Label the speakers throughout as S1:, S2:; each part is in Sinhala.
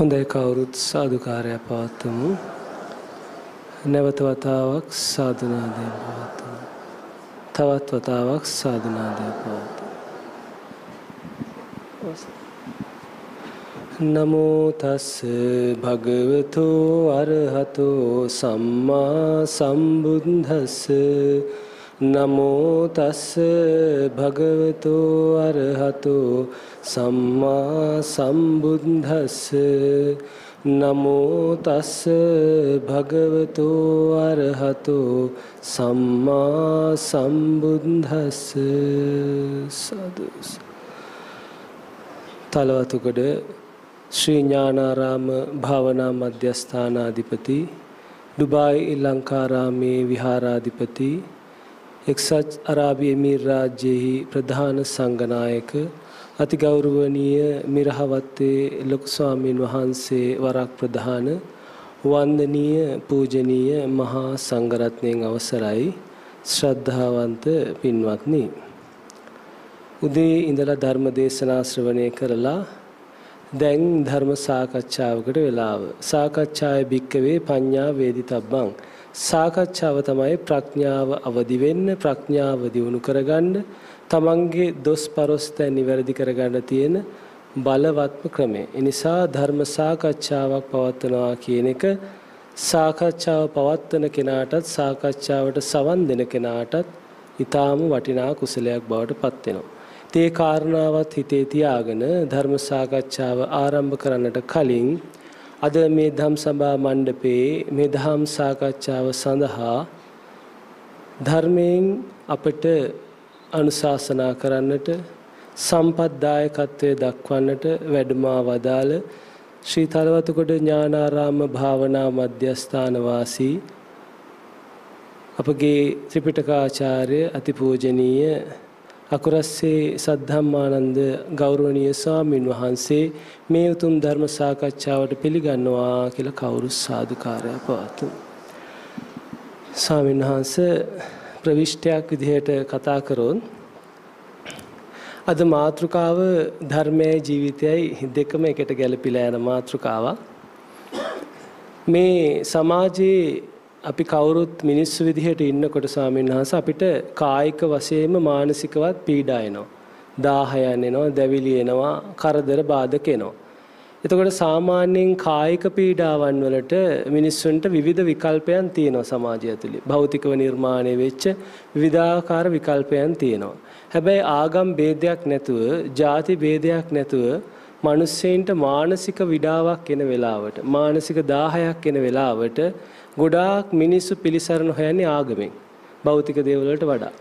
S1: හොඳයි කවුරුත් සාදුකාරය පවත්වමු. නැවත වතාවක් සාධනාදය පවත්වමු. තවත් වතාවක් සාධනාදය පවත්වමු. නමෝ තස් භගවතු අරහතෝ සම්මා සම්බුද්දස්ස නමෝ තස් භගවතු අරහතෝ සම්මා සම්බුද්දස්ස. නමෝ තස් භගවතු අරහතෝ සම්මා සම්බුද්දස්ස. සදු තලවතුකඩ ශ්‍රී ඥානාරාම භාවනා මධ්‍යස්ථානාධිපති ඩුබායි ලංකාරාමේ විහාරාධිපති එක්සත් අරාබි එමීර් රාජ්‍යයෙහි ප්‍රධාන සංඝනායක අතිගෞරවනීය මිරහවත්තේ ලොකු ස්වාමීන් වහන්සේ වරක් ප්‍රධාන වන්දනීය පූජනීය මහා සංඝරත්නයන් අවසරයි. ශ්‍රද්ධාවන්ත පින්වත්නි උදේ ඉඳලා ධර්ම දේශනා ශ්‍රවණය කරලා දැන් ධර්ම සාකච්ඡාවකට වෙලාව. සාකච්ඡාය භික්කවේ පඤ්ඤා වේදිතබ්බං. සාකච්ඡාව තමයි ප්‍රඥාව අවදි වෙන්න ප්‍රඥාව දියුණු කරගන්න තමන්ගේ දොස් පරොස්තැන් නිවැරදි කරගන්න තියෙන බලවත්ම ක්‍රමය. ඒ නිසා ධර්ම සාකච්ඡාවක් පවත්වනවා කියන එක සාකච්ඡාව පවත්වන කෙනාටත් සාකච්ඡාවට සවන් දෙන කෙනාටත් ඊටාම වටිනා කුසලයක් බවට පත් වෙනවා. ඒ කාරණාවත් හිතේ තියාගෙන ධර්ම සාකච්ඡාව ආරම්භ කරන්නට කලින් අද මේ ධම් සභා මණ්ඩපයේ මේ ධම් සාකච්ඡාව සඳහා ධර්මයෙන් අපට අනුශාසනා කරන්නට සම්පත්දායකත්වයේ දක්වන්නට වැඩමා වදාළ ශ්‍රී තලවතුකොට ඥානාරාම භාවනා මධ්‍යස්ථාන වාසී අපගේ ත්‍රිපිටකාචාර්ය අතිපූජනීය අකුරස්සේ සද්ධම්මානන්ද ගෞරවනීය ස්වාමින් වහන්සේ මේ උතුම් ධර්ම සාකච්ඡාවට පිළිගන්නවා කියලා කවුරු සාදුකාරය පවතුමු. ස්වාමීන් වහන්සේ ප්‍රවිෂ්ටයක් විදිහට කතා කරොත් අද මාතෘකාව ධර්මයේ ජීවිතයයි දෙකම එකට ගැලපිලා යන මාතෘකාවක්. මේ සමාජයේ අපි කවුරුත් මිනිස්සු විදිහට ඉන්නකොට සාමින්හස අපිට කායික වශයෙන්ම මානසිකවත් පීඩා එනවා. දාහයන් එනවා, දැවිලි එනවා, කරදර බාධක එනවා. එතකොට සාමාන්‍යයෙන් කායික පීඩාවන් වලට මිනිස්සුන්ට විවිධ විකල්පයන් තියෙනවා සමාජය ඇතුලේ. භෞතිකව නිර්මාණය වෙච්ච විවිධාකාර විකල්පයන් තියෙනවා. හැබැයි ආගම් ભેදයක් නැතුව, ಜಾති ભેදයක් නැතුව මිනිස්සෙන්ට මානසික විඩාවක් එන වෙලාවට, මානසික දාහයක් එන වෙලාවට ගොඩාක් මිනිස්සු පිළිසරණ හොයන්නේ ආගමෙන්. භෞතික දේවල්වලට වඩා.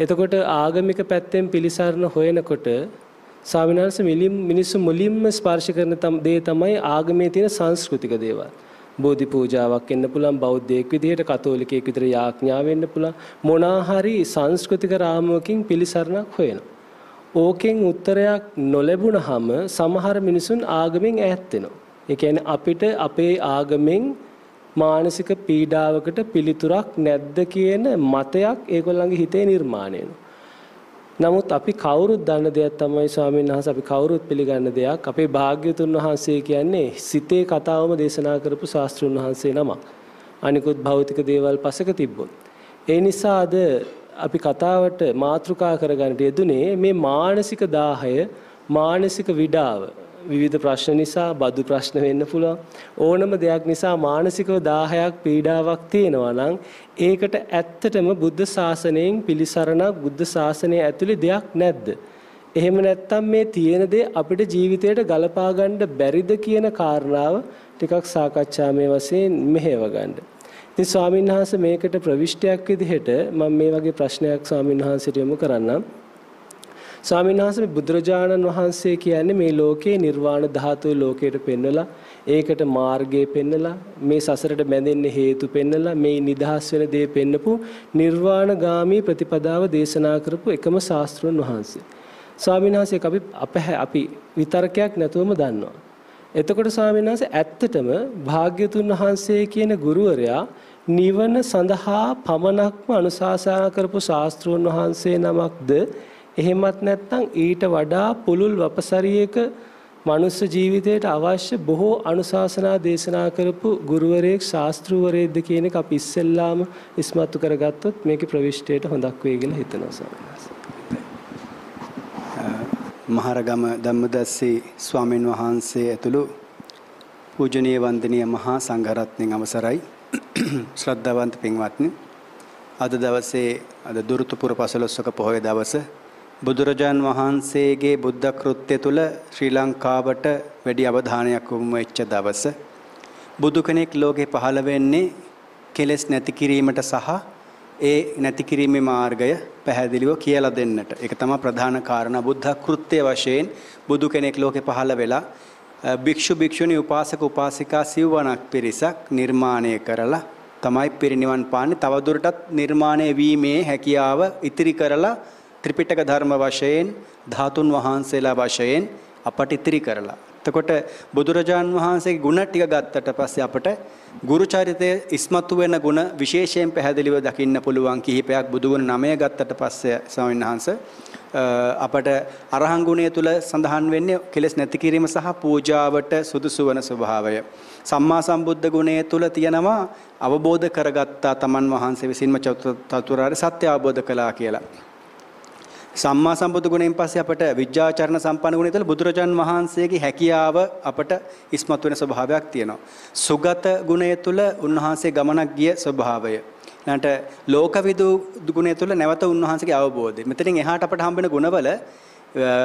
S1: එතකොට ආගමික පැත්තෙන් පිළිසරණ හොයනකොට ස්වාමීන් වහන්සේ මිනිස්සු මුලින්ම ස්පර්ශ කරන දේ තමයි ආගමේ තියෙන සංස්කෘතික දේවල්. බෝධි පූජාවක් වෙන්න පුළුවන් බෞද්ධයෙක් විදිහට කතෝලිකයෙක් විතර යාඥා වෙන්න පුළුවන් මොනා හරි සංස්කෘතික රාමුවකින් පිළිසරණක් හොයනවා. ඕකෙන් උත්තරයක් නොලැබුණහම සමහර මිනිසුන් ආගමෙන් ඈත් වෙනවා. ඒ කියන්නේ අපිට අපේ ආගමෙන් මානසික පීඩාවකට පිළිතුරක් නැද්ද කියන මතයක් ඒගොල්ලන්ගේ හිතේ නිර්මාණය වෙනවා. නමුත් අපි කවුරුත් දන්න දෙයක් තමයි ස්වාමීන් වහන්සේ අපි කවුරුත් පිළිගන්න දෙයක් අපේ භාග්‍යතුන් වහන්සේ කියන්නේ සිතේ කතාවම දේශනා කරපු ශාස්ත්‍රුන් වහන්සේ නමක්. අනිකුත් භෞතික දේවල් පසක තිබ්බොත්. ඒ නිසා අද අපි කතාවට මාතෘකා කරගන්නට යෙදුනේ මේ මානසික දාහය මානසික විඩාව විවිධ ප්‍රශ්න නිසා බදු ප්‍රශ්න වෙන්න පුළුවන් ඕනම දෙයක් නිසා මානසිකව 10ක් පීඩාවක් තියෙනවා නම් ඒකට ඇත්තටම බුද්ධ ශාසනයෙන් පිළිසරණක් බුද්ධ ශාසනය ඇතුලේ දෙයක් නැද්ද එහෙම නැත්නම් මේ තියෙන දේ අපිට ජීවිතයට ගලපා ගන්න බැරිද කියන කාරණාව ටිකක් සාකච්ඡාමය වශයෙන් මෙහෙව ගන්න. ඉතින් ස්වාමීන් වහන්සේ මේකට ප්‍රවිෂ්ටයක් විදිහට මම මේ වගේ ප්‍රශ්නයක් ස්වාමීන් වහන්සේට යොමු කරන්නම්. ස්වාමීන් වහන්සේ බුදුරජාණන් වහන්සේ කියන්නේ මේ ලෝකේ නිර්වාණ ධාතුව ලෝකයට පෙන්වලා ඒකට මාර්ගය පෙන්වලා මේ සසරට බැඳෙන්න හේතු පෙන්වලා මේ නිදහස් වෙන දේ පෙන්නපු නිර්වාණගාමී ප්‍රතිපදාව දේශනා කරපු එකම ශාස්ත්‍රඥ වහන්සේ. ස්වාමීන් වහන්සේ අපි අපහ අපි විතරකයක් නැතුවම දන්නවා. එතකොට ස්වාමීන් වහන්සේ ඇත්තටම භාග්‍යතුන් වහන්සේ කියන ගුරුවරයා නිවන සඳහා පමණක්ම අනුශාසනා කරපු ශාස්ත්‍රඥ වහන්සේ නමක්ද එහෙමත් නැත්නම් ඊට වඩා පුළුල් වපසරියක මනුස්ස ජීවිතයට අවශ්‍ය බොහෝ අනුශාසනා දේශනා කරපු ගුරුවරයෙක් ශාස්ත්‍රූවරයෙක්ද කියන එක අපි ඉස්සෙල්ලාම ඉස්මතු කරගත්තොත් මේකේ ප්‍රවිෂ්ටයට හොඳක් වෙයි කියලා හිතනවා ස්වාමීන්
S2: මහරගම ධම්මදස්සී ස්වාමීන් වහන්සේ ඇතුළු පූජනීය වන්දනීය මහා සංඝරත්නයන් අවසරයි. ශ්‍රද්ධාවන්ත පින්වත්නි අද දවසේ අද දුරුතුපුර පසළොස්වක පොහොය දවසේ බුදුරජාන් වහන්සේගේ බුද්ධ කෘත්‍ය තුල ශ්‍රී ලංකාවට වැඩි අවධානයක් යොමු වෙච්ච දවස බුදු කෙනෙක් ලෝකේ පහළ වෙන්නේ කෙලෙස් නැති කිරීමට සහ ඒ නැති කිරීමේ මාර්ගය පැහැදිලිව කියලා දෙන්නට. ඒක තමයි ප්‍රධාන කාරණා බුද්ධ කෘත්‍ය වශයෙන් බුදු කෙනෙක් ලෝකේ පහළ වෙලා භික්ෂු භික්ෂුණී උපාසක උපාසිකා සිව්වණක් පිරිසක් නිර්මාණය කරලා තමයි පිරිනිවන් පාන්නේ. තවදුරටත් නිර්මාණය වීමේ හැකියාව ඉතිරි කරලා ත්‍රිපිටක ධර්ම වශයෙන් ධාතුන් වහන්සේලා වශයෙන් අපට ඉතිරි කරලා. එතකොට බුදුරජාන් වහන්සේගේ ගුණ ටික ගත්තට පස්සේ අපට ගුරු චරිතය ඉස්මතු වෙන ගුණ විශේෂයෙන් පැහැදිලිව දකින්න පුළුවන් කිහිපයක් බුදුගුණ 9 ගත්තට පස්සේ ස්වාමීන් වහන්සේ අපට අරහන් ගුණය තුල සඳහන් වෙන්නේ කෙලෙස් නැති කිරීම සහ පූජාවට සුදුසු වන ස්වභාවය. සම්මා සම්බුද්ධ ගුණය තුල තියෙනවා අවබෝධ කරගත්තා තමන් වහන්සේ විසින්ම චතුරාර්ය සත්‍ය අවබෝධ කළා කියලා. සම්මා සම්බුදු ගුණයෙන් පස්සේ අපට විජ්ජාචරණ සම්පන්න ගුණය තුළ බුදුරජාන් වහන්සේගේ හැකියාව අපට ඉස්මතු වෙන ස්වභාවයක් තියෙනවා. සුගත ගුණය තුළ උන්වහන්සේ ගමනක් ගිය ස්වභාවය. ඊළඟට ලෝකවිදු ගුණය තුළ නැවත උන්වහන්සේගේ අවබෝධය. මෙතනින් එහාට අපට හම්බෙන ගුණවල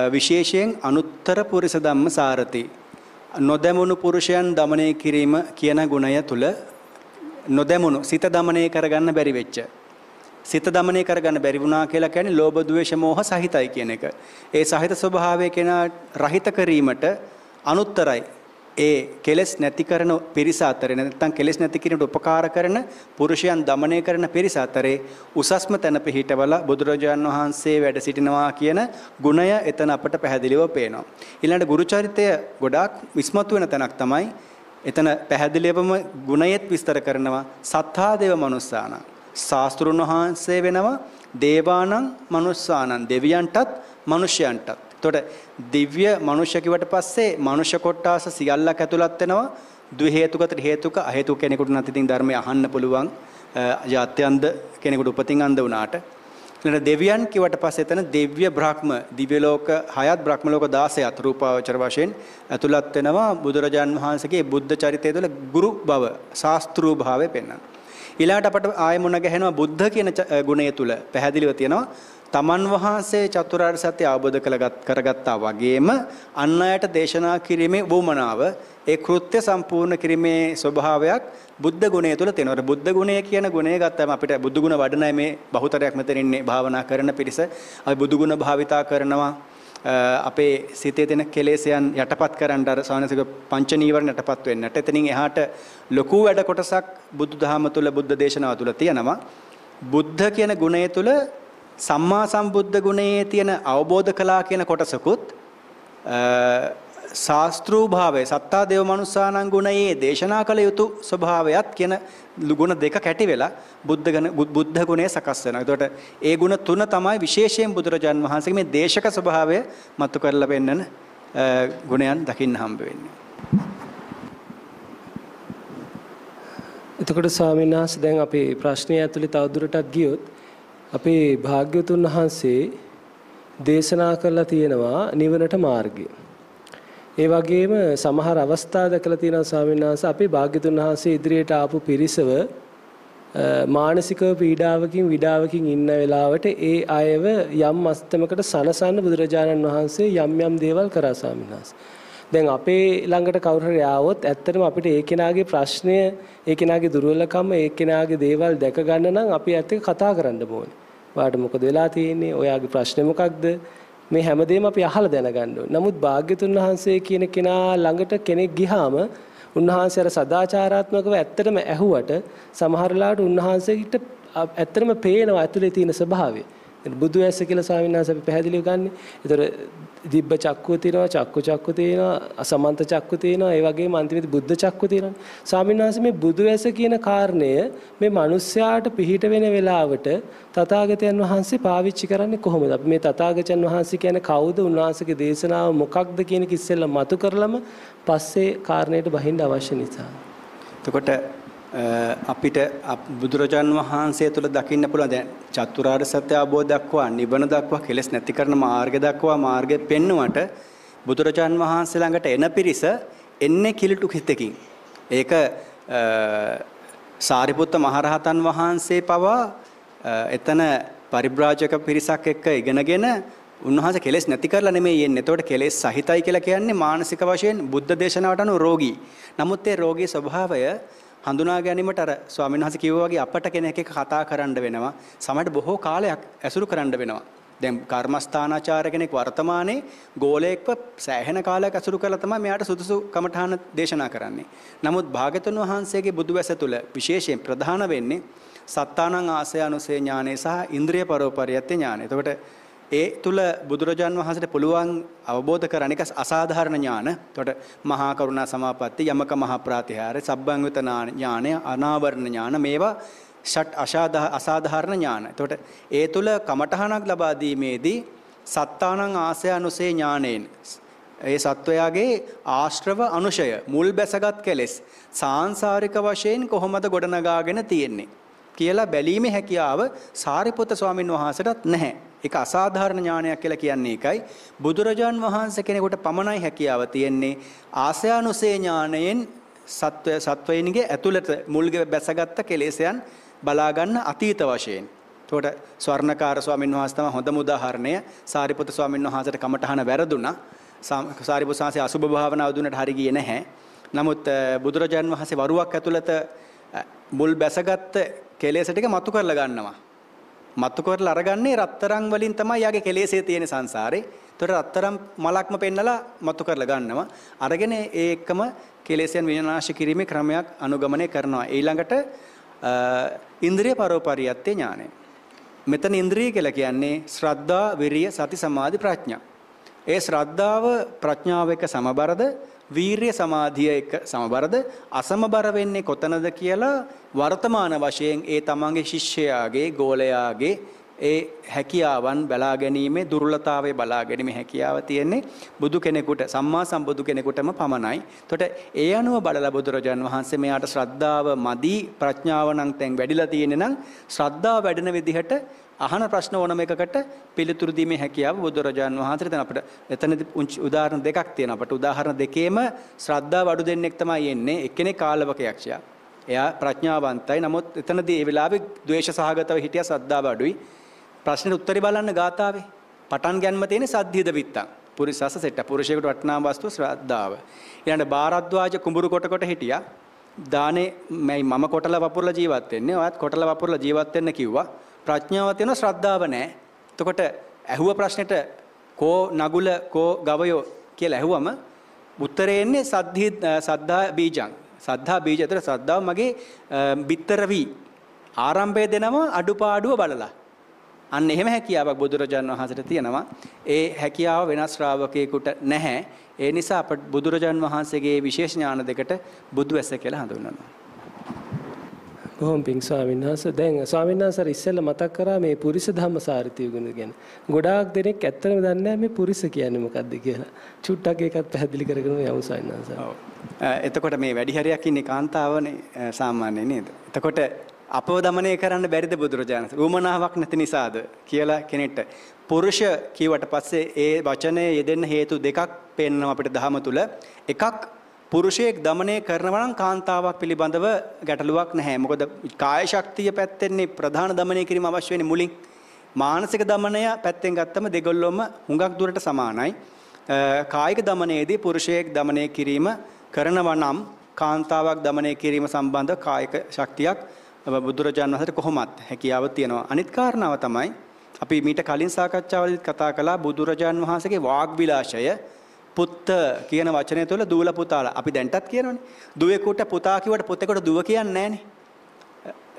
S2: විශේෂයෙන් අනුත්තර පුරිස ධම්ම සාරති. නොදැමුණු පුරුෂයන් দমনය කිරීම කියන ගුණය තුළ නොදැමුණු සිත দমনය කරගන්න බැරි වෙච්ච සිත দমনය කරගන්න බැරි වුණා කියලා කියන්නේ ලෝභ ද්වේෂ මෝහ සහිතයි කියන එක. ඒ සහිත ස්වභාවය කෙනා රහිත කිරීමට අනුත්තරයි. ඒ කෙලෙස් නැති කරන පිරිස අතරේ නැත්නම් කෙලෙස් නැති කිරීමට උපකාර කරන පුරුෂයන් দমনය කරන පිරිස අතරේ උසස්ම තැන පිහිටවලා බුදුරජාන් වහන්සේ වැඩ සිටිනවා කියන ගුණය එතන අපට පැහැදිලිව පේනවා. ඊළඟට ගුරු චරිතය ගොඩාක් විස්මතු වෙන තැනක් තමයි එතන පැහැදිලිවම ගුණයෙත් විස්තර කරනවා සත්තාදේව මනුස්සානා ශාස්ත්‍රුන් වහන්සේ වෙනවා දේවානං මනුස්සානං දෙවියන්ටත් මිනිසයන්ටත්. එතකොට දිව්‍ය මනුෂ්‍ය කිවට පස්සේ මනුෂ්‍ය කොටාස සියල්ලක් ඇතුළත් වෙනවා. ද්වි හේතුක ත්‍රි හේතුක අ හේතුක කෙනෙකුට නැති ඉතින් ධර්මය අහන්න පුළුවන්. ජාත්‍යන්ද කෙනෙකුට උපතින් අන්ද වුණාට. ඊළඟ දෙවියන් කිවට පස්සේ එතන දිව්‍ය බ්‍රහ්ම දිව්‍ය ලෝක 6ත් බ්‍රහ්ම ලෝක 16ත් රූපාවචර වශයෙන් ඇතුළත් වෙනවා බුදුරජාන් වහන්සේගේ බුද්ධ චරිතය තුළ ගුරු බව ශාස්ත්‍රූ භාවය පෙන්වනවා. ඊළඟට අපට ආය මුණ ගැහෙනවා බුද්ධ කියන ගුණය තුල පැහැදිලිව තියෙනවා තමන් වහන්සේ චතුරාර්ය සත්‍ය අවබෝධ කරගත්තා වගේම අන් අයට දේශනා කිරීමේ වුමනාව ඒ කෘත්‍ය සම්පූර්ණ කිරීමේ ස්වභාවයක් බුද්ධ ගුණය තුල තියෙනවා. බුද්ධ ගුණය කියන ගුණය ගත්තම අපිට බුදු ගුණ වඩනයි මේ බහුතරයක් මෙතන ඉන්නේ භාවනා කරන පිරිස. අපි බුදු ගුණ භාවිතා කරනවා. අපේ සිතේ තියෙන කෙලෙසයන් යටපත් කරන්න අර සානසික පංච නීවරණ යටපත් වෙන්නට. එතනින් එහාට ලොකු වැඩ කොටසක් බුදුදහම තුල බුද්ධ දේශනාව තුල තියෙනවා. බුද්ධ කියන ගුණය තුල සම්මා සම්බුද්ධ ගුණයේ තියෙන අවබෝධ කළා කියන කොටසකුත් ශාස්ත්‍රූ භාවය සත්තා දේව මනුස්සානං ගුණයේ දේශනා කළ යුතු ස්වභාවයත් කියන ගුණ දෙක කැටි වෙලා බුද්ධ ගුණ බුද්ධ ගුණය සකස් වෙනවා. එතකොට ඒ ගුණ තුන තමයි විශේෂයෙන් බුදුරජාන් වහන්සේගේ මේ දේශක ස්වභාවය මතු කරලා පෙන්නන ගුණයන් දකින්න හම්බ වෙන්නේ.
S1: එතකොට ස්වාමීන් වහන්සේ දැන් අපේ ප්‍රශ්නය ඇතුලේ තවදුරටත් ගියොත් අපේ භාග්‍යවතුන් වහන්සේ දේශනා කරලා තියෙනවා නිවනට මාර්ගය. ඒ වගේම සමහර අවස්ථා දැකලා තියෙනවා ස්වාමීන් වහන්සේ අපේ භාග්‍යතුන් වහන්සේ ඉදිරියට ආපු පිරිසව මානසික පීඩාවකින් විඩාවකින් ඉන්න වෙලාවට ඒ අයව යම් අස්තමකට සනසන්න බුදුරජාණන් වහන්සේ යම් යම් දේවල් කරා ස්වාමීන් වහන්සේ. දැන් අපේ ළඟට කවුරු හරි ආවොත් ඇත්තටම අපිට ඒ කෙනාගේ ප්‍රශ්නය, ඒ කෙනාගේ දුර්වලකම, ඒ කෙනාගේ දේවල් දැක ගන්න නම් අපි ඇත්ත කතා කරන්න ඕනේ. වාට මොකද වෙලා තියෙන්නේ? ඔයාගේ ප්‍රශ්නේ මොකක්ද? මේ හැමදේම අපි අහලා දැනගන්න ඕනේ. නමුත් භාග්‍යතුන් වහන්සේ කියන කෙනා ළඟට කෙනෙක් ගිහාම උන්වහන්සේ අර සදාචාරාත්මකව ඇත්තටම ඇහුවට සමහර ලාට උන්වහන්සේට ඇත්තටම පේනවා ඇතුලේ තියෙන ස්වභාවය. බුදු ඇස කියලා ස්වාමීන් වහන්සේ අපි පැහැදිලිව ගන්නෙ. ඒතර දිබ්බ චක්කුව තියෙනවා, චක්කු චක්කු තියෙනවා, අසමන්ත චක්කු තියෙනවා, ඒ වගේම අන්තිමේදී බුද්ධ චක්කු තියෙනවා. ස්වාමීන් වහන්සේ මේ බුදු ඇස කියන කාරණය මේ මිනිස්යාට පිහිට වෙන වෙලාවට තථාගතයන් වහන්සේ පාවිච්චි කරන්නේ කොහොමද? අපි මේ තථාගතයන් වහන්සේ කියන්නේ කවුද? උන්වහන්සේගේ දේශනාව මොකක්ද කියන එක ඉස්සෙල්ලා මතු කරලම පස්සේ කාරණයට බහින්න අවශ්‍ය නිසා.
S2: එතකොට Eh, අපිට බුදුරජාන් වහන්සේ තුළ දකින්න පුළුවන් දැන් චතුරාර්ය සත්‍ය අවබෝධ දක්වා නිවන දක්වා කෙලස් නැති කරන මාර්ගය දක්වා මාර්ගය පෙන්නුවට බුදුරජාන් වහන්සේ ළඟට එන පිරිස එන්නේ කිලුටු හිතකින්. ඒක eh, සාරිපුත්ත මහරහතන් වහන්සේ පවා eh, එතන පරිබ්‍රාජක පිරිසක් එක්ක ඉගෙනගෙන උන්වහන්සේ කෙලෙස් නැති කරලා නෙමෙයි එන්නේ. එතකොට කෙලෙස් සහිතයි කියලා කියන්නේ මානසික වශයෙන් බුද්ධ දේශනාවට අනුව රෝගී. නමුත් ඒ රෝගී ස්වභාවය හඳුනා ගැනීමට අර ස්වාමීන් වහන්සේ කිව්වා වගේ අපට කෙනෙක් එක්ක කතා කරන්න වෙනවා. සමහරට බොහෝ කාලයක් ඇසුරු කරන්න වෙනවා. දැන් කර්මස්ථානාචාර කෙනෙක් වර්තමානයේ ගෝලයෙක්ව සෑහෙන කාලයක් ඇසුරු කරලා තමයි මෙයාට සුදුසු කමඨාන දේශනා කරන්නේ. නමුත් භාගතුන් වහන්සේගේ බුදුවැස තුල විශේෂයෙන් ප්‍රධාන වෙන්නේ සත්තානං ආසය අනුසේ ඥානෙ සහ ඉන්ද්‍රිය පරෝපරියත්‍ය ඥානෙ. එතකොට ඒ තුල බුදුරජාන් වහන්සේට පුළුවන් අවබෝධ කරණ එක අසාධාරණ ඥාන. එතකොට මහා කරුණා සමාපatti යමක මහා ප්‍රාතිහාරය සබ්බංවිත ඥානය අනාවරණ ඥාන මේවා ෂට් අසාධාරණ ඥාන. එතකොට ඒ තුල කමඨහනක් ලබා දීමේදී සත්තානං ආසය අනුසේ ඥාණයෙන් ඒ සත්වයාගේ ආශ්‍රව අනුශය මුල් බැසගත් කෙලෙස් සාංශාරික වශයෙන් කොහොමද ගොඩනගාගෙන තියෙන්නේ කියලා බැලීමේ හැකියාව සාරිපුත්ත ස්වාමීන් වහන්සේටත් නැහැ. ඒක අසාධාරණ ඥානයක් කියලා කියන්නේ ඒකයි. බුදුරජාන් වහන්සේ කෙනෙකුට පමණයි හැකියාව තියෙන්නේ ආසයානුසේ ඥාණයෙන් සත්වය සත්වයින්ගේ ඇතුළත මුල්ගේ බැසගත්ත කෙලෙසයන් බලා ගන්න අතීත වශයෙන්. එතකොට ස්වර්ණකාර ස්වාමීන් වහන්සේ තමයි හොඳම උදාහරණය. සාරිපුත්‍ර ස්වාමීන් වහන්සේට කමඨහන වැරදුනා. සාරිපුත්‍ර ස්වාමීන් අසුභ භාවනාව දුන්නට හරි ගියේ නැහැ. නමුත් බුදුරජාන් වහන්සේ වරුවක් ඇතුළත මුල් බැසගත්ත කෙලෙස ටික මතු කරලා ගන්නවා. මතු කරලා අරගන්නේ රත්තරන් වලින් තමයි යාගේ කෙලෙසේ තියෙන සංසාරේ. ඒතර රත්තරන් මලක්ම පෙන්නලා මතු කරලා ගන්නවා. අරගෙන ඒ එක්කම කෙලෙසයන් විනාශ කිරීමේ ක්‍රමයක් අනුගමනය කරනවා. ඊළඟට ඉන්ද්‍රිය පරෝපරියත්තේ ඥානය. මෙතන ඉන්ද්‍රිය කියලා කියන්නේ ශ්‍රද්ධා, විරිය, සති, සමාධි, ප්‍රඥා. ඒ ශ්‍රද්ධාව ප්‍රඥාව එක්ක සමබරද වීරිය සමාධිය එක්ක සමබරද? අසමබර වෙන්නේ කොතනද කියලා වර්තමාන වශයෙන් ඒ තමන්ගේ ශිෂ්‍යයාගේ ගෝලයාගේ ඒ හැකියාවන් බලා ගැනීමේ දුර්ලභතාවය බලා ගැනීමේ හැකියාව තියෙන්නේ බුදු කෙනෙකුට සම්මා සම්බුදු කෙනෙකුටම පමණයි. එතකොට ඒ අනුව බලලා බුදුරජාන් වහන්සේ මෙයාට ශ්‍රද්ධාව මදි ප්‍රඥාව නම් තැන් වැඩිලා තියෙන්නේ නම් ශ්‍රද්ධාව වැඩෙන විදිහට අහන ප්‍රශ්න ඕනම එකකට පිළිතුරු දීමේ හැකියාව බුදුරජාන් වහන්සේට දැන් අපිට එතනදී උදාහරණ දෙකක් තියෙනවා. අපට උදාහරණ දෙකේම ශ්‍රද්ධාව අඩු දෙන්නෙක් තමයි එන්නේ. එක්කෙනෙක් කාලවකයක්ෂයා. එයා ප්‍රඥාවන්තයි. නමුත් එතනදී ඒ වෙලාවේ ද්වේෂ සහගතව හිටියා ශ්‍රද්ධාව අඩුයි. ප්‍රශ්නෙට උත්තරي බලන්න ගාතාවේ. පටන් ගැනීම තියෙන සද්ධියද විත්තං. පුරිසස සෙට්ට පුරුෂයෙකුට වටිනා වස්තුව ශ්‍රද්ධාව. ඊළඟ බාරද්වාජ කුඹුරු කොට කොට හිටියා. දානේ මම කොටල වපුරලා ජීවත් වෙන්නේ. ඔයත් කොටල වපුරලා ජීවත් වෙන්න කිව්වා. ප්‍රඥාව තියෙන ශ්‍රද්ධාව නැහැ. එතකොට ඇහුව ප්‍රශ්නෙට කෝ නගුල කෝ ගවයෝ කියලා ඇහුවම උත්තරේ එන්නේ සද්ධි සද්ධා බීජං. සද්ධා බීජ අතර සද්ධාව මගේ බිත්තර වී ආරම්භය දෙනවා අඩුපාඩුව බලලා. අන්න එහෙම හැකියාවක් බුදුරජාන් වහන්සේට තියෙනවා. ඒ හැකියාව වෙනස් ශ්‍රාවකයෙකුට නැහැ. ඒ නිසා අප බුදුරජාන් වහන්සේගේ විශේෂ ඥාන දෙකට බුදු ඇස කියලා හඳුන්වනවා.
S1: බොහොම පිං ස්වාමීන් වහන්සේ දැන් ස්වාමීන් වහන්සේ ඉස්සෙල්ලා මතක් කරා මේ පුරිස ධම්මසාරතිය ගුණ ගැන. ගොඩාක් දෙනෙක් ඇත්තටම දන්නේ නැහැ මේ පුරිස කියන්නේ මොකක්ද කියලා. චුට්ටක් ඒකත් පැහැදිලි කරගෙන යමු ස්වාමීන් වහන්සේ.
S2: ඔව්. එතකොට මේ වැඩි හරියක් ඉන්නේ කාන්තාවනේ සාමාන්‍ය නේද? එතකොට අපව দমনය කරන්න බැරිද බුදුරජාණන් වූමනාවක් නැති නිසාද කියලා කෙනෙක්ට. පුරුෂ කියවට පස්සේ ඒ වචනය යෙදෙන්න හේතු දෙකක් පෙන්වනවා අපිට ධහම තුල එකක් පුරුෂයෙක් দমনය කරනවා නම් කාන්තාවක් පිළිබඳව ගැටලුවක් නැහැ. මොකද කාය ශක්තිය පැත්තෙන්නේ ප්‍රධාන দমনය කිරීම අවශ්‍ය වෙන්නේ මුලින්. මානසික দমনය පැත්තෙන් ගත්තම දෙගොල්ලොම හුඟක් දුරට සමානයි. කායික দমনයේදී පුරුෂයෙක් দমনය කිරීම කරනවා නම් කාන්තාවක් দমনය කිරීම සම්බන්ධ කායික ශක්තියක් බුදුරජාණන් වහන්සේට කොහොමත් හැකියාව තියෙනවා. අනිත් කාරණාව තමයි අපි මීට කලින් සාකච්ඡාවලදීත් කතා කළා බුදුරජාණන් වහන්සේගේ වාග් විලාශය පුත්ත කියන වචනය තුළ දූල පුතාලා අපි දැන්ටත් කියනවනේ. දුවෙකුට පුතා කිව්වට පුතෙකුට දුව කියන්නේ නැහනේ.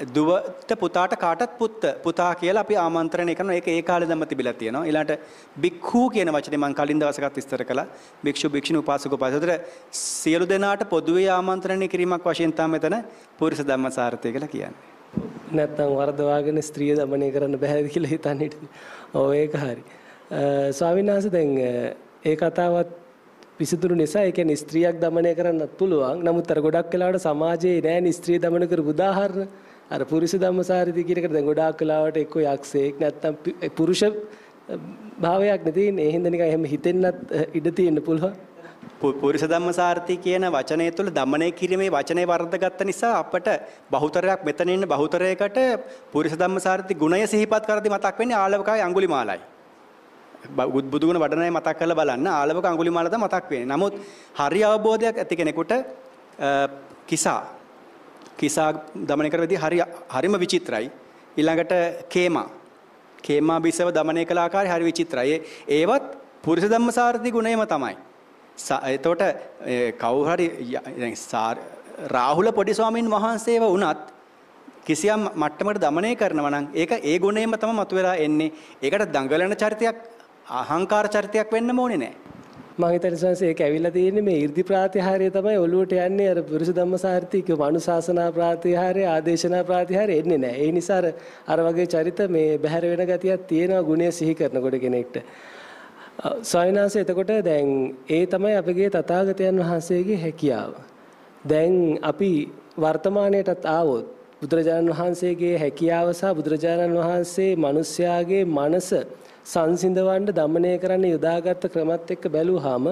S2: දුවට පුතාට කාටත් පුත්ත. පුතා කියලා අපි ආමන්ත්‍රණය කරනවා. ඒක ඒ කාලෙදම තිබිලා තියෙනවා. ඊළඟට භික්ඛු කියන වචනේ මම කලින් දවසකත් විස්තර කළා. භික්ෂු භික්ෂුණී උපාසක උපාසිකාතර සියලු දෙනාට පොදුවේ ආමන්ත්‍රණය කිරීමක් වශයෙන් තමයි මෙතන පුරුෂ ධම්මසාරතය කියලා කියන්නේ.
S1: නැත්තම් වරදවාගෙන ස්ත්‍රිය দমনය කරන්න බැහැද කියලා හිතන්නේ. ඔව් ඒක හරි. ස්වාමීන් වහන්සේ දැන් ඒ කතාවත් විසිතුරු නිසා ඒ කියන්නේ ස්ත්‍රියක් দমনය කරන්නත් පුළුවන්. නමුත් අර ගොඩක් වෙලාවට සමාජයේ නෑනේ ස්ත්‍රිය দমন කරපු උදාහරණ. අර පුරුෂ ධම්මසාරදී කියන එකට දැන් ගොඩාක් කලාවට එක්ක යක්ෂයෙක් නැත්තම් පුරුෂ භාවයක් නැතිනේ. ඒ හින්දා නිකන් එහෙම හිතෙන්නත් ඉඩ තියෙන්න පුළුවන්.
S2: පුරුෂ ධම්මසාරති කියන වචනය තුළ দমনය කිරීමේ වචනේ වර්ධගත්ත නිසා අපට බහුතරයක් මෙතන ඉන්න බහුතරයකට පුරුෂ ධම්මසාරති ගුණය සිහිපත් කරද්දී මතක් වෙන්නේ ආලවකයි අඟුලිමාලයි. බුදු ගුණ වඩනයි මතක් කරලා බලන්න ආලවක අඟුලිමාලද මතක් වෙන්නේ. නමුත් හරි අවබෝධයක් ඇති කෙනෙකුට කිසා කිසා දමනය කරවදී හරි හරිම විචිත්‍රයි. ඊළඟට කේමා. කේමා බිසව දමනය කළ ආකාරය හරි විචිත්‍රයි. ඒවත් පුරුෂ ධම්මසාරති ගුණයම තමයි. එතකොට කවුරු හරි රාහුල පොඩි ස්වාමීන් වහන්සේව වුණත් කිසියම් මට්ටමකට দমনය කරනවා නම් ඒක ඒ ගුණයම තමයි මතුවලා එන්නේ. ඒකට දඟලන චරිතයක් අහංකාර චරිතයක් වෙන්න ඕනේ නැහැ.
S1: මම හිතන්නේ සංසේ ඒක ඇවිල්ලා තියෙන්නේ මේ 이르දි ප්‍රාතිහාරය තමයි ඔළුවට යන්නේ අර පුරුෂ ධම්මසාර්ථී කිය මනුශාසනා ප්‍රාතිහාරය ආදේශනා ප්‍රාතිහාරය එන්නේ නැහැ. ඒ නිසා අර වගේ චරිත මේ බැහැර වෙන ගතියක් තියෙනවා ගුණය සිහි කරනකොට කෙනෙක්ට. ස්වාමිනාංශ එතකොට දැන් ඒ තමයි අපගේ තථාගතයන් වහන්සේගේ හැකියාව. දැන් අපි වර්තමානයටත් ආවොත් බුදුරජාණන් වහන්සේගේ හැකියාව සහ බුදුරජාණන් වහන්සේ මිනිස්යාගේ මනස සංසිඳවන්න দমনය කරන්න යොදාගත්ත ක්‍රමත් එක්ක බැලුවාම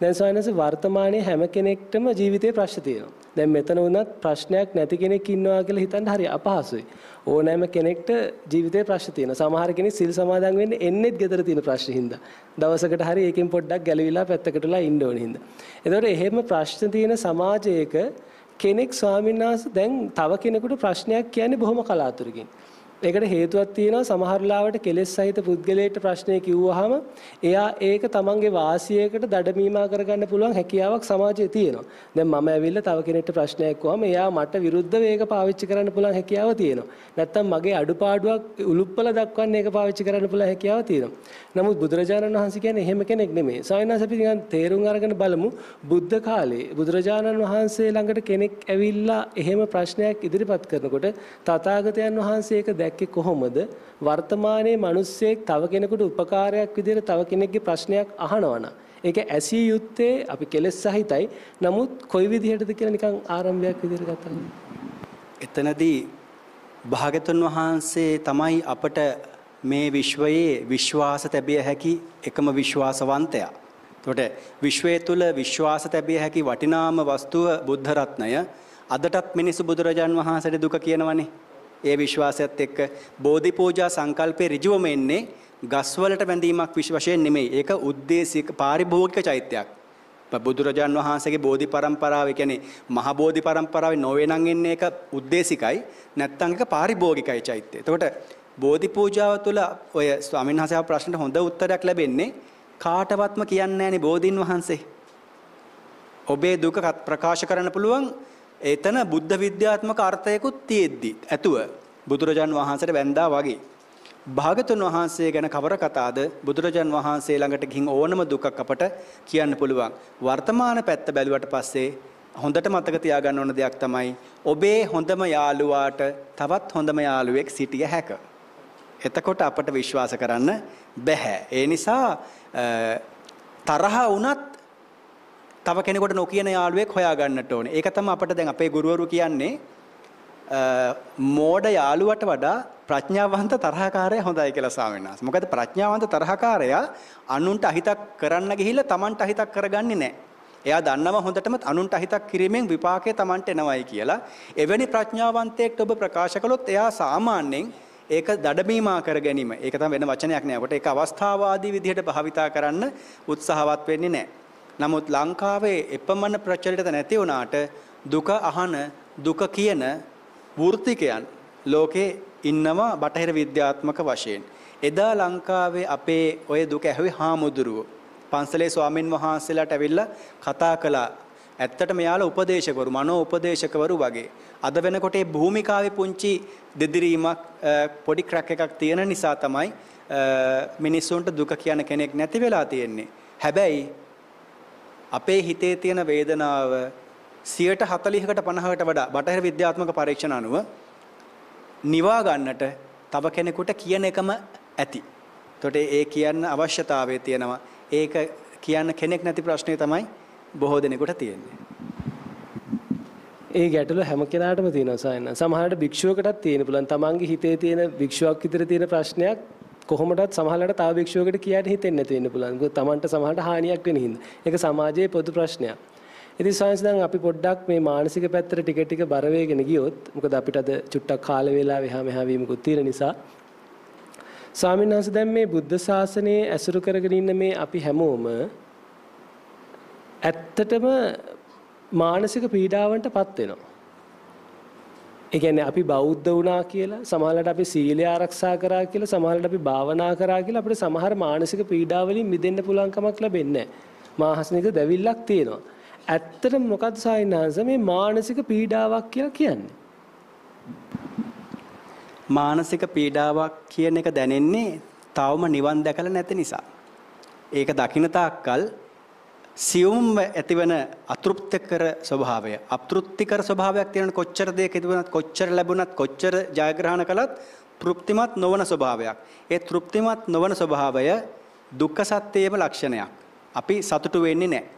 S1: දැන් සයන්ස් වර්තමානයේ හැම කෙනෙක්ටම ජීවිතේ ප්‍රශ්න තියෙනවා. දැන් මෙතන වුණත් ප්‍රශ්නයක් නැති කෙනෙක් ඉන්නවා කියලා හිතන්න හරි අපහසුයි. ඕනෑම කෙනෙක්ට ජීවිතේ ප්‍රශ්න තියෙනවා. සමහර කෙනෙක් සිල් සමාදන් වෙන්නේ එන්නේත් ගෙදර තියෙන ප්‍රශ්න හින්දා. දවසකට හරි ඒකෙන් පොඩ්ඩක් ගැලවිලා පැත්තකටලා ඉන්න ඕන හින්දා. එතකොට එහෙම ප්‍රශ්න තියෙන සමාජයක කෙනෙක් ස්වාමීන් වහන්සේ දැන් තව කෙනෙකුට ප්‍රශ්නයක් කියන්නේ බොහොම කලාතුරකින්. ඒකට හේතුවක් තියෙනවා සමහර ලාවට කෙලෙස් සහිත පුද්ගලයෙක්ට ප්‍රශ්නේ කිව්වහම එයා ඒක තමන්ගේ වාසියකට දඩමීමා කරගන්න පුළුවන් හැකියාවක් සමාජයේ තියෙනවා. දැන් මම ඇවිල්ලා තව කෙනෙක්ට ප්‍රශ්නයක් වහම එයා මට විරුද්ධව ඒක පාවිච්චි කරන්න පුළුවන් හැකියාව තියෙනවා. නැත්තම් මගේ අඩුපාඩුවක් උලුප්පල දක්වන්න ඒක පාවිච්චි කරන්න පුළුවන් හැකියාව තියෙනවා. නමුත් බුදුරජාණන් වහන්සේ කියන්නේ එහෙම කෙනෙක් නෙමෙයි. සායනස අපි නිකන් තේරුම් අරගෙන බලමු බුද්ධ කාලේ බුදුරජාණන් වහන්සේ ළඟට කෙනෙක් ඇවිල්ලා එහෙම ප්‍රශ්නයක් ඉදිරිපත් කරනකොට තථාගතයන් වහන්සේ ඒක දැක්කේ කොහොමද? වර්තමානයේ මිනිස්සෙක් තව කෙනෙකුට උපකාරයක් විදිහට තව කෙනෙක්ගේ ප්‍රශ්නයක් අහනවනම් ඒක ඇසිය යුත්තේ අපි කෙලෙස් සහිතයි. නමුත් කොයි විදිහටද කියලා නිකන් ආරම්භයක් විදිහට ගත්තා.
S2: එතනදී භාගතුන් වහන්සේ තමයි අපට මේ විශ්වයේ විශ්වාස තැබිය හැකි එකම විශ්වාසවන්තයා. එතකොට විශ්වය තුල විශ්වාස තැබිය හැකි වටිනාම වස්තුව බුද්ධ රත්නය අදටත් මිනිසු බුදුරජාන් වහන්සේට දුක කියනවනේ. ඒ විශ්වාසයත් එක්ක බෝධි පූජා සංකල්පේ ඍජුවම එන්නේ ගස්වලට බැඳීමක් වශයෙන් නෙමෙයි. ඒක උද්දේශික පාරිභෝගික චෛත්‍යයක්. බුදුරජාන් වහන්සේගේ බෝධි පරම්පරාව කියන්නේ මහ බෝධි පරම්පරාවේ නොවේ නම් එන්නේ ඒක උද්දේශිකයි නැත්නම් ඒක පාරිභෝගිකයි චෛත්‍යය. එතකොට බෝධි පූජාව තුළ ඔය ස්වාමීන් වහන්සේ ප්‍රශ්නට හොඳ උත්තරයක් ලැබෙන්නේ කාටවත්ම කියන්නේ නැහැනේ බෝධින් වහන්සේ. ඔබේ දුක ප්‍රකාශ කරන්න පුළුවන් එතන බුද්ධ විද්‍යාත්මක අර්ථයකුත් තියෙද්දි ඇතුව බුදුරජාන් වහන්සේට වැඳා වගේ භාගතුන් වහන්සේ ගැන කවර කතාද බුදුරජාන් වහන්සේ ළඟට ගිහින් ඕනම දුකක් අපට කියන්න පුළුවන් වර්තමාන පැත්ත බැලුවට පස්සේ හොඳට මතක තියාගන්න ඕන දෙයක් තමයි ඔබේ හොඳම යාළුවාට තවත් හොඳම යාළුවෙක් සිටිය හැක. එතකොට අපට විශ්වාස කරන්න බැහැ. ඒ නිසා තරහ වුණත් තව කෙනෙකුට නොකියන යාළුවෙක් හොයාගන්නට ඕනේ. ඒක තමයි අපිට දැන් අපේ ගුරුවරු කියන්නේ මෝඩ යාළුවට වඩා ප්‍රඥාවන්ත තරහකාරයා හොඳයි කියලා ස්වාමීන් වහන්සේ. මොකද ප්‍රඥාවන්ත තරහකාරයා අනුන්ට අහිතක් කරන්න ගිහිල්ලා Tamanට අහිතක් කරගන්නේ නැහැ. එයා දන්නවා හොඳටම අනුන්ට අහිතක් කිරීමෙන් විපාකය Tamanට එනවයි කියලා. එවැනි ප්‍රඥාවන්තයෙක්ට ඔබ ප්‍රකාශ කළොත් එයා සාමාන්‍යයෙන් ඒක දඩමීමා කර ගැනීම. ඒක තමයි වෙන වචනයක් නෑ. අපට ඒක අවස්ථාවාදී විදිහට භාවිතා කරන්න උත්සාහවත් වෙන්නේ නෑ. නමුත් ලංකාවේ එපමණ ප්‍රචලිත නැති වුණාට දුක අහන දුක කියන වෘත්තිකයන් ලෝකේ ඉන්නවා බටහිර විද්‍යාත්මක වශයෙන්. එදා ලංකාවේ අපේ ඔය දුක ඇහුවේ හාමුදුරුවෝ. පන්සලේ ස්වාමින් වහන්සේලාට ඇවිල්ලා කතා කළා. ඇත්තට මෙයාලා උපදේශකවරු, මනෝ උපදේශකවරු වගේ. අද වෙනකොට මේ භූමිකාවේ පුංචි දෙදිරීමක් පොඩි ක්‍රැක් එකක් තියෙන නිසා තමයි මිනිස්සුන්ට දුක කියන කෙනෙක් නැති වෙලා තියෙන්නේ. හැබැයි අපේ හිතේ තියෙන වේදනාව 140කට 50කට වඩා බටහිර විද්‍යාත්මක පරීක්ෂණ අනුව නිවා ගන්නට තව කෙනෙකුට කියන එකම ඇති. එතකොට ඒ කියන්න අවශ්‍යතාවය තියෙනවා. ඒක කියන්න කෙනෙක් නැති ප්‍රශ්නේ තමයි බොහෝ දෙනෙකුට තියෙන්නේ.
S1: ඒ ගැටලුව හැම කෙනාටම තියෙනවා සායන. සමහරවිට භික්ෂුවකටත් තියෙන පුළුවන්. තමන්ගේ හිතේ තියෙන භික්ෂුවක් විතර තියෙන ප්‍රශ්නයක් කොහොමදත් සමහරවිට තව භික්ෂුවකට කියන්න හිතෙන්නේ නැති වෙන්න පුළුවන්. මොකද තමන්ට සමහරට හානියක් වෙන හින්දා. ඒක සමාජයේ පොදු ප්‍රශ්නයක්. ඉතින් සායන්ස් දැන් අපි පොඩ්ඩක් මේ මානසික පැත්තට ටික ටික බර වෙගෙන ගියොත් මොකද අපිට අද චුට්ටක් කාල වේලාව එහා මෙහා වීමකුත් තියෙන නිසා ස්වාමීන් වහන්සේ දැන් මේ බුද්ධ ශාසනයේ ඇසුරු කරගෙන ඉන්න මේ අපි හැමෝම ඇත්තටම මානසික පීඩාවන්ටපත් වෙනවා. ඒ කියන්නේ අපි බෞද්ධ වුණා කියලා සමහරවිට අපි සීලය ආරක්ෂා කරා කියලා සමහරවිට අපි භාවනා කරා කියලා අපිට සමහර මානසික පීඩාවලින් මිදෙන්න පුළුවන් කමක් ලැබෙන්නේ නැහැ. මාහසනික දැවිල්ලක් තියෙනවා. ඇත්තටම මොකද්ද සායිනාංශ මේ මානසික පීඩාවක් කියලා කියන්නේ?
S2: මානසික පීඩාවක් කියන එක දැනෙන්නේ තවම නිවන් දැකලා නැති නිසා. ඒක දකින්න තාක්කල් සියුම්ව ඇතිවන අතෘප්තිකර ස්වභාවය අතෘප්තිකර ස්වභාවයක් තියෙන කොච්චර දෙයක් තිබුණත් කොච්චර ලැබුණත් කොච්චර ජයග්‍රහණ කළත් තෘප්තිමත් නොවන ස්වභාවයක්. ඒ තෘප්තිමත් නොවන ස්වභාවය දුක්ඛ සත්‍යයේම ලක්ෂණයක්. අපි සතුටු වෙන්නේ නැහැ.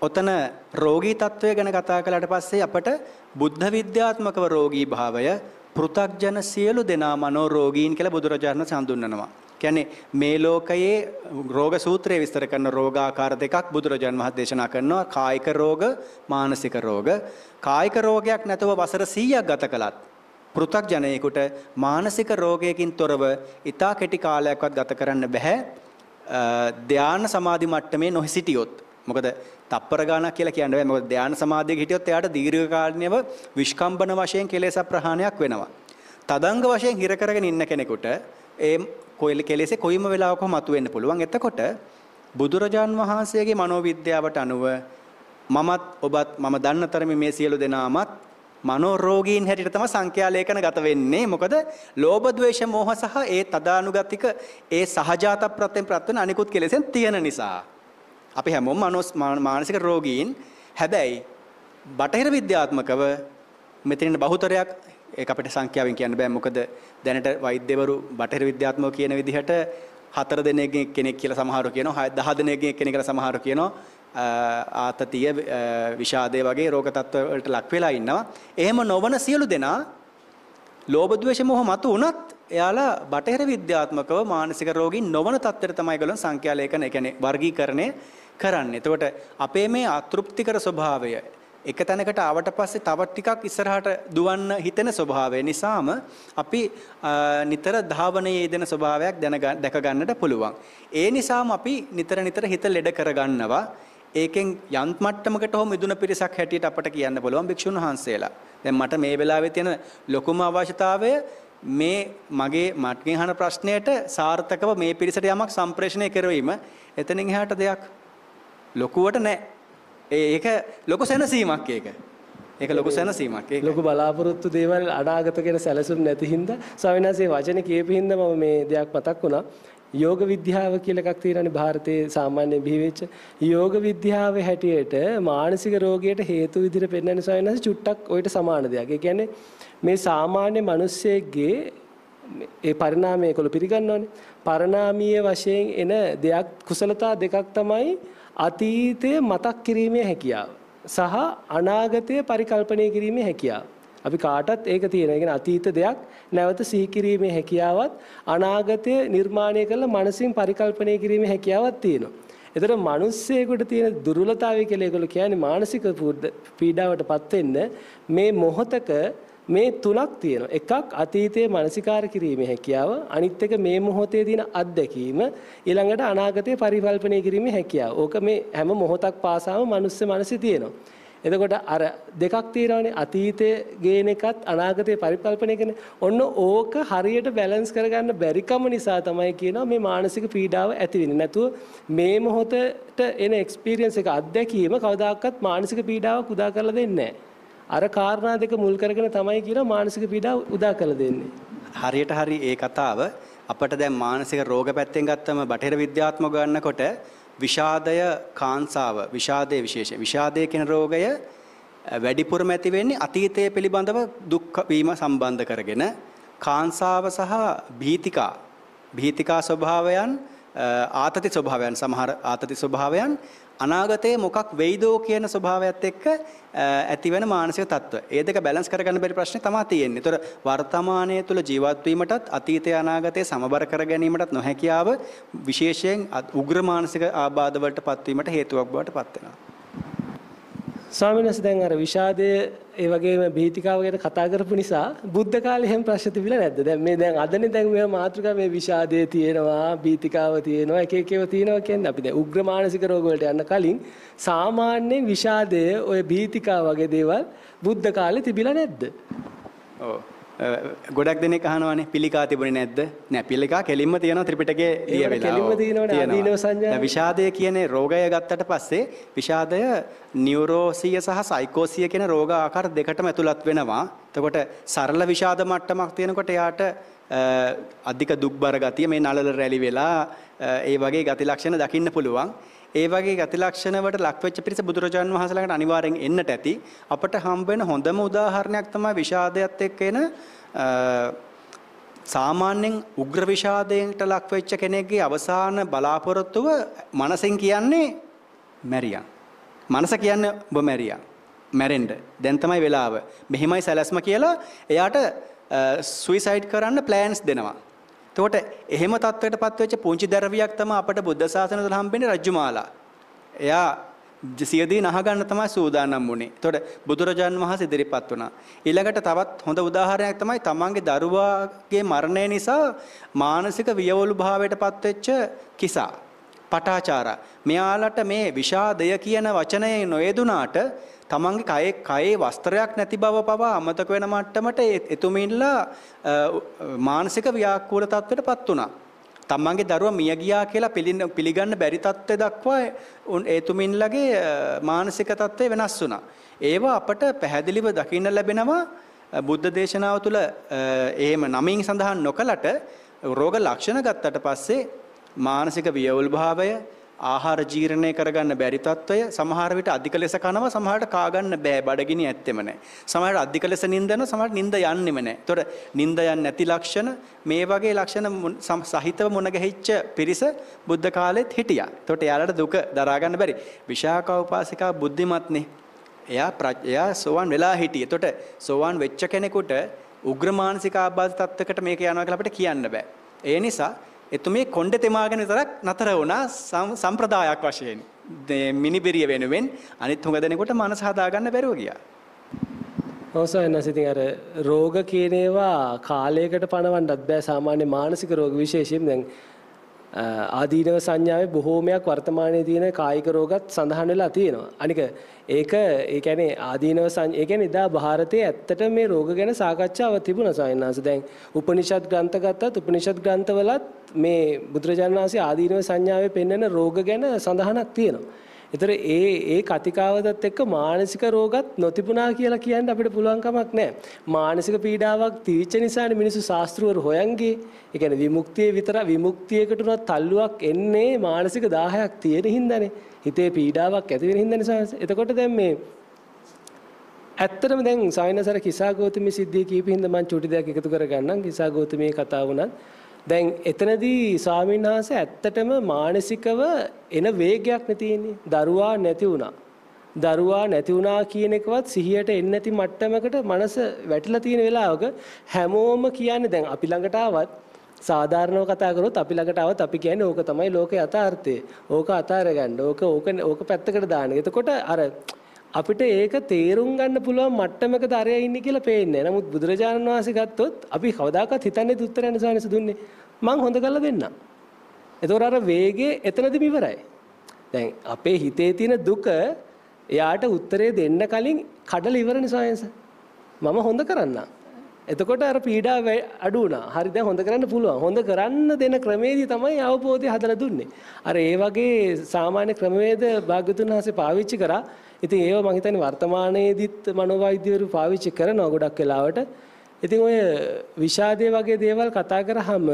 S2: ඔතන රෝගී తත්වය ගැන කතා කළාට පස්සේ අපට බුද්ධ විද්‍යාත්මකව රෝගී භාවය පෘ탁ජන සියලු දෙනා මනෝ රෝගීන් කියලා බුදුරජාණන් සඳුන්වනවා. කියන්නේ මේ ලෝකයේ රෝග සූත්‍රයේ විස්තර කරන රෝගාකාර දෙකක් බුදුරජාන් වහන්සේ දේශනා කරනවා. කායික රෝග මානසික රෝග. කායික රෝගයක් නැතුව වසර 100ක් ගත කළත් පෘථග්ජනයෙකුට මානසික රෝගයකින් තොරව ඊටා කෙටි කාලයක්වත් ගත කරන්න බෑ ධානා සමාධි මට්ටමේ නොහිසිටියොත් මොකද තප්පර ගානක් කියලා කියන්නේ බෑ. මොකද ධානා සමාධියක හිටියොත් එයාට දීර්ඝකාලීනව විස්කම්බන වශයෙන් කෙලෙස ප්‍රහාණයක් වෙනවා. තදංග වශයෙන් හිර කරගෙන ඉන්න කෙනෙකුට ඒ කොයිල කෙලෙසේ කොයිම වෙලාවක මතුවෙන්න පුළුවන්. එතකොට බුදුරජාන් වහන්සේගේ මනෝවිද්‍යාවට අනුව මමත් ඔබත් මම දන්න තරමේ මේ සියලු දෙනාමත් මනෝ රෝගීන් හැටියට තමයි සංඛ්‍යා ලේඛන ගත වෙන්නේ. මොකද ලෝභ ද්වේෂ මෝහ සහ ඒ තදානුගතික ඒ සහජාත ප්‍රත්‍යයෙන් ප්‍රත්‍යන අනිකුත් කෙලෙසෙන් තියෙන නිසා. අපි හැමෝම මානසික රෝගීන්. හැබැයි බටහිර විද්‍යාත්මකව මෙතනින් බහුතරයක් ඒක අපිට සංඛ්‍යාවෙන් කියන්න බෑ මොකද දැනට වෛද්‍යවරු බටහිර විද්‍යාත්මක කියන විදිහට හතර දෙනෙක්ගෙන් කෙනෙක් කියලා සමහරව කියනවා 10 දෙනෙක්ගෙන් කෙනෙක් කියලා සමහරව කියනවා ආතතිය විෂාදය වගේ රෝග තත්ත්ව වලට ලක් වෙලා ඉන්නවා. එහෙම නොවන සියලු දෙනා ලෝභ ද්වේෂ මොහ මත උනත් එයාලා බටහිර විද්‍යාත්මකව මානසික රෝගීන් නොවන තත්ත්වයට තමයි ඒගොල්ලන් සංඛ්‍යා ලේඛන, ඒ කියන්නේ වර්ගීකරණය කරන්නේ. එතකොට අපේ මේ අතෘප්තිකර ස්වභාවය එක තැනකට ආවට පස්සේ තව ටිකක් ඉස්සරහට දුවන්න හිතෙන ස්වභාවය නිසාම අපි නිතර ධාවනයේ යෙදෙන ස්වභාවයක් දැක ගන්නට පුළුවන්. ඒ නිසාම අපි නිතර නිතර හිත ලෙඩ කරගන්නවා. ඒකෙන් යන්ත් මට්ටමකට හෝ මිදුන පිරිසක් හැටියට අපට කියන්න පුළුවන් භික්ෂුන් වහන්සේලා. දැන් මට මේ වෙලාවේ තියෙන ලොකුම අවශ්‍යතාවය මේ මගේ මත්ගෙන් අහන ප්‍රශ්නයට සාර්ථකව මේ පිරිසට යමක් සම්ප්‍රේෂණය කරවීම. එතනින් එහාට දෙයක් ලොකුවට නැහැ. ඒක ලොකු සැනසීමක් ඒක. ඒක ලොකු සැනසීමක්. ඒක
S1: ලොකු බලාපොරොත්තු දේවල් අනාගත ගැන සැලසුම් නැති හින්දා ස්වාමිනාසේ වචනේ කියපු හින්දා මම මේ දෙයක් මතක් වුණා. යෝග විද්‍යාව කියලා එකක් තියෙනවානේ ಭಾರತයේ සාමාන්‍ය බිහිවෙච්ච යෝග විද්‍යාවේ හැටියට මානසික රෝගයට හේතු විදිහට පෙන්නන සයනස චුට්ටක් ඔయిత සමාන දෙයක්. ඒ කියන්නේ මේ සාමාන්‍ය මිනිස්සෙගේ ඒ පරිණාමය ඒකළු පිළිගන්නවනේ. පරිණාමීය වශයෙන් එන දෙයක් කුසලතා දෙකක් තමයි අතීතය මතක් කිරීමේ හැකියාව සහ අනාගතය පරිකල්පනය කිරීමේ හැකියාව. අපි කාටත් ඒක තියෙනවා. ඒ කියන්නේ අතීත දෙයක් නැවත සිහි කිරීමේ හැකියාවත් අනාගතය නිර්මාණය කරලා මනසින් පරිකල්පනය කිරීමේ හැකියාවක් තියෙනවා. එතකොට මිනිස්සෙකුට තියෙන දුර්වලතාවය කියලා ඒගොල්ලෝ කියන්නේ මානසික පීඩාවටපත් වෙන්න මේ මොහතක මේ තුනක් තියෙනවා. එකක් අතීතයේ මානසිකාර කිරීමේ හැකියාව, අනිත් එක මේ මොහොතේ තියෙන අත්දැකීම, ඊළඟට අනාගතයේ පරිකල්පනය කිරීමේ හැකියාව. ඕක මේ හැම මොහොතක් පාසාම මිනිස්සු මනසේ තියෙනවා. එතකොට අර දෙකක් තියෙනවානේ අතීතයේ ගේන එකත් අනාගතයේ පරිකල්පනය කරන. ඔන්න ඕක හරියට බැලන්ස් කරගන්න බැරිකම නිසා තමයි කියනවා මේ මානසික පීඩාව ඇති වෙන්නේ. නැතුව මේ මොහොතට එන එක්ස්පීරියන්ස් එක අත්දැකීම කවදාකවත් මානසික පීඩාවක් උදා කරලා දෙන්නේ අර කාරණා දෙක මුල් කරගෙන තමයි කියනවා මානසික පීඩාව උදා කරලා දෙන්නේ.
S2: හරියට හරි ඒ කතාව අපිට දැන් මානසික රෝග පැත්තෙන් ගත්තම බටහිර විද්‍යාත්මක ගන්නකොට විෂාදය කාංසාව විෂාදයේ විශේෂ විෂාදය කියන රෝගය වැඩිපුරම ඇති වෙන්නේ අතීතයේ පිළිබඳව දුක් වීම සම්බන්ධ කරගෙන කාංසාව සහ භීතිකා භීතිකා ස්වභාවයන් ආතති ස්වභාවයන් සමහර ආතති ස්වභාවයන් අනාගතයේ මොකක් වෙයිදෝ කියන ස්වභාවයත් එක්ක ඇතිවෙන මානසික තත්ත්ව. ඒ දෙක බැලන්ස් කරගන්න බැරි ප්‍රශ්නේ තමයි තියෙන්නේ. ඒතර වර්තමානයේ තුල ජීවත් වීමටත් අතීතය අනාගතය සමබර කර ගැනීමටත් නොහැකියාව විශේෂයෙන් උග්‍ර මානසික ආබාධ වලට පත්වීමට හේතුවක් බවට පත් වෙනවා.
S1: ස්වාමීන් වහන්සේ දැන් අර විෂාදයේ ඒ වගේම බීතිකාව ගැන කතා කරපු නිසා බුද්ධ කාලේ හැම ප්‍රශ්න තිබිලා නැද්ද? දැන් මේ දැන් අදනේ දැන් මේ මාතෘකාව මේ විෂාදයේ තියෙනවා, බීතිකාව තියෙනවා, එක එක ඒවා තියෙනවා කියන්නේ අපි දැන් උග්‍ර මානසික රෝග වලට යන්න කලින් සාමාන්‍ය විෂාදය, ඔය බීතිකාව වගේ දේවල් බුද්ධ කාලේ තිබිලා නැද්ද?
S2: ඔව්. ගොඩක් දෙනෙක් අහනවානේ පිළිකා තිබුණේ නැද්ද? නෑ පිළිකා කෙලින්ම තියෙනවා ත්‍රිපිටකයේ ලියවිලා.
S1: කෙලින්ම තියෙනවනේ ආදීනව සංඥා.
S2: විෂාදය කියන්නේ රෝගය ගත්තට පස්සේ විෂාදය නියුරෝසිය සහ සයිකෝසිය කියන රෝග ආකාර දෙකටම ඇතුළත් වෙනවා. එතකොට සරල විෂාද මට්ටමක් තියෙනකොට එයාට අධික දුක්බර ගතිය මේ නළල රැලි වෙලා ඒ වගේ ගති ලක්ෂණ දකින්න පුළුවන්. ඒ වගේ ගති ලක්ෂණ වලට ලක්වෙච්ච පිරිස බුදුරජාන් වහන්සේ ළඟට අනිවාර්යෙන් එන්නට ඇති. අපට හම්බ වෙන හොඳම උදාහරණයක් තමයි විෂාදයට එක්ක එන සාමාන්‍යයෙන් උග්‍ර විෂාදයට ලක්වෙච්ච කෙනෙක්ගේ අවසාන බලාපොරොත්තුව මනසෙන් කියන්නේ මැරියා. මනස කියන්නේ ඔබ මැරියා. මැරෙන්න. දැන් තමයි වෙලාව. මෙහිමයි සැලැස්ම කියලා එයාට සුයිසයිඩ් කරන්න ප්ලෑන්ස් දෙනවා. එතකොට එහෙම තත්වයකටපත් වෙච්ච පුංචි දරවියක් තමයි අපට බුද්ධ ශාසනය තුළ හම්බෙන්නේ රජ්ජුමාලා. එයා සියදී නහගන්න තමයි සූදානම් වුණේ. එතකොට බුදුරජාන් වහන්සේ ඉදිරිපත් වුණා. ඊළඟට තවත් හොඳ උදාහරණයක් තමයි තමන්ගේ දරුවාගේ මරණය නිසා මානසික වියවලු භාවයටපත් වෙච්ච කිසා. පටාචාරා. මෙයාලට මේ විෂාදය කියන වචනය නොයෙදුනාට තමන්ගේ කයේ කයේ වස්ත්‍රයක් නැති බව පවා අමතක වෙන මට්ටමට එතුමින්ලා මානසික ව්‍යාකූල තත්ත්වයටපත් වුණා. තමන්ගේ දරුවා මිය ගියා කියලා පිළිගන්න බැරි තත්ත්වය දක්වා එතුමින්ලගේ මානසික තත්ත්වය වෙනස් වුණා. ඒවා අපට පැහැදිලිව දකින්න ලැබෙනවා බුද්ධ දේශනාව තුළ එහෙම නමින් සඳහන් නොකලට රෝග ලක්ෂණ ගත්තට පස්සේ මානසික වියවුල් භාවය ආහාර ජීර්ණය කරගන්න බැරි තත්වය සමහර විට අධික ලෙස කනවා සමහරට කා ගන්න බෑ බඩගිනි ඇත්තෙම නැහැ. සමහරට අධික ලෙස නිින්දනවා සමහරට නිින්ද යන්නෙම නැහැ. ඒතොර නිින්ද යන්නේ නැති ලක්ෂණ මේ වගේ ලක්ෂණ සහිතව මුණ ගැහිච්ච පිරිස බුද්ධ කාලෙත් හිටියා. ඒතොට එයාලට දුක දරා ගන්න බැරි. විශාකා උපාසිකා බුද්ධිමත්නේ. එයා එයා සෝවන් වෙලා හිටියේ. ඒතොට සෝවන් වෙච්ච කෙනෙකුට උග්‍ර මානසික ආබාධ තත්ත්වයකට මේක යනවා කියලා අපිට කියන්න බෑ. ඒ නිසා එතුමේ කොණ්ඩ තෙමාගෙන විතරක් නතර වුණා සම්ප්‍රදායක් වශයෙන්. මිනිබිරිය වෙනුවෙන් අනිත් හුඟ දෙනෙකුට මනස හදාගන්න බැරුව ගියා.
S1: ඔසයන්ස් ඉතින් අර රෝග කියන ඒවා කාලයකට පණවන්නත් බෑ සාමාන්‍ය මානසික රෝග විශේෂයෙන් දැන් ආදීනව සංඥාවේ බොහෝමයක් වර්තමානයේ තියෙන කායික රෝගත් සඳහන් වෙලා තියෙනවා. අනික ඒක ඒ කියන්නේ ආදීනව සංඥා ඒ කියන්නේ ඉදා ಭಾರತයේ ඇත්තට මේ රෝග ගැන සාකච්ඡාවක් තිබුණා සායනාස. දැන් උපනිෂද් ග්‍රන්ථ ගත්තත් උපනිෂද් ග්‍රන්ථවලත් මේ බුදුරජාණන් වහන්සේ ආදීනව සංඥාවේ පෙන්වන රෝග ගැන සඳහනක් තියෙනවා. ඒතර ඒ ඒ කතිකාවතත් එක්ක මානසික රෝගත් නොතිබුණා කියලා කියන්න අපිට පුළුවන් කමක් නැහැ. මානසික පීඩාවක් තිවිච්ච නිසානේ මිනිස්සු ශාස්ත්‍රවරු හොයන්ගේ. ඒ කියන්නේ විමුක්තිය විතර විමුක්තියකට උනත් තල්ලුවක් එන්නේ මානසික 10ක් තියෙන හින්දානේ. හිතේ පීඩාවක් ඇති වෙන හින්දා නිසා. එතකොට දැන් මේ ඇත්තටම දැන් සායනසර කිසා ගෞතමී සිද්ධිය කීප හින්දා මම චුටි දෙයක් එකතු කරගන්නම්. කිසා ගෞතමී කතාව උනත් දැන් එතනදී ස්වාමීන් වහන්සේ ඇත්තටම මානසිකව එන වේගයක් නේ තියෙන්නේ. දරුවා නැති වුණා. දරුවා නැති වුණා කියන එකවත් සිහියට එන්නේ නැති මට්ටමකට මනස වැටිලා තියෙන වෙලාවක හැමෝම කියන්නේ දැන් අපි ළඟට ආවත් සාධාරණව කතා කරොත් අපි ළඟට આવත් අපි කියන්නේ ඕක තමයි ලෝකේ යථාර්ථය. ඕක අතාර ගන්න. ඕක ඕක ඕක පැත්තකට දාන්න. එතකොට අර අපිට ඒක තේරුම් ගන්න පුළුවන් මට්ටමක තරය ඉන්නේ කියලා පේන්නේ. නමුත් බුදුරජාණන් වහන්සේ ගත්තොත් අපි කවදාකවත් හිතන්නේ උත්තරයන් සානස දුන්නේ. මං හොඳ කරලා දෙන්නම්. ඒතොර අර වේගේ එතනදිම ඉවරයි. දැන් අපේ හිතේ තියෙන දුක එයාට උත්තරේ දෙන්න කලින් කඩලා ඉවරනේ සයන්ස්. මම හොඳ කරන්නම්. එතකොට අර පීඩා අඩු වුණා. හරි දැන් හොඳ කරන්න පුළුවන්. හොඳ කරන්න දෙන ක්‍රමේදී තමයි අවබෝධය හදලා දුන්නේ. අර ඒ වගේ සාමාන්‍ය ක්‍රමවේද භාග්‍යතුන් වහන්සේ පාවිච්චි කරා. ඉතින් ඒව මම හිතන්නේ වර්තමානයේදීත් මනෝවෛද්‍යවරු පාවිච්චි කරනවා ගොඩක් වෙලාවට. ඉතින් ඔය විෂාදයේ වගේ දේවල් කතා කරාම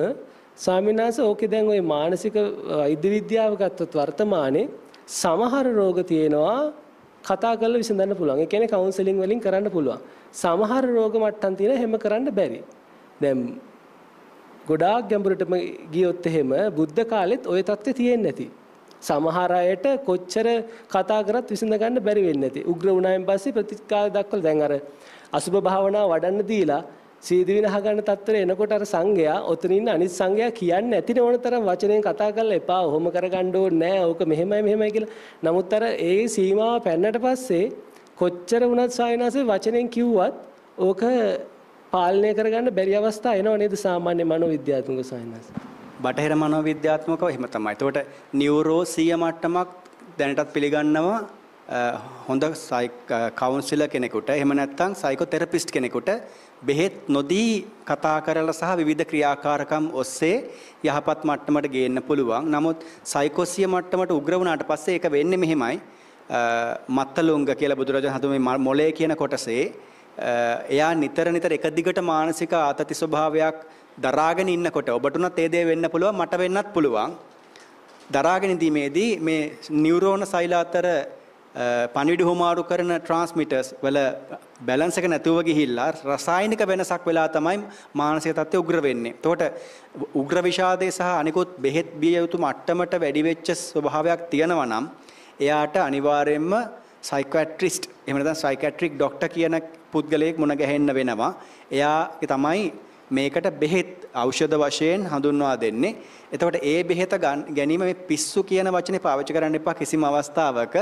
S1: ස්වාමිනාස ඕකේ දැන් ওই මානසික වෛද්‍ය විද්‍යාව ගත්තොත් වර්තමානයේ සමහර රෝග තියෙනවා කතා කරලා විසඳන්න පුළුවන්. ඒ කියන්නේ කවුන්සලින් වලින් කරන්න පුළුවන්. සමහර රෝග මට්ටම් තියෙන හැම කරන්න බැරි. දැන් ගොඩාක් ගැඹුරටම ගියොත් එහෙම බුද්ධ කාලෙත් ওই தත්ත්වය තියෙන්නේ නැති. සමහර අයට කොච්චර කතා කරත් විසඳ ගන්න බැරි වෙන්නේ නැති. උග්‍ර වුණායින් පස්සේ ප්‍රතිකාර දක්වලා දැන් අර අසුබ භාවනාව වඩන්න දීලා සීදිවින අහගන්න තත්ත්වයට එනකොට අර සංඝයා ඔතන ඉන්න අනිත් සංඝයා කියන්නේ නැතිනේ ඕනතරම් වචනෙන් කතා කරලා එපා ඔහොම කරගන්න ඕනේ නෑ ඕක මෙහෙමයි මෙහෙමයි කියලා. නමුත් අර ඒ සීමාව පැන්නට පස්සේ කොච්චර වුණත් සායනාසේ වචනෙන් කිව්වත් ඕක පාලනය කරගන්න බැරි අවස්ථා එනව නේද සාමාන්‍ය මනෝවිද්‍යාත්මක සායනාස.
S2: බටහිර මනෝවිද්‍යාත්මකව එහෙම තමයි. එතකොට නියුරෝ 100 මට්ටමක් දැනටත් පිළිගන්නවා හොඳ කවුන්සිලර් කෙනෙකුට එහෙම නැත්නම් සයිකෝതെරපිස්ට් කෙනෙකුට බෙහෙත් නොදී කතා කරලා සහ විවිධ ක්‍රියාකාරකම් ඔස්සේ යහපත් මට්ටමට ගේන්න පුළුවන්. නමුත් සයිකෝසිය මට්ටමට උග්‍ර වුණාට පස්සේ ඒක වෙන්නේ මෙහෙමයි. මත්තලුංග කියලා බුදුරජාණන් හඳු මේ මොලේ කියන කොටසේ එයා නිතර නිතර එක දිගට මානසික ආතති ස්වභාවයක් දරාගෙන ඉන්නකොට ඔබට උනත් ඒ දේ වෙන්න පුළුවන් මට වෙන්නත් පුළුවන්. දරාගෙන ඉඳීමේදී මේ නියුරෝන සෛල අතර පණිවිඩ හුමාරු කරන ට්‍රාන්ස්මිටර්ස් වල බැලන්ස් එක නැතුව ගිහිල්ලා රසායනික වෙනසක් වෙලා තමයි මානසික තත්ත්වය උග්‍ර වෙන්නේ. එතකොට උග්‍ර විෂාදයේ සහ අනිකුත් බෙහෙත් බිය යුතු මට්ටමට වැඩි වෙච්ච ස්වභාවයක් තියෙනවා නම් එයාට අනිවාර්යයෙන්ම සයිකියාට්‍රිස්ට් එහෙම නැත්නම් සයිකියාට්‍රික් ડોක්ටර් කියන පුද්ගලයෙක් මුණ ගැහෙන්න වෙනවා. එයාගේ තමයි මේකට බෙහෙත් ඖෂධ වශයෙන් හඳුන්වා දෙන්නේ. එතකොට ඒ බෙහෙත ගැනීම මේ පිස්සු කියන වචනේ පාවිච්චි කරන්න එපා කිසිම අවස්ථාවක.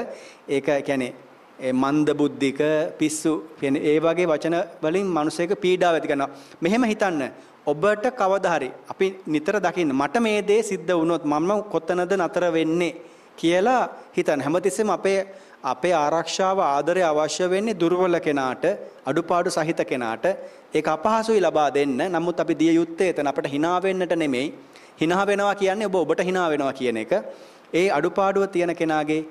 S2: ඒක කියන්නේ ඒ මන්ද බුද්ධික පිස්සු කියන ඒ වගේ වචන වලින් මිනිසෙක පීඩාව ඇති කරනවා. මෙහෙම හිතන්න. ඔබට කවදා හරි අපි නිතර දකින්න මට මේ දේ සිද්ධ වුණොත් මම කොතනද නතර වෙන්නේ කියලා හිතන්න. හැමතිස්සෙම අපේ අපේ ආරක්ෂාව ආදරය අවශ්‍ය වෙන්නේ දුර්වල කෙනාට අඩුපාඩු සහිත කෙනාට ඒක අපහසුයි ලබා දෙන්න. නමුත් අපි දිය යුත්තේ එතන අපිට hina වෙන්නට නෙමෙයි. hina වෙනවා කියන්නේ ඔබ ඔබට hina වෙනවා කියන එක. ඒ අඩුපාඩුව තියෙන කෙනාගේ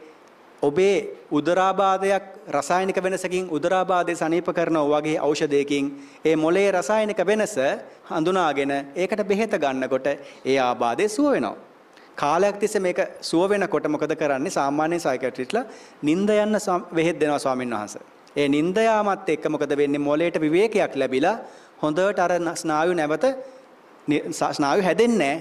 S2: ඔබේ උදරාබාධයක් රසායනික වෙනසකින් උදරාබාධය සනීප කරනවා වගේ ඖෂධයකින් ඒ මොලේ රසායනික වෙනස හඳුනාගෙන ඒකට බෙහෙත ගන්නකොට ඒ ආබාධය සුව වෙනවා. කාලයක් තිස්සේ මේක සුව වෙනකොට මොකද කරන්නේ සාමාන්‍ය සයිකියාට්‍රිස්ට්ලා නිින්ද යන්න වෙහෙත් දෙනවා ස්වාමීන් වහන්සේ. ඒ නිින්ද යාමත් එක්ක මොකද වෙන්නේ මොලේට විවේකයක් ලැබිලා හොඳට අර ස්නායු නැවත ස්නායු හැදෙන්නේ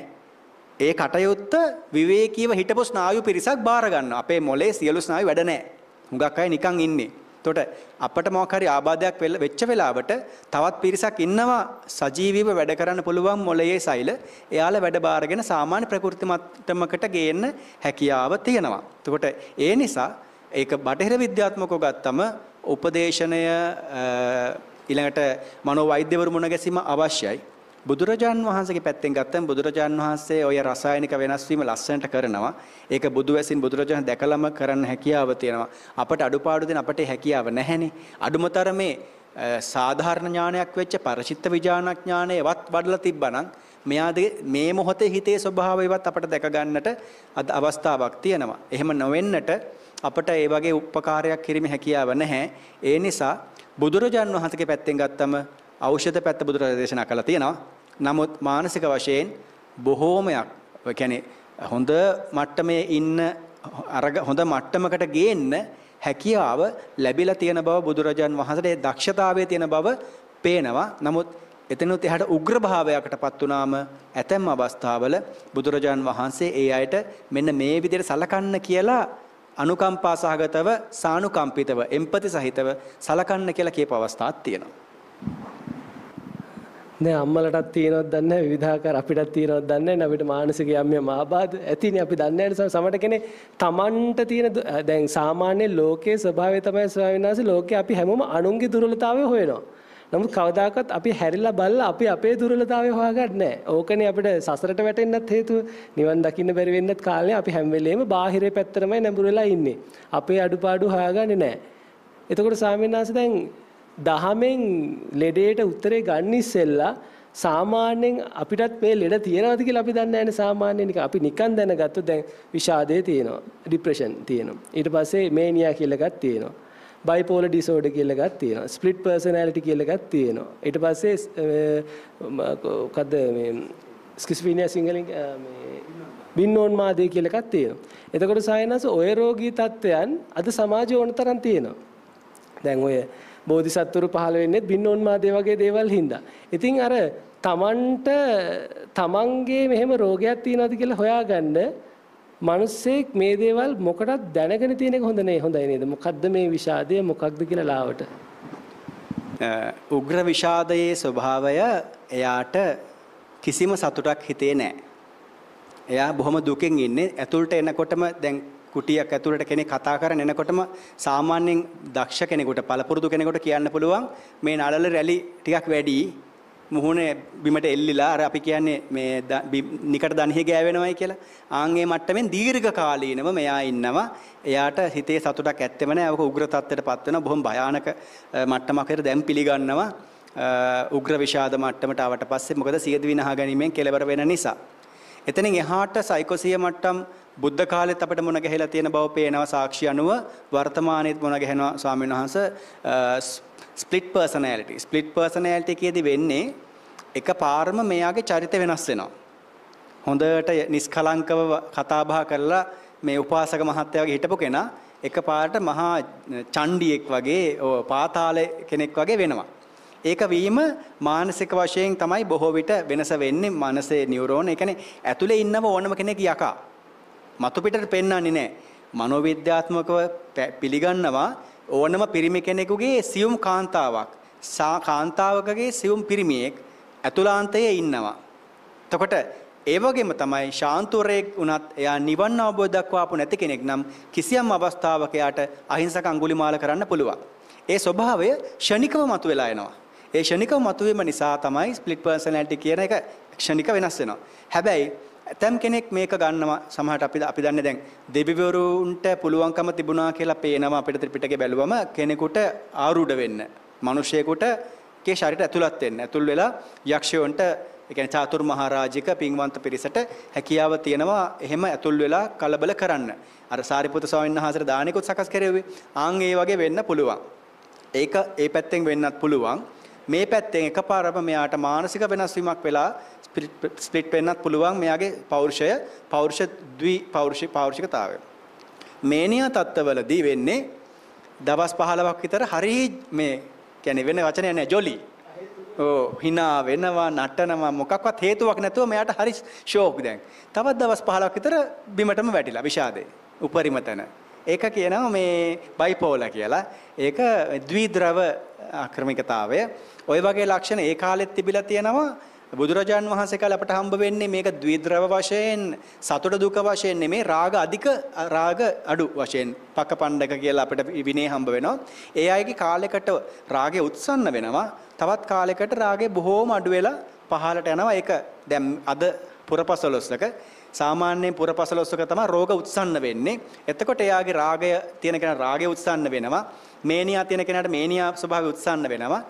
S2: ඒ කටයුත්ත විවේකීව හිටපු ස්නායු පිරිසක් බාර ගන්නවා. අපේ මොලේ සියලු ස්නායු වැඩ නැහැ. හුඟක් අය නිකන් ඉන්නේ. එතකොට අපිට මොකක් හරි ආබාධයක් වෙච්ච වෙලාවට තවත් පිරිසක් ඉන්නවා සජීවීව වැඩ කරන්න පුළුවන් මොළයේ සෛල. එයාලා වැඩ බාරගෙන සාමාන්‍ය ප්‍රකෘති මට්ටමකට ගේන්න හැකියාව තියෙනවා. එතකොට ඒ නිසා ඒක බටහිර විද්‍යාත්මකව ගත්තම උපදේශනය ඊළඟට මනෝවෛද්‍යවරු මුණ ගැසීම අවශ්‍යයි. බුදුරජාන් වහන්සේගේ පැත්තෙන් ගත්තම බුදුරජාන් වහන්සේ ඔය රසායනික වෙනස් වීම ලස්සනට කරනවා. ඒක බුදු වැසින් බුදුරජාන් දැකලම කරන්න හැකියාව තියෙනවා. අපට අඩුපාඩු දෙන අපට හැකියාව නැහැනේ. අඩුමතරමේ සාධාරණ ඥානයක් වෙච්ච පරිචිත්ත විඥානඥානයවත් වඩලා තිබ්බනම් මෙයාගේ මේ මොහොතේ හිතේ ස්වභාවයවත් අපට දැක ගන්නට අවස්ථාවක් තියෙනවා. එහෙම නොවෙන්නට අපට ඒ වගේ උපකාරයක් කිරීමේ හැකියාව නැහැ. ඒ නිසා බුදුරජාන් වහන්සේගේ පැත්තෙන් ගත්තම ඖෂධ පැත්ත බුදුරජාණන් දේශනා කළා තියෙනවා. නමුත් මානසික වශයෙන් බොහෝමයක් ඒ කියන්නේ හොඳ මට්ටමේ ඉන්න අරග හොඳ මට්ටමකට ගේන්න හැකියාව ලැබිලා තියෙන බව බුදුරජාන් වහන්සේට දක්ෂතාවයේ තියෙන බව පේනවා. නමුත් එතනොත් එහාට උග්‍ර භාවයකටපත් වුනාම ඇතැම් අවස්ථාවල බුදුරජාන් වහන්සේ ඒ අයට මෙන්න මේ විදිහට සලකන්න කියලා අනුකම්පා සහගතව සානුකම්පිතව එම්පති සහිතව සලකන්න කියලා කියප අවස්ථාවක් තියෙනවා.
S1: දැන් අම්මලටත් තියෙනවද දන්නේ නැහැ විවිධාකාර අපිටත් තියෙනවද දන්නේ නැහැ. අපිට මානසික යම් යම් ආබාධ ඇතිනේ. අපි දන්නේ නැහැ සමහරට කෙනේ Tamanට තියෙන දැන් සාමාන්‍ය ලෝකයේ ස්වභාවය තමයි ස්වාමීන් වහන්සේ. ලෝකේ අපි හැමෝම අනුන්ගේ දුර්වලතාවය හොයනවා. නමුත් කවදාකවත් අපි හැරිලා බලලා අපි අපේ දුර්වලතාවය හොයාගන්නේ නැහැ. ඕකනේ අපිට සසරට වැටෙන්නත් හේතුව. නිවන් දකින්න බැරි වෙන්නත් කාලේ අපි හැම වෙලේම බාහිරේ පැත්තටමයි නැඹුරු වෙලා ඉන්නේ. අපේ අඩුපාඩු හොයාගන්නේ නැහැ. එතකොට ස්වාමීන් වහන්සේ දැන් දහමෙන් ලෙඩේට උත්තරේ ගන්න ඉස්සෙල්ලා සාමාන්‍යයෙන් අපිටත් මේ ලෙඩ තියෙනවද කියලා අපි දන්නේ නැහැ සාමාන්‍යයෙන් නිකන් අපි නිකන් දැනගත්තොත් දැන් විෂාදයේ තියෙනවා ડિප්‍රෙෂන් තියෙනවා ඊට පස්සේ මේනියා කියලා එකක් තියෙනවා බයිපෝලර් ඩිසෝඩර් කියලා එකක් තියෙනවා. ස්ප්ලිට් පර්සනැලිටි කියලා එකක් තියෙනවා. ඊට පස්සේ මොකද්ද මේ ස්කිස්ෆීනියා සිංහලෙන් මේ බින්නෝන්මාදය කියලා එකක් තියෙනවා. එතකොට සායනස ඔය රෝගී තත්ත්වයන් අද සමාජයේ ඕන තරම් තියෙනවා. දැන් ඔය බෝධිසත්වරු පහළ වෙන්නේ බින්නෝන්මාදය වගේ දේවල් හින්දා. ඉතින් අර තමන්ට තමන්ගේ මෙහෙම රෝගයක් තියෙනවද කියලා හොයාගන්න මිනිස්සෙක් මේ දේවල් මොකටද දැනගෙන තියෙන එක හොඳ නේ හොඳයි නේද මොකද්ද මේ විෂාදය මොකක්ද කියලා ලාවට
S2: උග්‍ර විෂාදයේ ස්වභාවය එයාට කිසිම සතුටක් හිතේ නැහැ. එයා බොහොම දුකෙන් ඉන්නේ. ඇතුළට එනකොටම දැන් කුටියක් ඇතුළට කෙනෙක් කතා කරන එනකොටම සාමාන්‍යයෙන් දක්ෂ කෙනෙකුට පළපුරුදු කෙනෙකුට කියන්න පුළුවන් මේ නළල රැලි ටිකක් වැඩි මුහුණේ බිමට එල්ලිලා අර අපි කියන්නේ මේ නිකට දණහිය ගෑවෙනවයි කියලා. ආන්ගේ මට්ටමින් දීර්ඝ කාලීනව මෙයා ඉන්නවා. එයාට හිතේ සතුටක් ඇත්තෙම නැහැ. ඔක උග්‍ර තත්ත්වයටපත් වෙනවා. බොහොම භයානක මට්ටමකට දැන් පිළිගන්නවා. උග්‍ර විෂාද මට්ටමට ආවට පස්සේ මොකද සියදි විනහා ගැනීමෙන් කෙලවර වෙන නිසා. එතනින් එහාට සයිකෝසිය මට්ටම් බුද්ධ කාලෙත් අපිට මුණ ගැහිලා තියෙන බව පේනවා සාක්ෂි අනුව වර්තමානයේත් මුණ ගැහෙනවා ස්වාමීන් වහන්සේ ස්ප්ලිට් පර්සනැලිටි ස්ප්ලිට් පර්සනැලිටි කියේදී වෙන්නේ එක පාරම මෙයාගේ චරිත වෙනස් වෙනවා හොඳට නිස්කලංකව කතා බහ කරලා මේ උපාසක මහත්තයා වගේ හිටපු කෙනා එක පාරට මහා චණ්ඩියෙක් වගේ පාතාලේ කෙනෙක් වගේ වෙනවා ඒක වීම මානසික වශයෙන් තමයි බොහෝ විට වෙනස වෙන්නේ මනසේ නියුරෝන. ඒ කියන්නේ ඇතුලේ ඉන්නව ඕනම කෙනෙක් යකා. මතු පිටට පෙන්වන්නේ නැහැ. මනෝවිද්‍යාත්මකව පිළිගන්නවා ඕනම පිරිමි කෙනෙකුගේ සියුම් කාන්තාවක් කාන්තාවකගේ සියුම් පිරිමියෙක් ඇතුළාන්තයේ ඉන්නවා. එතකොට ඒ වගේම තමයි ශාන්තුරයෙක් වුණත් එයා නිවන් අවබෝධ දක්වාපු නැති කෙනෙක් නම් කිසියම් අවස්ථාවක එයාට අහිංසක අඟුලිමාල කරන්න පුළුවන්. ඒ ස්වභාවය ෂණිකව මතුවලා එනවා. ඒ ෂණිකව මතුවීම නිසා තමයි ස්ප්ලිට් පර්සනැලිටි කියන එක ක්ෂණික වෙනස් වෙනවා. හැබැයි ඇතම් කෙනෙක් මේක ගන්නවා සමහරට අපි අපි දන්නේ දැන් දෙවිවරුන්ට පුළුවන්කම තිබුණා කියලා පේනවා අපිට ත්‍රිපිටකය බැලුවම කෙනෙකුට ආරූඪ වෙන්න. මිනිසෙකුට කේ ශරීරයට ඇතුළත් වෙන්න. ඇතුල් වෙලා යක්ෂයන්ට ඒ කියන්නේ චාතුරු මහරජික පින්වන්ත පිරිසට හැකියාව තියෙනවා එහෙම ඇතුල් වෙලා කලබල කරන්න. අර සාරිපුත්‍ර ස්වාමීන් වහන්සේට දානෙකුත් සකස් කරෙව්වේ. ආන් ඒ වගේ වෙන්න පුළුවන්. ඒක ඒ පැත්තෙන් වෙන්නත් පුළුවන්. මේ පැත්තෙන් එකපාරම මෙයාට මානසික වෙනස් වීමක් වෙලා ස්ප්ලිට් වෙන්නත් පුළුවන් මෙයාගේ පෞරුෂය පෞරුෂ ද්වි පෞරුෂි පෞරුෂිකතාවය. මේනියා තත්ත්වවලදී වෙන්නේ දවස් 15ක් විතර හරි මේ කියන්නේ වෙන වචනයක් නෑ ජොලි. ඕ hina වෙනවා නටනවා මොකක්වත් හේතුවක් නැතුව මෙයාට හරි ෂෝක් දැන්. තවත් දවස් 15ක් විතර බිමටම වැටිලා විෂාදේ. උපරිම තැන. ඒක කියනවා මේ බයිපෝලා කියලා. ඒක ද්විද්‍රව ආක්‍රමිකතාවය. ওই වගේ ලක්ෂණ ඒ කාලෙත් තිබිලා තියෙනවා. බුදුරජාන් වහන්සේ කාලේ අපට හම්බ වෙන්නේ මේක ද්විද්‍රව වශයෙන් සතුට දුක වශයෙන් නෙමේ රාග අධික රාග අඩු වශයෙන් පක්කපණ්ඩක කියලා අපිට විනේ හම්බ වෙනවා. ඒ අයගේ කාලයකට රාගය උත්සන්න වෙනවා. තවත් කාලයකට රාගය බොහෝම අඩු වෙලා පහළට යනවා. ඒක දැන් අද පුරපසළොස්වක සාමාන්‍යයෙන් පුරපසළොස්වක තමයි රෝග උත්සන්න වෙන්නේ. එතකොට එයාගේ රාගය තියෙන කෙනා රාගය උත්සන්න වෙනවා. මේනියා තියෙන කෙනාට මේනියා ස්වභාවය උත්සන්න වෙනවා.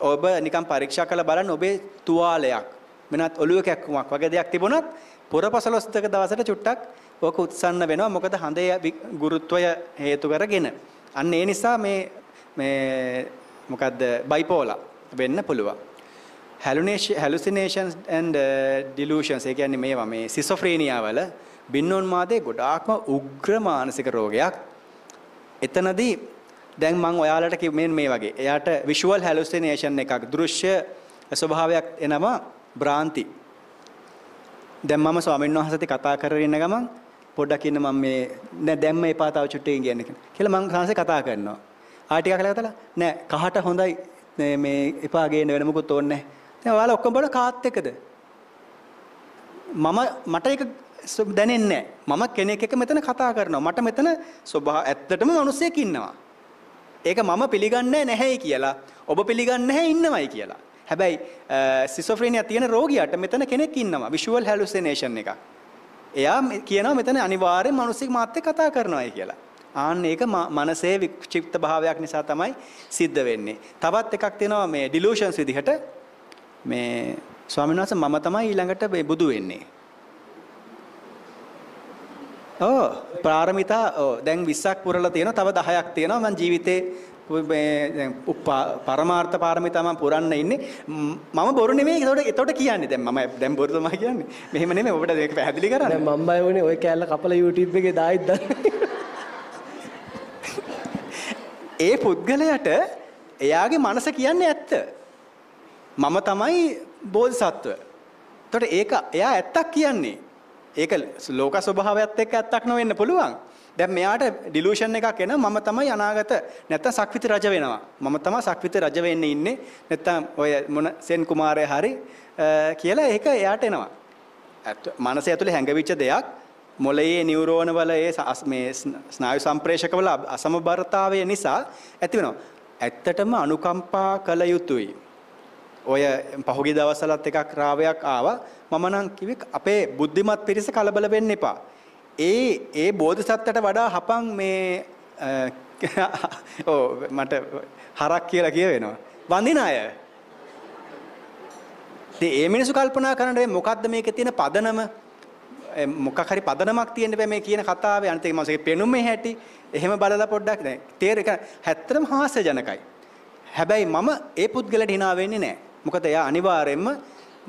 S2: ඔබ නිකන් පරීක්ෂා කරලා බලන්න ඔබේ තුවාලයක්. වෙනත් ඔළුව කැක්කුමක් වගේ දෙයක් තිබුණත් පුරපසළොස්වක දවසට චුට්ටක් ඕක උත්සන්න වෙනවා. මොකද හඳේ ගුරුත්වය හේතු කරගෙන. අන්න ඒ නිසා මේ මේ මොකද්ද බයිපෝලා වෙන්න පුළුවන්. Hallucinations and uh, delusions ඒ කියන්නේ මේවා මේ සිසොෆ්‍රේනියා වල බින්නෝන්මාදේ ගොඩාක්ම උග්‍ර මානසික රෝගයක්. එතනදී දැන් මම ඔයාලට කිව්වේ මේ වගේ. එයාට visual hallucination එකක් දෘශ්‍ය ස්වභාවයක් එනවා භ්‍රාන්ති. දැන් මම ස්වාමීන් වහන්සේත් කතා කරගෙන ඉන්න ගමන් පොඩ්ඩක් ඉන්න මම මේ නෑ දැම්ම එපා තව චුට්ටකින් කියන්නේ කියලා මම සංසේ කතා කරනවා. ආ ටිකක් කළා කතලා නෑ කහට හොඳයි මේ එපා ගේන්න වෙන මොකුත් ඕනේ නෑ. දැන් ඔයාලා ඔක්කොම බලන කාත් එක්කද? මම මට ඒක දැනෙන්නේ නෑ. මම කෙනෙක් එක්ක මෙතන කතා කරනවා. මට මෙතන ස්වභාව ඇත්තටම මිනිස්සෙක් ඉන්නවා. ඒක මම පිළිගන්නේ නැහැයි කියලා. ඔබ පිළිගන්නේ නැහැ ඉන්නවයි කියලා. හැබැයි සිසොෆ්‍රීනියා තියෙන රෝගියාට මෙතන කෙනෙක් ඉන්නවා. විෂුවල් හැලුසිනේෂන් එකක්. එයා කියනවා මෙතන අනිවාර්යෙන් මිනිස්සෙක් මාත් එක්ක කතා කරනවායි කියලා. ආන්න ඒක මනසේ වික්ෂිප්ත භාවයක් නිසා තමයි සිද්ධ වෙන්නේ. තවත් එකක් තියෙනවා මේ ඩිලූෂන්ස් විදිහට මේ ස්වාමීන් වහන්සේ මම තමයි ඊළඟට බුදු වෙන්නේ. ඔව් ප්‍රාරමිතා දැන් 20ක් පුරලා තියෙනවා තව 10ක් තියෙනවා. මම ජීවිතේ පරමාර්ථ පාරමිතා මම පුරන්න ඉන්නේ. මම බොරු නෙමෙයි ඒතකොට ඒතකොට කියන්නේ. දැන් මම දැන් බොරු තමයි කියන්නේ. මෙහෙම නෙමෙයි ඔබට මේක පැහැදිලි කරන්න.
S1: දැන් මම බය වුණේ ඔය කෑල්ල කපලා YouTube එකේ දායිත්
S2: ඒ පුද්ගලයාට එයාගේ මනස කියන්නේ ඇත්ත. මම තමයි බෝධිසත්ව. එතකොට ඒක එයා ඇත්තක් කියන්නේ ඒක ලෝක ස්වභාවයත් එක්ක ඇත්තක් නොවෙන්න පුළුවන්. දැන් මෙයාට ඩිලූෂන් එකක් එන මම තමයි අනාගත නැත්තම් සක්විති රජ වෙනවා. මම තමයි සක්විති රජ වෙන්න ඉන්නේ. නැත්තම් ඔය මොන සෙන් කුමාරය හරි කියලා ඒක එයාට එනවා. මනස ඇතුලේ හැඟවිච්ච දෙයක් මොළයේ නියුරෝන වල ඒ මේ ස්නායු සම්ප්‍රේෂකවල අසමබරතාවය නිසා ඇති වෙනවා. ඇත්තටම අනුකම්පා කළ යුතුයි. ඔය පහුගිය දවස්වලත් එකක් රාවයක් ආවා මම නම් කිව්වේ අපේ බුද්ධිමත් පිරිස කලබල වෙන්න එපා. ඒ ඒ බෝධිසත්වයට වඩා හපන් මේ ඔව් මට හරක් කියලා කියවෙනවා. වඳින අය. ඉතින් ඒ මිනිස්සු කල්පනා කරන්නේ මොකද්ද මේකේ තියෙන පදනම මොකක් හරි පදනමක් තියෙන්න බෑ මේ කියන කතාවේ අනිත් එක මාසෙක පෙනුමේ හැටි එහෙම බලලා පොඩ්ඩක් දැන් තේරෙක හැත්තරම හාස්‍යජනකයි. හැබැයි මම ඒ පුද්ගලට hina වෙන්නේ නැහැ. මොකද එයා අනිවාර්යයෙන්ම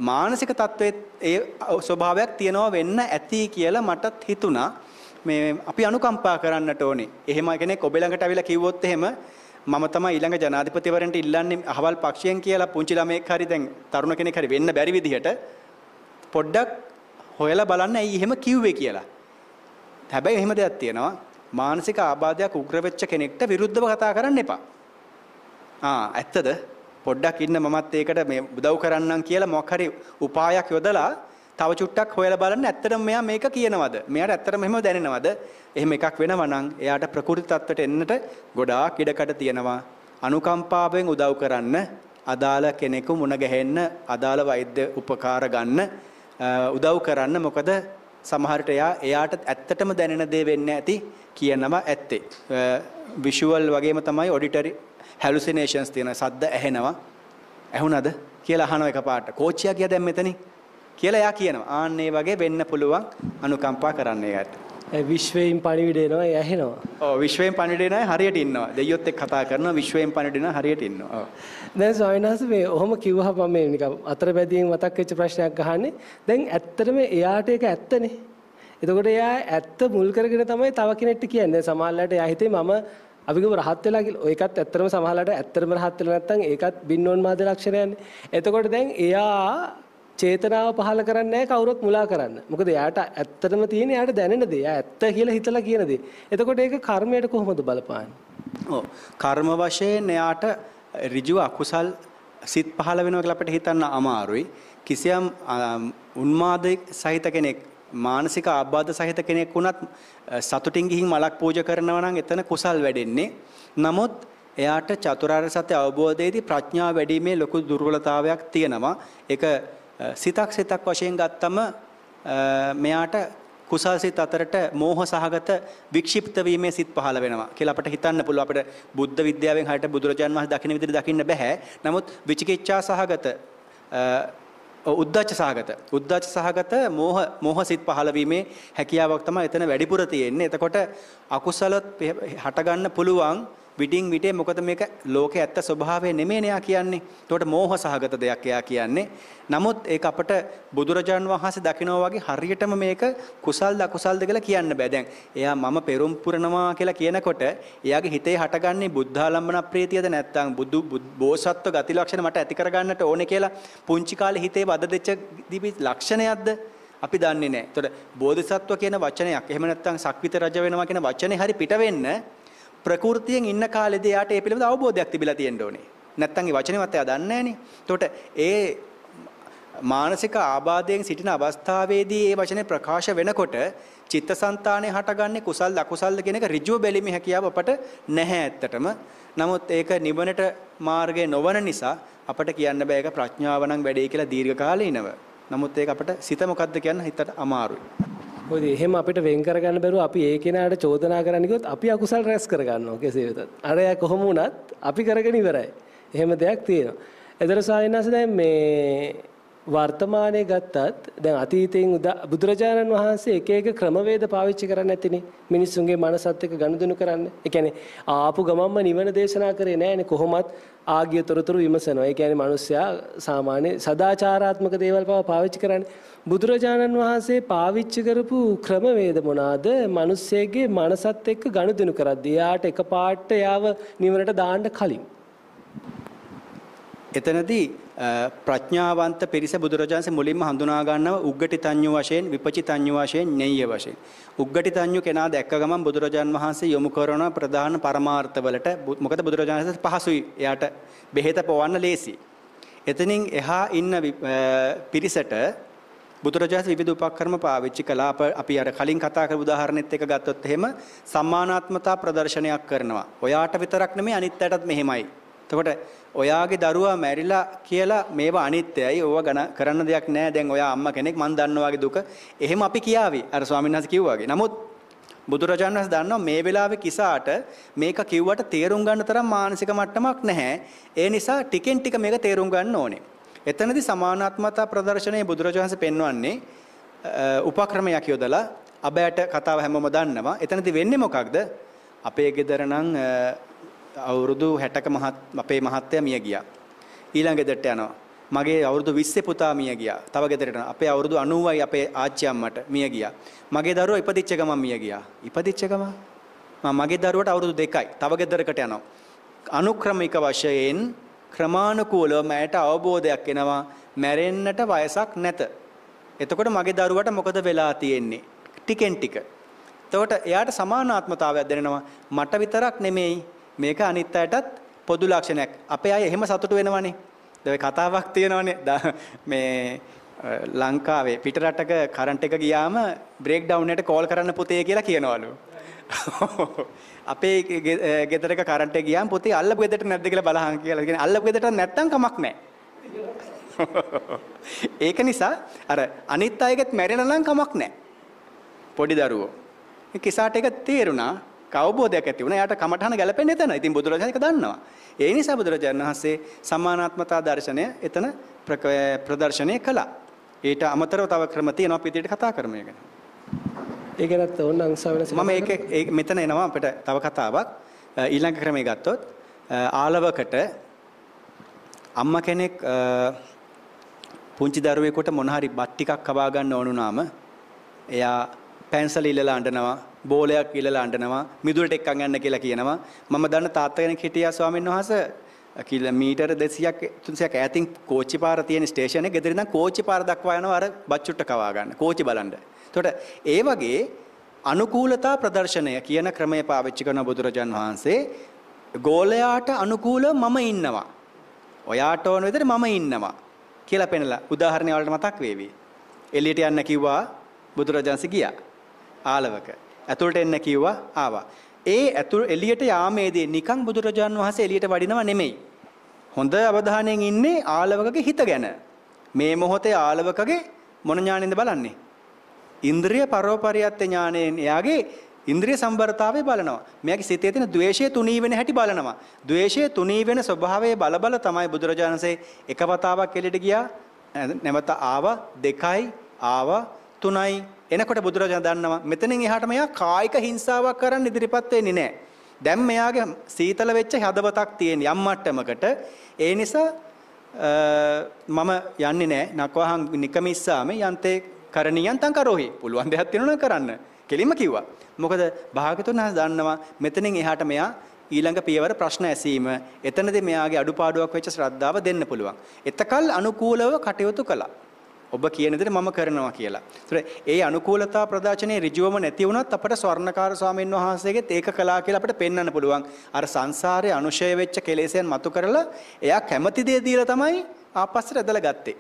S2: මානසික තත්වයේ ඒ ස්වභාවයක් තියනවා වෙන්න ඇති කියලා මටත් හිතුණා. මේ අපි අනුකම්පා කරන්නට ඕනේ. එහෙම කෙනෙක් ඔබ ළඟට අවිලා කිව්වොත් එහෙම මම තමයි ඊළඟ ජනාධිපතිවරන්ට ඉල්ලන්නේ අහවල් පක්ෂයෙන් කියලා පුංචි ළමයෙක් හරි දැන් තරුණ කෙනෙක් හරි වෙන්න බැරි විදිහට පොඩ්ඩක් හොයලා බලන්න ඇයි එහෙම කිව්වේ කියලා. හැබැයි එහෙම දෙයක් තියෙනවා. මානසික ආබාධයක් උග්‍ර වෙච්ච කෙනෙක්ට විරුද්ධව කතා කරන්න එපා. ආ ඇත්තද? පොඩ්ඩක් ඉන්න මමත් ඒකට මේ උදව් කරන්නම් කියලා මොකක් හරි උපායක් යොදලා තව චුට්ටක් හොයලා බලන්න ඇත්තටම මෙයා මේක කියනවද? මෙයාට ඇත්තටම එහෙම දැනෙනවද? එහෙම එකක් වෙනවා නම් එයාට ප්‍රකෘති තත්ත්වයට එන්නට ගොඩාක් ඉඩකඩ තියෙනවා. අනුකම්පාවෙන් උදව් කරන්න, අදාළ කෙනෙකු මුණ ගැහෙන්න, අදාළ වෛද්‍ය උපකාර ගන්න, උදව් කරන්න. මොකද සමහරට එයා එයාට ඇත්තටම දැනෙන දේ වෙන්න ඇති කියනවා ඇත්තේ. විෂුවල් වගේම තමයි ඔඩිටරි හැලුසිනේෂන්ස් තියෙන සද්ද ඇහෙනවා. ඇහුණද කියලා අහනවා එකපාරට. කෝච්චියා ගියා දැන් මෙතනින් කියලා එයා කියනවා. ආන්න ඒ වගේ වෙන්න පුළුවන් අනුකම්පා කරන්න එයාට.
S1: ඒ විශ්වයෙන් පණිවිඩ එනවා ඒ ඇහෙනවා.
S2: ඔව් විශ්වයෙන් පණිවිඩ එනවා හරියට ඉන්නවා. දෙයියොත් එක්ක කතා කරනවා විශ්වයෙන් පණිවිඩ එනවා හරියට ඉන්නවා. ඔව්.
S1: දැන් ස්වාමීන් වහන්සේ මේ ඔහොම කිව්වහම මේ නිකන් අතරබැදියෙන් මතක් වෙච්ච ප්‍රශ්නයක් අහන්නේ. දැන් ඇත්තටම එයාට ඒක ඇත්තනේ. එතකොට එයා ඇත්ත මුල් කරගෙන තමයි තව කෙනෙක්ට කියන්නේ. සමහරවිට එයා හිතේ මම අපිකම රහත් වෙලා කියලා. ඒකත් ඇත්තටම සමහරලාට ඇත්තටම රහත් වෙලා නැත්නම් ඒකත් බින්නෝන්මාද ලක්ෂණයන්නේ. එතකොට දැන් එයා චේතනාව පහල කරන්නේ නැහැ කවුරුත් මුලා කරන්න. මොකද එයාට ඇත්තටම තියෙන එයාට දැනෙන දේ. එයා ඇත්ත කියලා හිතලා කියන දේ. එතකොට ඒක කර්මයට කොහොමද බලපාන්නේ?
S2: ඔව්. කර්ම වශයෙන් එයාට ඍජු අකුසල් සිත් පහල වෙනවා කියලා අපිට හිතන්න අමාරුයි. කිසියම් උන්මාද සහිත කෙනෙක් මානසික ආබාධ සහිත කෙනෙක් වුණත් සතුටින් ගිහින් මලක් පූජා කරනවා නම් එතන කුසල් වැඩෙන්නේ. නමුත් එයාට චතුරාර්ය සත්‍ය අවබෝධයේදී ප්‍රඥාව වැඩිීමේ ලොකු දුර්වලතාවයක් තියෙනවා. ඒක සිතක් සිතක් වශයෙන් ගත්තම මෙයාට කුසල් සිත් අතරට මෝහ සහගත වික්ෂිප්ත වීමේ සිත් පහළ වෙනවා කියලා අපිට හිතන්න පුළුවන් අපිට බුද්ධ විද්‍යාවෙන් හරියට බුදුරජාන් වහන්සේ දකින්න විදිහට දකින්න බෑ. නමුත් විචිකිච්ඡා සහගත උද්දච්ච සහගත උද්දච්ච සහගත මෝහ මෝහසිත පහළ වීමේ හැකියාවක් තමයි එතන වැඩිපුර තියෙන්නේ. එතකොට අකුසලත් හට ගන්න පුළුවන් විටින් විටේ මොකද මේක ලෝකේ ඇත්ත ස්වභාවය නෙමෙයිනේ යා කියන්නේ. ඒකට මෝහ සහගත දෙයක් එයා කියන්නේ. නමුත් ඒක අපට බුදුරජාන් වහන්සේ දකිනවා වගේ හරියටම මේක කුසල්ද අකුසල්ද කියලා කියන්න බෑ. දැන් එයා මම පෙරම් පුරනවා කියලා කියනකොට එයාගේ හිතේ හටගන්නේ බුද්ධාලම්බන ප්‍රීතියද නැත්නම් බුදු බෝසත්ව ගති ලක්ෂණ මට ඇති කරගන්නට ඕනේ කියලා පුංචි කාලේ හිතේ වද දෙච්ච දීපි ලක්ෂණයක්ද? අපි දන්නේ නැහැ. ඒතකොට බෝධිසත්ව කියන වචනයක් එහෙම නැත්නම් සක්විත රජ වෙනවා කියන වචනේ හරි පිට වෙන්න ප්‍රകൃතියෙන් ඉන්න කාලෙදී යාට ඒ පිළිබඳ අවබෝධයක් තිබිලා තියෙන්න ඕනේ. නැත්තම් ඒ වචනේවත් එයා දන්නේ නැහනේ. එතකොට ඒ මානසික ආබාධයෙන් සිටින අවස්ථාවේදී ඒ වචනේ ප්‍රකාශ වෙනකොට චිත්තසංතානය හටගන්නේ කුසල්ද අකුසල්ද කියන එක ඍජුව බැලීමේ හැකියාව අපට නැහැ ඇත්තටම. නමුත් ඒක නිවනට මාර්ගය නොවන නිසා අපට කියන්න බෑ ඒක ප්‍රඥාව නම් වැඩේ කියලා දීර්ඝ කාලීනව. නමුත් ඒක අපට සිත මොකද්ද කියන්න හිතට අමාරුයි.
S1: මොකද එහෙම අපිට වෙන් කරගන්න බැරුව අපි ඒ කෙනාට චෝදනා කරන්න ගියොත් අපි අකුසල් රැස් කරගන්නවා කෙසේ වෙතත්. අර එයා කොහොම වුණත් අපි කරගෙන ඉවරයි. එහෙම දෙයක් තියෙනවා. එතන සායනස දැන් මේ වර්තමානයේ ගත්තත් දැන් අතීතයෙන් බුදුරජාණන් වහන්සේ එක එක ක්‍රමවේද පාවිච්චි කරන්නේ නැතිනේ මිනිස්සුන්ගේ මනසත් එක්ක ගනුදෙනු කරන්න. ඒ කියන්නේ ආපු ගමම්ම නිවන දේශනා කරේ නැහැනේ කොහොමත් ආගිය තොරතුරු විමසනවා. ඒ කියන්නේ මිනිස්සයා සාමාන්‍ය සදාචාරාත්මක දේවල් පවා පාවිච්චි කරන්නේ. බුදුරජාණන් වහන්සේ පාවිච්චි කරපු ක්‍රමවේද මොනවාද? මිනිස්සෙගේ මනසත් එක්ක ගනුදෙනු කරද්දී එයාට එකපාරට යාව නිවනට දාන්න කලින්
S2: එතනදී ප්‍රඥාවන්ත පිරිස බුදුරජාණන්සේ මුලින්ම හඳුනා ගන්නව උග්ගටිතඤ්ඤු වශයෙන් විපචිතඤ්ඤු වශයෙන් ඤෙය්‍ය වශයෙන්. උග්ගටිතඤ්ඤු කෙනා දැක්ක ගමන් බුදුරජාණන් වහන්සේ යොමු කරන ප්‍රධාන පරමාර්ථවලට මොකද බුදුරජාණන් වහන්සේ පහසුයි එයාට බෙහෙත පොවන්න ලේසි. එතනින් එහා ඉන්න පිරිසට බුදුරජාණන් විවිධ උපක්‍රම පාවිච්චි කළා අපි අර කලින් කතා කරපු උදාහරණෙත් එක ගත්තොත් එහෙම සම්මානාත්මතා ප්‍රදර්ශනයක් කරනවා. ඔයාට විතරක් නෙමෙයි අනිත් අයටත් මෙහෙමයි. එතකොට ඔයාගේ දරුවා මැරිලා කියලා මේවා අනිත්‍යයි. ඕවා ගණ කරන්න දෙයක් නැහැ. දැන් ඔයා අම්මා කෙනෙක් මන් දන්නවාගේ දුක. එහෙම අපි කියාවි. අර ස්වාමීන් වහන්සේ කිව්වාගේ. නමුත් බුදුරජාණන් වහන්සේ දන්නවා මේ වෙලාවේ කිසාට මේක කිව්වට තේරුම් ගන්න තරම් මානසික මට්ටමක් නැහැ. ඒ නිසා ටිකෙන් ටික මේක තේරුම් ගන්න ඕනේ. එතනදී සමානාත්මතා ප්‍රදර්ශනයේ බුදුරජාණන්සේ පෙන්වන්නේ උපක්‍රමයක් යොදලා අබෑට කතාව හැමෝම දන්නවා. එතනදී වෙන්නේ මොකක්ද? අපේ ගෙදර නම් අවුරුදු 60ක මහත් අපේ මහත්තයා මිය ගියා. ඊළඟ ගෙදරට යනවා. මගේ අවුරුදු 20 පුතා මිය ගියා. තව ගෙදරට යනවා. අපේ අවුරුදු 90යි අපේ ආච්චි අම්මට මිය ගියා. මගේ දරුවා ඉපදිච්ච ගමන් මිය ගියා. ඉපදිච්ච ගමන් මම මගේ දරුවට අවුරුදු 2යි. තව ගෙදරකට යනවා. අනුක්‍රමික වශයෙන් ක්‍රමානුකූලව මෑට අවබෝධයක් එනවා මැරෙන්නට වයසක් නැත. එතකොට මගේ දරුවට මොකද වෙලා තියෙන්නේ? ටිකෙන් ටික. එතකොට එයාට සමානාත්මතාවයක් දැනෙනවා. මට විතරක් නෙමෙයි මේක අනිත් අයටත් පොදු ලක්ෂණයක්. අපේ අය එහෙම සතුටු වෙනවනේ. දැන් කතාවක් තියෙනවනේ මේ ලංකාවේ පිටරටක කරන්ට් එක ගියාම බ්‍රේක් ඩවුන් එකට කෝල් කරන්න පුතේ කියලා කියනවලු. අපේ ගෙදරක කරන්ට් එක ගියාම පුතේ අල්ලපු ගෙදරට නැද්ද කියලා බලහන් කියලා. කියන්නේ අල්ලපු ගෙදරට නැත්තම් කමක් නැහැ. ඒක නිසා අර අනිත් අයගෙත් මැරෙන නම් කමක් නැහැ. පොඩි දරුවෝ. කිසාට ඒක තේරුණා. අවබෝධයක් ඇති වුණා. එයාට කමඨහන ගැලපෙන්නේ එතන. ඉතින් බුදුරජාණන් ඒක දන්නවා. ඒ නිසා බුදුරජාණන් වහන්සේ සම්මානාත්මතා දර්ශනය එතන ප්‍රදර්ශනය කළා. ඊට අමතරව තව ක්‍රම තියෙනවා අපි ඉදිරියට කතා කරමු ඒක.
S1: ඒක නැත්ත ඕනනම් සවනස
S2: මම ඒක මෙතන එනවා අපිට තව කතාවක්. ඊළඟ ක්‍රමයේ ගත්තොත් ආලවකට අම්මා කෙනෙක් පුංචි දරුවෙකුට මොන හරි බත් ටිකක් කවා ගන්න ඕනුනාම එයා පැන්සල ඉල්ලලා අඬනවා බෝලයක් ඉල්ලලා අඬනවා මිදුලට එක්කන් යන්න කියලා කියනවා මම දන්න තාත්තා කෙනෙක් හිටියා ස්වාමීන් වහන්සේ කිලෝමීටර් 200ක් 300ක් ඈතින් කෝච්චි පාර තියෙන ස්ටේෂන් එකේ ගෙදරින් නම් කෝච්චි පාර දක්වා යනවා අර බච්චුට්ට කවා ගන්න කෝච්චි බලන්න. එතකොට ඒ වගේ අනුකූලතා ප්‍රදර්ශනය කියන ක්‍රමය පාවිච්චි කරන බුදුරජාන් වහන්සේ ගෝලයාට අනුකූලව මම ඉන්නවා. ඔයාට ඕන විදිහට මම ඉන්නවා කියලා පෙන්නලා උදාහරණය වලට මතක් වේවි. එළියට යන්න කිව්වා බුදුරජාන්සේ ගියා. ආලවක. ඇතුළට එන්න කිව්වා ආවා. ඒ ඇතුළ එළියට යාමේදී නිකං බුදුරජාන් වහන්සේ එළියට වඩිනවා නෙමෙයි. හොඳ අවධානයෙන් ඉන්නේ ආලවකගේ හිත ගැන. මේ මොහොතේ ආලවකගේ මොන ඥාණයෙන්ද බලන්නේ? ඉන්ද්‍රිය පරෝපරියත් ඥාණයෙන් එයාගේ ඉන්ද්‍රිය සම්බරතාවය බලනවා. මෙයාගේ සිතේ තියෙන द्वේෂය තුනී වෙන හැටි බලනවා. द्वේෂය තුනී වෙන ස්වභාවය බල බල තමයි බුදුරජාණන්සේ එක වතාවක් එළියට ගියා. නැවත ආවා දෙකයි ආවා තුනයි එනකොට බුදුරජාණන් දන්නවා මෙතනින් එහාට මෙයා කායික හිංසාවක් කරන්න ඉදිරිපත් වෙන්නේ නැහැ. දැන් මෙයාගේ සීතල වෙච්ච හදවතක් තියෙන යම් මට්ටමකට ඒ නිසා මම යන්නේ නැහැ. නක්වහන් නිකමිස්සාමේ යන්තේ කරණියන් තන් කරෝහි. පුළුවන් දෙයක් තියෙනවා කරන්න. කෙලින්ම කිව්වා. මොකද භාගතුන් වහන්සේ දන්නවා මෙතනින් එහාට මෙයා ඊළඟ පියවර ප්‍රශ්න ඇසීම එතනදී මෙයාගේ අඩුපාඩුවක් වෙච්ච ශ්‍රද්ධාව දෙන්න පුළුවන්. එතකල් අනුකූලව කටයුතු කළා. ඔබ කියන දේ මම කරනවා කියලා. ඒතර ඒ අනුකූලතා ප්‍රදාචනයේ ඍජුවම නැති වුණත් අපට ස්වර්ණකාර ස්වාමීන් වහන්සේගෙත් ඒක කළා කියලා අපිට පෙන්වන්න පුළුවන්. අර සංසාරේ අනුශය වෙච්ච කෙලෙසයන් මතු කරලා එයා කැමති දේ දීලා තමයි ආපස්සට ඇදලා ගත්තේ.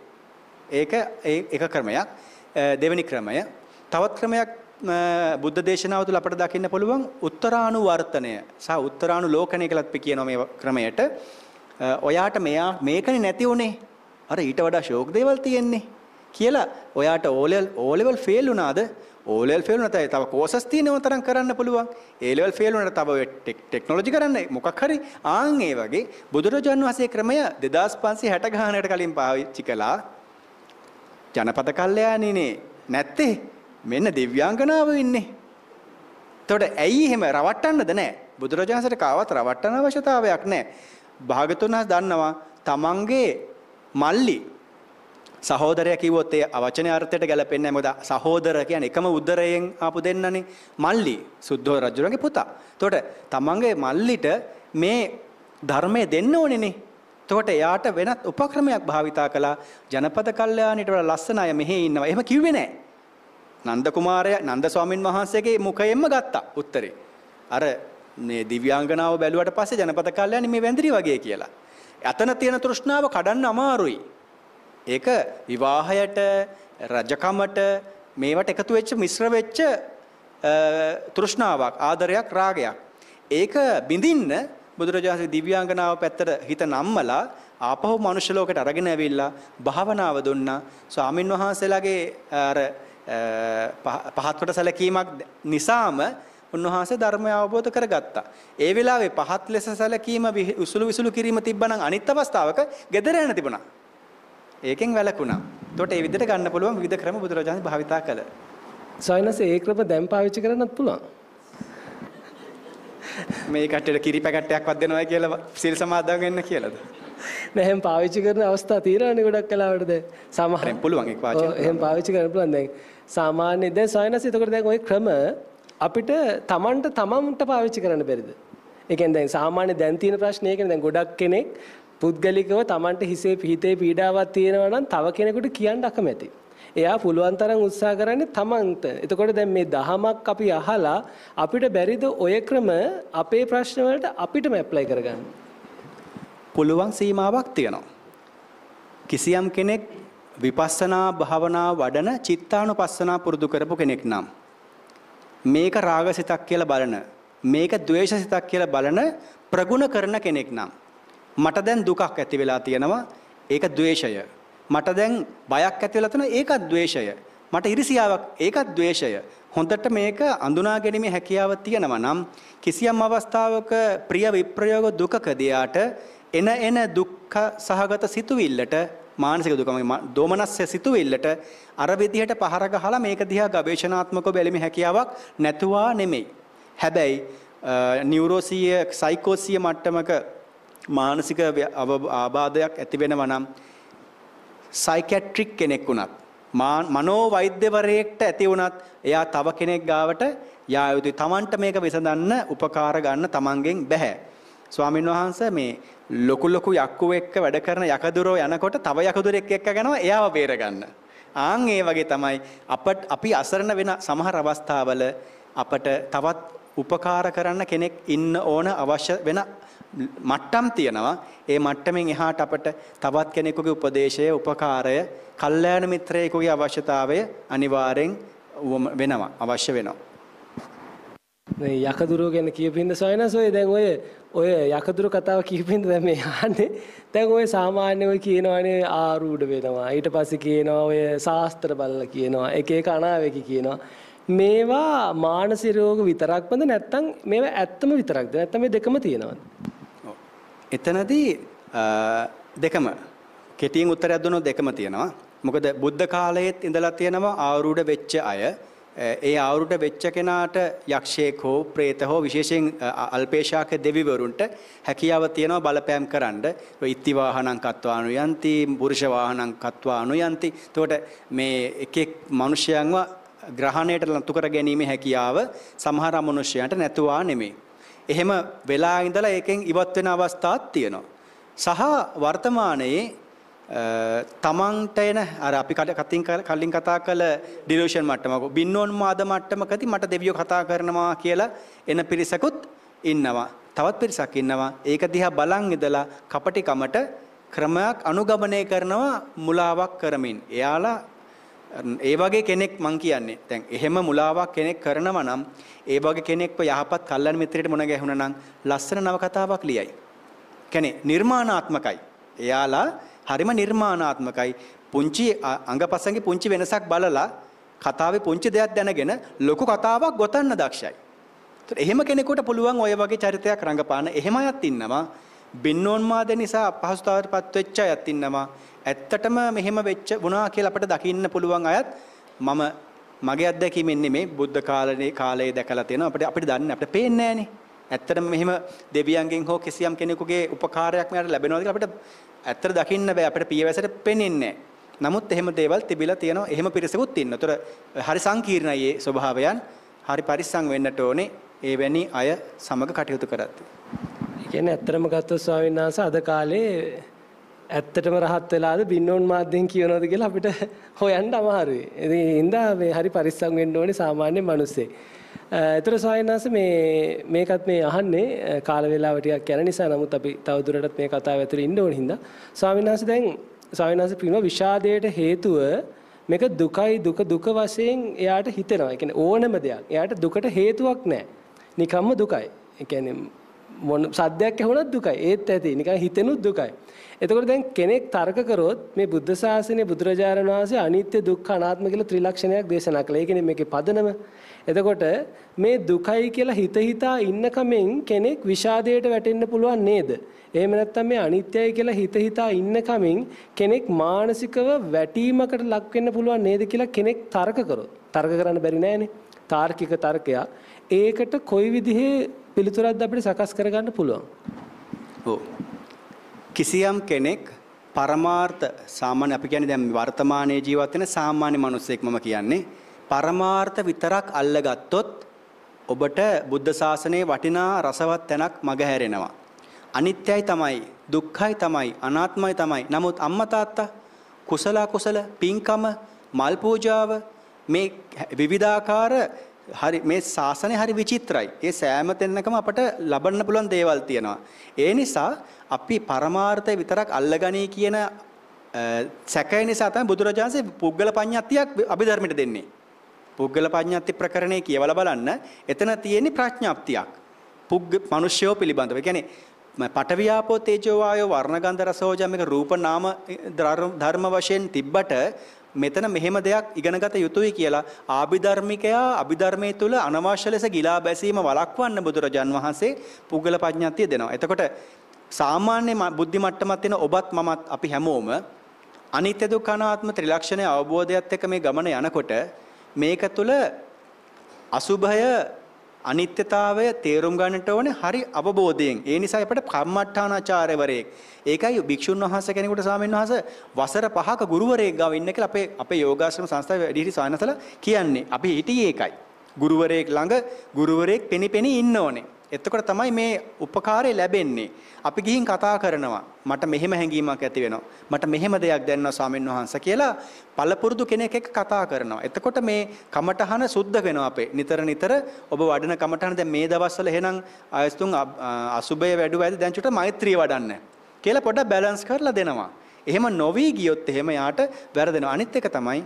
S2: ඒක ඒක ක්‍රමයක්. දෙවෙනි ක්‍රමය. තවත් ක්‍රමයක් බුද්ධ දේශනාව තුළ අපට දකින්න පුළුවන් උත්තරානුවර්තනය සහ උත්තරානුලෝකනය කියලාත් අපි කියනවා මේ ක්‍රමයට. ඔයාට මෙයා මේකනේ නැති උනේ. අර ඊට වඩා ෂෝක් දේවල් තියෙන්නේ කියලා ඔයාට O level O level fail වුණාද O level fail වුණා තව කෝසස් තියෙනව තරම් කරන්න පුළුවන්. A level fail වුණාට තව ටෙක්නොලොජි කරන්න මොකක් හරි ආන් ඒ වගේ බුදුරජාන් වහන්සේ ක්‍රමය 2560 ගානකට කලින් පාවිච්චි කළා. ජනපද කල්යාණිනේ නැත්තේ මෙන්න දිව්‍යාංගනාව ඉන්නේ. එතකොට ඇයි එහෙම රවට්ටන්නද නැහැ. බුදුරජාණන්සට කාවත් රවට්ටන අවශ්‍යතාවයක් නැහැ. භාගතුන් දන්නවා තමන්ගේ මල්ලි සහෝදරයා කිව්වොත් ඒ වචනේ අර්ථයට ගැලපෙන්නේ නැහැ. මොකද සහෝදර කියන්නේ එකම උදරයෙන් ආපු දෙන්නනේ. මල්ලි සුද්ධෝ රජුගේ පුතා. එතකොට තමන්ගේ මල්ලිට මේ ධර්මය දෙන්න ඕනේනේ. එතකොට එයාට වෙනත් උපක්‍රමයක් භාවිතා කළා. ජනපද කල්යාණිට වඩා ලස්සන අය මෙහි ඉන්නවා. එහෙම කිව්වේ නැහැ. නන්ද කුමාරයා නන්ද ස්වාමින් වහන්සේගේ මුඛයෙන්ම ගත්තා උත්තරේ. අර මේ දිව්‍යාංගනාව බැලුවට පස්සේ ජනපද කල්යාණි මේ වැඳිරි වගේ කියලා. අතන තියෙන තෘෂ්ණාව කඩන්න අමාරුයි. ඒක විවාහයට රජකමට මේවට එකතු වෙච්ච මිශ්‍ර වෙච්ච තෘෂ්ණාවක් ආදරයක් රාගයක්. ඒක බිඳින්න බුදුරජාණන් දිව්‍යාංගනාව පැත්තට හිත නම්මලා ආපහු මනුෂ්‍ය ලෝකයට අරගෙන ඇවිල්ලා භාවනාව දුන්නා. ස්වාමින් වහන්සේලාගේ අර පහත්වට සැලකීමක් නිසාම උන්වහන්සේ ධර්මය අවබෝධ කරගත්තා. ඒ වෙලාවේ පහත් ලෙස සැලකීම උසුළු විසුළු කිරීම තිබ්බනම් අනිත් අවස්ථාවක gedara යන තිබුණා. ඒකෙන් වැළකුණා. එතකොට ඒ විදිහට ගන්න පුළුවන් විවිධ ක්‍රම බුදුරජාණන් භාවිතා කළා.
S1: සයනස ඒ ක්‍රම දැන් පාවිච්චි කරන්නත් පුළුවන්.
S2: මේ කට්ටියට කිරි පැකට්ටයක්වත් දෙනවා කියලා සිල් සමාදන් වෙන්න කියලාද?
S1: නෑ එහෙම පාවිච්චි කරන අවස්ථා තියෙනවානේ ගොඩක් කලාවට දැන් සමහරෙන්
S2: පුළුවන් ඒක පාවිච්චි
S1: කරන්න. එහෙම පාවිච්චි කරන්න පුළුවන් දැන් සාමාන්‍ය දැන් සයනස එතකොට දැන් ওই ක්‍රම අපිට Tamanට තමන්ට පාවිච්චි කරන්න බැරිද? ඒ කියන්නේ දැන් සාමාන්‍ය දැන් තියෙන ප්‍රශ්නේ ඒකනේ දැන් ගොඩක් කෙනෙක් පුද්ගලිකව Tamanට හිසේ පිහිතේ පීඩාවක් තියෙනවා නම් තව කෙනෙකුට කියන්න අකමැති. එයා පුළුවන් තරම් උත්සාහ කරන්නේ තමන්ට. එතකොට දැන් මේ දහමක් අපි අහලා අපිට බැරිද ඔය ක්‍රම අපේ ප්‍රශ්න වලට අපිටම ඇප්ලයි කරගන්න?
S2: පුළුවන් සීමාවක් තියෙනවා. කිසියම් කෙනෙක් විපස්සනා භාවනා වඩන චිත්තානුපස්සනා පුරුදු කරපු කෙනෙක් නම් මේක රාගසිතක් කියලා බලන මේක ද්වේෂසිතක් කියලා බලන ප්‍රගුණ කරන කෙනෙක් නම් මට දැන් දුකක් ඇති වෙලා තියෙනවා. ඒක ද්වේෂය. මට දැන් බයක් ඇති වෙලා තියෙනවා. ඒකත් ද්වේෂය. මට ඉරිසියාවක්. ඒකත් ද්වේෂය. හොඳට මේක අඳුනා ගැනීමේ හැකියාව තියෙනවා නම් කිසියම් අවස්ථාවක ප්‍රිය විප්‍රයෝග දුකකදියාට එන එන දුක්ඛ සහගත සිතුවිල්ලට මානසික දුක දෝමනස්ය සිතුවිල්ලට අර විදිහට පහර ගහලා මේක දිහා ගවේෂණාත්මකව බැලීමේ හැකියාවක් නැතුවා නෙමෙයි. හැබැයි නියුරෝසීය සයිකෝසීය මට්ටමක මානසික ආබාධයක් ඇති වෙනවා නම් සයිකියාට්‍රික් කෙනෙක් වුණත් මනෝ වෛද්‍යවරයෙක්ට ඇති වුණත් එයා තව කෙනෙක් ගාවට යා යුතුයි. Tamanට මේක විසඳන්න උපකාර ගන්න Tamanගෙන් බෑ. ස්වාමීන් වහන්සේ මේ ලොකු ලොකු යක්කු එක්ක වැඩ කරන යකදුරෝ යනකොට තව යකදුරෙක් එක්ක යනවා එයාව බේරගන්න. ආන් ඒ වගේ තමයි අපට අපි අසරණ වෙන සමහර අවස්ථාවල අපට තවත් උපකාර කරන්න කෙනෙක් ඉන්න ඕන අවශ්‍ය වෙන මට්ටම් තියෙනවා. ඒ මට්ටමින් එහාට අපට තවත් කෙනෙකුගේ උපදේශය, උපකාරය, කල්යාණ මිත්‍රයෙකුගේ අවශ්‍යතාවය අනිවාර්යෙන් වෙනවා, අවශ්‍ය වෙනවා.
S1: මේ යකදුරෝ ගැන කියපින්ද සොයනස් ඔය? දැන් ඔය ඔය යකදුරු කතාව කියපින්ද දැන් මේ අහන්නේ? දැන් ඔය සාමාන්‍ය ඔය කියනවානේ ආරූඪ වෙනවා. ඊට පස්සේ කියනවා ඔය ශාස්ත්‍ර බලලා කියනවා. එක එක අනාවේකි කියනවා. මේවා මානසික රෝග විතරක්මද නැත්නම් මේවා ඇත්තම විතරක්ද? නැත්නම් මේ දෙකම තියෙනවද?
S2: එතනදී දෙකම කෙටියෙන් උත්තරයක් දුන්නොත් දෙකම තියෙනවා මොකද බුද්ධ කාලයේත් ඉඳලා තියෙනවා ආරූඪ වෙච්ච අය ඒ ආවුරුට වෙච්ච කෙනාට යක්ෂයෙක් හෝ ප්‍රේත හෝ විශේෂයෙන් අල්පේශාක දෙවිවරුන්ට හැකියාව තියෙනවා බලපෑම් කරන්න. ඉත්ති වාහනං කତ୍වානු යන්ති, පුරුෂ වාහනං කତ୍වානු යන්ති. එතකොට මේ එක එක් මිනිසයන්ව ග්‍රහණයට ලතු කර ගැනීමේ හැකියාව සමහර අමනුෂ්‍යයන්ට නැතුවා නෙමෙයි. එහෙම වෙලා ඉඳලා ඒකෙන් ඉවත් වෙන අවස්ථාවක් තියෙනවා. සහ වර්තමානයේ තමන්ට එන අර අපි කතින් කලින් කතා කළ ඩිලූෂන් මට්ටමක බින්නෝන්මාද මට්ටමකදී මට දෙවියෝ කතා කරනවා කියලා එන පිරිසකුත් ඉන්නවා. තවත් පිරිසක් ඉන්නවා. ඒක දිහා බලන් ඉඳලා කපටිකමට ක්‍රමයක් අනුගමනය කරනවා මුලාවක් කරමින්. එයාලා ඒ වගේ කෙනෙක් මං කියන්නේ දැන් එහෙම මුලාවක් කෙනෙක් කරනවා නම් ඒ වගේ කෙනෙක්ව යහපත් කල්යන මිත්‍රයට මුණ ගැහුණා නම් ලස්සන නවකතාවක් ලියයි. කියන්නේ නිර්මාණාත්මකයි. එයාලා හරිම නිර්මාණාත්මකයි. පුංචි අංගපසංගේ පුංචි වෙනසක් බලලා කතාවේ පුංචි දෙයක් දැනගෙන ලොකු කතාවක් ගොතන්න දක්ෂයි. ඒත් එහෙම කෙනෙකුට පුළුවන් ඔය වගේ චරිතයක් රඟපාන. එහෙම අයත් ඉන්නවා. බින්නෝන්මාද නිසා අපහසුතාවයටපත් වෙච්ච අයත් ඉන්නවා. ඇත්තටම මෙහෙම වෙච්ච වුණා කියලා අපිට දකින්න පුළුවන් අයත් මම මගේ අත්දැකීමෙන් නෙමෙයි බුද්ධ කාලේ කාලයේ දැකලා තියෙනවා අපිට අපිට දන්නේ අපිට පේන්නේ නැහනේ. ඇත්තටම මෙහෙම දෙවියන්ගෙන් හෝ කිසියම් කෙනෙකුගේ උපකාරයක් මෙයාට ලැබෙනවද කියලා අපිට ඇත්තට දකින්න බෑ අපිට පියවැසට පේන්නේ නමුත් එහෙම දේවල් තිබිලා තියෙනවා එහෙම පිරිසකුත් ඉන්න. ඒතර හරි සංකීර්ණයි මේ ස්වභාවයන්. හරි පරිස්සම් වෙන්නට ඕනේ. ඒ වැනි අය සමග කටයුතු කරද්දී.
S1: ඒ කියන්නේ ඇත්තටම ගත්තොත් ස්වාමීන් වහන්සේ අද කාලේ ඇත්තටම රහත් වෙලාද බින්නෝන් මාධ්‍යෙන් කියනවද කියලා අපිට හොයන්න අමාරුයි. ඉතින් හින්දා මේ හරි පරිස්සම් වෙන්න ඕනේ සාමාන්‍ය මිනිස්සේ. ඒතර ස්වාමීන් වහන්සේ මේ මේකත් මේ අහන්නේ කාල වේලාව ටිකක් යන නිසා නමුත් අපි තවදුරටත් මේ කතාව ඇතුලේ ඉන්න ඕන හින්දා ස්වාමීන් වහන්සේ දැන් ස්වාමීන් වහන්සේ පිනව විෂාදයට හේතුව මේක දුකයි දුක දුක වශයෙන් එයාට හිතෙනවා. ඒ කියන්නේ ඕනම දෙයක්. එයාට දුකට හේතුවක් නැහැ. නිකම්ම දුකයි. ඒ කියන්නේ මොන සද්දයක් ඇහුණත් දුකයි. ඒත් ඇති. නිකන් හිතෙනුත් දුකයි. එතකොට දැන් කෙනෙක් තර්ක කරොත් මේ බුද්ධ ශාසනයේ බුදුරජාණන් වහන්සේ අනිත්‍ය දුක්ඛ අනාත්ම කියලා ත්‍රිලක්ෂණයක් දේශනා කළා. ඒ කියන්නේ මේකේ පදනම. එතකොට මේ දුකයි කියලා හිත හිතා ඉන්න කමෙන් කෙනෙක් විෂාදයට වැටෙන්න පුළුවන් නේද? එහෙම නැත්නම් මේ අනිත්‍යයි කියලා හිත හිතා ඉන්න කමෙන් කෙනෙක් මානසිකව වැටීමකට ලක් වෙන්න පුළුවන් නේද කියලා කෙනෙක් තර්ක කරොත්. තර්ක කරන්න බැරි නෑනේ. තාර්කික තර්කයක්. ඒකට කොයි විදිහේ පිළිතුරක්ද අපිට සකස් කරගන්න පුළුවන්?
S2: ඔව්. කිසියම් කෙනෙක් පරමාර්ථ සාමාන්‍ය අපි කියන්නේ දැන් වර්තමානයේ ජීවත් වෙන සාමාන්‍ය මිනිස්සෙක් මම කියන්නේ පරමාර්ථ විතරක් අල්ලගත්තොත් ඔබට බුද්ධ ශාසනයේ වටිනා රසවත් තැනක් මගහැරෙනවා. අනිත්‍යයි තමයි, දුක්ඛයි තමයි, අනාත්මයි තමයි. නමුත් අම්මා තාත්තා කුසල කුසල පින්කම මල් පූජාව මේ විවිධාකාර හරි මේ ශාසනය හරි විචිත්‍රයි. ඒ සෑම තැනකම අපට ලබන්න පුළුවන් දේවල් තියෙනවා. ඒ නිසා අපි පරමාර්ථය විතරක් අල්ලගනී කියන සැකය නිසා තමයි බුදුරජාණන්සේ පුද්ගල පඤ්ඤාතියක් අභිධර්මයට දෙන්නේ. පුද්ගල පඤ්ඤාති ප්‍රකරණේ කියවලා බලන්න එතන තියෙන්නේ ප්‍රඥාප්තියක්. පුග්ග මිනිස්යෝ පිළිබඳව. ඒ කියන්නේ පටවියාපෝ තේජෝ වායෝ වර්ණ ගන්ධ රස ඕජා මේක රූප නාම ධර්ම වශයෙන් තිබ්බට මෙතන මෙහෙම දෙයක් ඉගෙනගත යුතුයි කියලා ආභිධර්මිකයා අභිධර්මයේ තුල අනවශ්‍ය ලෙස ගිලා බැසීම වළක්වන්න බුදුරජාන් වහන්සේ පුද්ගල පඥාතිය දෙනවා. එතකොට සාමාන්‍ය බුද්ධි මට්ටමක් තියෙන ඔබත් මමත් අපි හැමෝම අනිත්‍ය දුක්ඛ අනාත්ම ත්‍රිලක්ෂණයේ අවබෝධයත් එක්ක මේ ගමන යනකොට මේක තුල අසුභය අනිත්‍යතාවය තේරුම් ගන්නට ඕනේ හරි අවබෝධයෙන්. ඒ නිසා අපිට කම්මට්ටානාචාර්යවරයෙක්. ඒකයි භික්ෂුන් වහන්සේ කෙනෙකුට ස්වාමීන් වහන්සේ වසර 5ක ගුරුවරයෙක් ගාව ඉන්න කියලා අපේ අපේ යෝගාශ්‍රම සංස්ථාවේ වැඩිහිටි සායනසලා කියන්නේ. අපි හිටියේ ඒකයි. ගුරුවරයෙක් ළඟ ගුරුවරයෙක් පෙනිපෙනි ඉන්න ඕනේ. එතකොට තමයි මේ උපකාරය ලැබෙන්නේ. අපි ගිහින් කතා කරනවා. මට මෙහෙම හැඟීමක් ඇති වෙනවා. මට මෙහෙම දෙයක් දැනෙනවා ස්වාමීන් වහන්සේ කියලා පළපුරුදු කෙනෙක් එක්ක කතා කරනවා. එතකොට මේ කමටහන සුද්ධ වෙනවා අපේ. නිතර නිතර ඔබ වඩන කමටහන දැන් මේ දවස්වල එහෙනම් ආයස්තුන් අසුබය වැඩුවා ඇති දැන් චුට්ට මෛත්‍රිය වඩන්න කියලා පොඩ්ඩක් බැලන්ස් කරලා දෙනවා. එහෙම නොවි ගියොත් එහෙම යාට වැරදෙනවා. අනිත් එක තමයි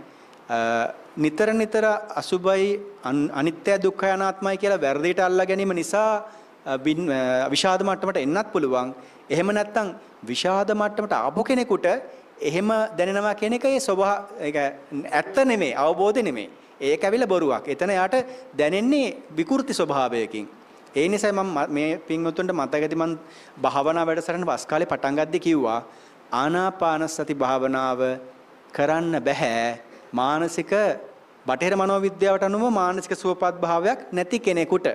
S2: නිතර නිතර අසුබයි අනිත්‍ය දුක්ඛ අනාත්මයි කියලා වැරදිට අල්ලා ගැනීම නිසා විෂාද මට්ටමට එන්නත් පුළුවන්. එහෙම නැත්නම් විෂාද මට්ටමට ආපු කෙනෙකුට එහෙම දැනෙනවා කියන එක ඒ ස්වභාව ඒක ඇත්ත නෙමෙයි අවබෝධ නෙමෙයි. ඒක ඇවිල්ලා බොරුවක්. එතන යාට දැනෙන්නේ විකෘති ස්වභාවයකින්. ඒ නිසා මම මේ පින්වතුන්ට මතකදී මම භාවනා වැඩසටහන වස් කාලේ පටන් ගද්දි කිව්වා ආනාපාන සති භාවනාව කරන්න බෑ මානසික බටහිර මනෝවිද්‍යාවට අනුව මානසික සුවපත් භාවයක් නැති කෙනෙකුට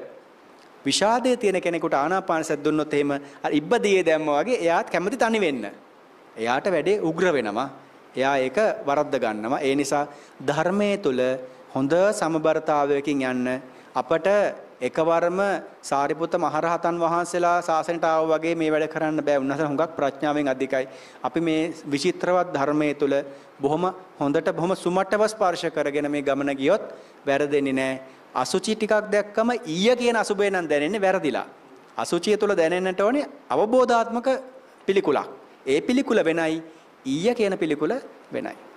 S2: විෂාදයේ තියෙන කෙනෙකුට ආනාපාන සත් දුන්නොත් එහෙම අර ඉබ්බදියේ දැම්ම වගේ එයාත් කැමති තනි වෙන්න. එයාට වැඩේ උග්‍ර වෙනවා. එයා ඒක වරද්ද ගන්නවා. ඒ නිසා ධර්මයේ තුල හොඳ සමබරතාවයකින් යන්න අපට එකවරම සාරිපුත්ත මහරහතන් වහන්සේලා ශාසනයට ආව වගේ මේ වැඩ කරන්න බෑ. උන්වහන්සේ හුඟක් ප්‍රඥාවෙන් අධිකයි. අපි මේ විචිත්‍රවත් ධර්මයේ තුල බොහොම හොඳට බොහොම සුමට්ටව ස්පර්ශ කරගෙන මේ ගමන ගියොත් වැරදෙන්නේ නැහැ. අසුචි ටිකක් දැක්කම ඊය කියන අසුබේ නම් දැනෙන්නේ වැරදිලා. අසුචිය තුල දැනෙන්නට ඕනේ අවබෝධාත්මක පිළිකුලක්. ඒ පිළිකුල වෙනයි ඊය කියන පිළිකුල වෙනයි.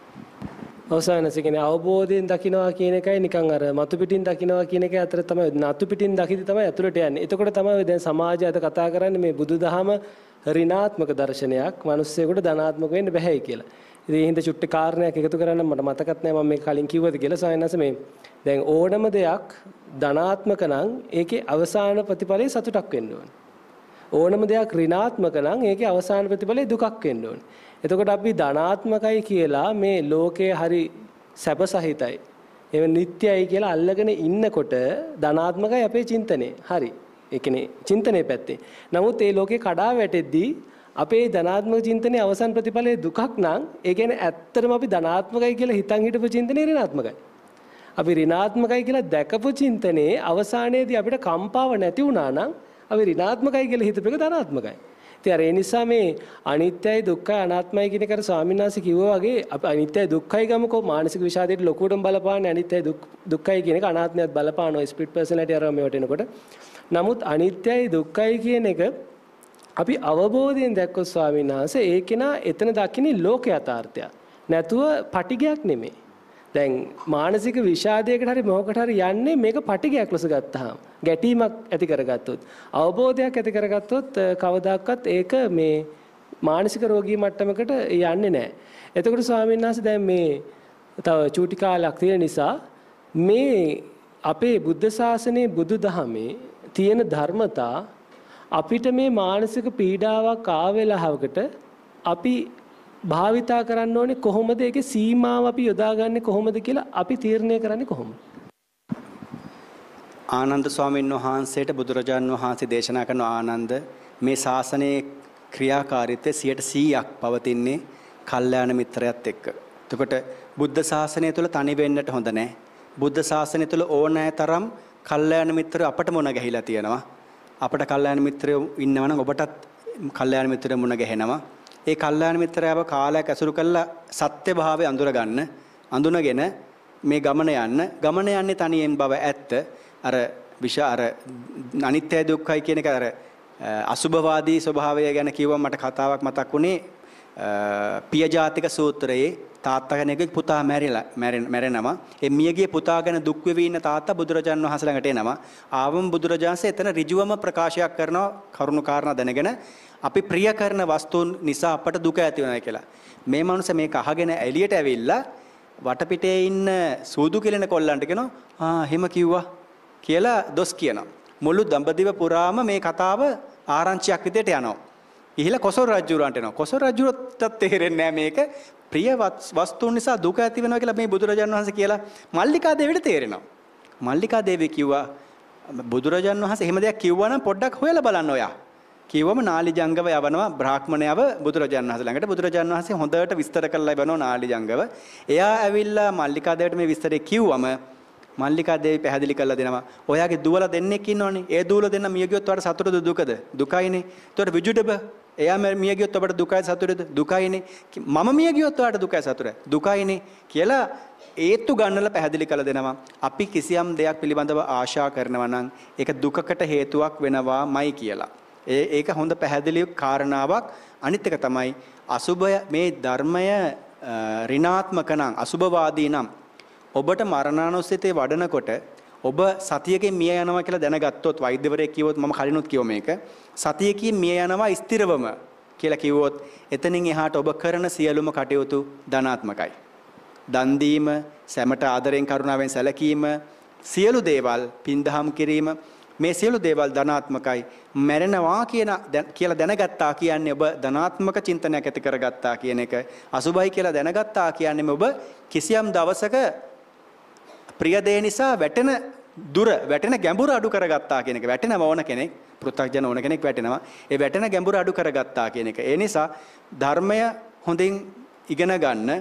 S1: අවසානස කියන්නේ අවබෝධයෙන් දකින්නවා කියන එකයි නිකන් අර මතු පිටින් දකින්නවා කියන එක අතර තමයි නතු පිටින් දකිද්දි තමයි ඇතුළට යන්නේ. එතකොට තමයි දැන් සමාජය අද කතා කරන්නේ මේ බුදුදහම ඍණාත්මක දර්ශනයක් මිනිස්සෙකුට ධනාත්මක වෙන්න බැහැයි කියලා. ඉතින් ඒ හින්දා චුට්ටි කාරණයක් එකතු කරන්න මට මතකත් නැහැ මම මේ කලින් කිව්වද කියලා සයනස මේ දැන් ඕනම දෙයක් ධනාත්මක නම් ඒකේ අවසාන ප්‍රතිඵලයේ සතුටක් වෙන්න ඕනේ. ඕනම දෙයක් ඍණාත්මක නම් ඒකේ අවසාන ප්‍රතිඵලයේ දුකක් වෙන්න ඕනේ. එතකොට අපි ධනාත්මකයි කියලා මේ ලෝකයේ හරි සැපසහිතයි. එහෙම නිට්ටයයි කියලා අල්ලගෙන ඉන්නකොට ධනාත්මකයි අපේ චින්තනය. හරි. ඒ කියන්නේ චින්තනයේ පැත්තේ. නමුත් ඒ ලෝකේ කඩා වැටෙද්දී අපේ ධනාත්මක චින්තනයේ අවසන් ප්‍රතිඵලයේ දුකක් නම් ඒ කියන්නේ ඇත්තටම අපි ධනාත්මකයි කියලා හිතන් හිටපු චින්තනය ඍණාත්මකයි. අපි ඍණාත්මකයි කියලා දැකපු චින්තනයේ අවසානයේදී අපිට කම්පාව නැති වුණා නම් අපි ඍණාත්මකයි කියලා හිතපු එක ධනාත්මකයි. ඉතින් අර ඒ නිසා මේ අනිත්‍යයි දුක්ඛයි අනාත්මයි කියන එකට ස්වාමීන් වහන්සේ කිව්වා වගේ අපි අනිත්‍යයි දුක්ඛයි ගමකෝ මානසික විෂාදයට ලොකුටම බලපාන්නේ අනිත්‍යයි දුක්ඛයි කියන එක අනාත්මයත් බලපානවා ස්ප්ලිට් පර්සනැලිටි අරම මේවට එනකොට. නමුත් අනිත්‍යයි දුක්ඛයි කියන එක අපි අවබෝධයෙන් දැක්කොත් ස්වාමීන් වහන්සේ ඒ කෙනා එතන දකින්නේ ලෝක යථාර්ථය. නැතුව පටිගයක් නෙමෙයි. දැන් මානසික විෂාදයකට හරි මොහකට හරි යන්නේ මේක පටිගයක් ලෙස ගත්තාම ගැටීමක් ඇති කරගත්තොත් අවබෝධයක් ඇති කරගත්තොත් කවදාකවත් ඒක මේ මානසික රෝගී මට්ටමකට යන්නේ නැහැ. එතකොට ස්වාමීන් වහන්සේ දැන් මේ තව චූටි කාලයක් තියෙන නිසා මේ අපේ බුද්ධ ශාසනයේ බුදුදහමේ තියෙන ධර්මතා අපිට මේ මානසික පීඩාවක් ආවෙලාවකට අපි භාවිතා කරන්න ඕනේ කොහොමද ඒකේ සීමාව අපි යොදාගන්නේ කොහොමද කියලා අපි තීරණය කරන්නේ කොහොමද?
S2: ආනන්ද ස්වාමීන් වහන්සේට බුදුරජාන් වහන්සේ දේශනා කරන ආනන්ද මේ ශාසනයේ ක්‍රියාකාරීත්වය 100ක් පවතින්නේ කල්යාණ මිත්‍රයත් එක්ක. එතකොට බුද්ධ ශාසනය තුළ තනි වෙන්නට හොඳ නැහැ. බුද්ධ ශාසනය තුළ ඕනෑ තරම් කල්යාණ මිත්‍රයෝ අපට මුණ ගැහිලා තියෙනවා. අපට කල්යාණ මිත්‍රයෝ ඉන්නවනම් ඔබටත් කල්යාණ මිත්‍රයෝ මුණ ගැහෙනවා. ඒ කල්යාණ මිත්‍රයව කාලයක් ඇසුරු කළා සත්‍ය භාවය අඳුරගන්න අඳුනගෙන මේ ගමන යන්න. ගමන යන්නේ තනියෙන් බව ඇත්ත. අර විෂ අර අනිත්‍ය දුක්ඛයි කියන එක අර අසුභවාදී ස්වභාවය ගැන කිව්වම මට කතාවක් මතක් වුණේ පියජාතික සූත්‍රයේ තාත්තා කෙනෙකුගේ පුතා මැරිලා මැරෙනවා. ඒ මියගේ පුතා ගැන දුක් වෙවි ඉන්න තාත්තා බුදුරජාන් වහන්සේ ළඟට එනවා. ආවම බුදුරජාන්සේ එතන ඍජුවම ප්‍රකාශයක් කරනවා කරුණු කාරණා දැනගෙන අපි ප්‍රිය කරන වස්තුන් නිසා අපට දුක ඇති වෙනවා කියලා. මේ මනුස්ස මේක අහගෙන එළියට ඇවිල්ලා වටපිටේ ඉන්න සූදු කෙලෙන කොල්ලන්ට කියනවා ආ එහෙම කිව්වා කියලා දොස් කියනවා. මුළු දඹදිව පුරාම මේ කතාව ආරංචියක් විදියට යනවා. ඉහිලා කොසල් රජුරන්ට එනවා. කොසල් රජුරටත් තේරෙන්නේ මේක ප්‍රිය වස්තුන් නිසා දුක ඇති වෙනවා කියලා මේ බුදුරජාණන් වහන්සේ කියලා මල්ලිකා දේවියට තේරෙනවා. මල්ලිකා දේවිය කිව්වා බුදුරජාණන් වහන්සේ එහෙම දෙයක් කිව්වා නම් පොඩ්ඩක් හොයලා බලන්න ඔයා. කිව්වම නාලි ජංගව යවනවා බ්‍රාහ්මණයව බුදුරජාණන් වහන්සේ ළඟට බුදුරජාණන් වහන්සේ හොඳට විස්තර කරලා යවනවා නාලි ජංගව. එයා ඇවිල්ලා මල්ලිකා දේවියට මේ විස්තරේ කිව්වම මල්ලිකා දේවි පැහැදිලි කරලා දෙනවා. ඔයාගේ දුවලා දෙන්නෙක් ඉන්නවනේ. ඒ දුවලා දෙන්න මිය ගියොත් ඔයාලට සතුටද දුකද? දුකයිනේ. ඒතකොට විජුඩබ එයා මිය ගියොත් ඔබට දුකයි සතුටද? දුකයිනේ. මම මිය ගියොත් ඔයාලට දුකයි සතුටයි. දුකයිනේ කියලා ඒත්තු ගන්නලා පැහැදිලි කළ දෙනවා. අපි කිසියම් දෙයක් පිළිබඳව ආශා කරනවා නම් ඒක දුකකට හේතුවක් වෙනවාමයි කියලා. ඒ ඒක හොඳ පැහැදිලි කාරණාවක්. අනිත් එක තමයි අසුබය මේ ධර්මය ඍණාත්මක නම් අසුබවාදී නම් ඔබට මරණානුස්සතිය වඩනකොට ඔබ සතියකින් මිය යනවා කියලා දැනගත්තොත් වෛද්‍යවරයෙක් කිව්වොත් මම කලිනුත් කිව්ව මේක සතියකින් මිය යනවා ස්ථිරවම කියලා කිව්වොත් එතනින් එහාට ඔබ කරන සියලුම කටයුතු ධනාත්මකයි. දන් දීම, සැමට ආදරෙන් කරුණාවෙන් සැලකීම, සියලු දේවල් පින්දහම් කිරීම මේ සියලු දේවල් ධනාත්මකයි මැරෙනවා කියන කියලා දැනගත්තා කියන්නේ ඔබ ධනාත්මක චින්තනයක් ඇති කරගත්තා කියන එක අසුබයි කියලා දැනගත්තා කියන්නේ ඔබ කිසියම් දවසක ප්‍රිය දේ නිසා වැටෙන දුර වැටෙන ගැඹුර අඩු කරගත්තා කියන එක වැටෙනව ඕන කෙනෙක් පෘථග්ජන ඕන කෙනෙක් වැටෙනවා ඒ වැටෙන ගැඹුර අඩු කරගත්තා කියන එක ඒ නිසා ධර්මය හොඳින් ඉගෙන ගන්න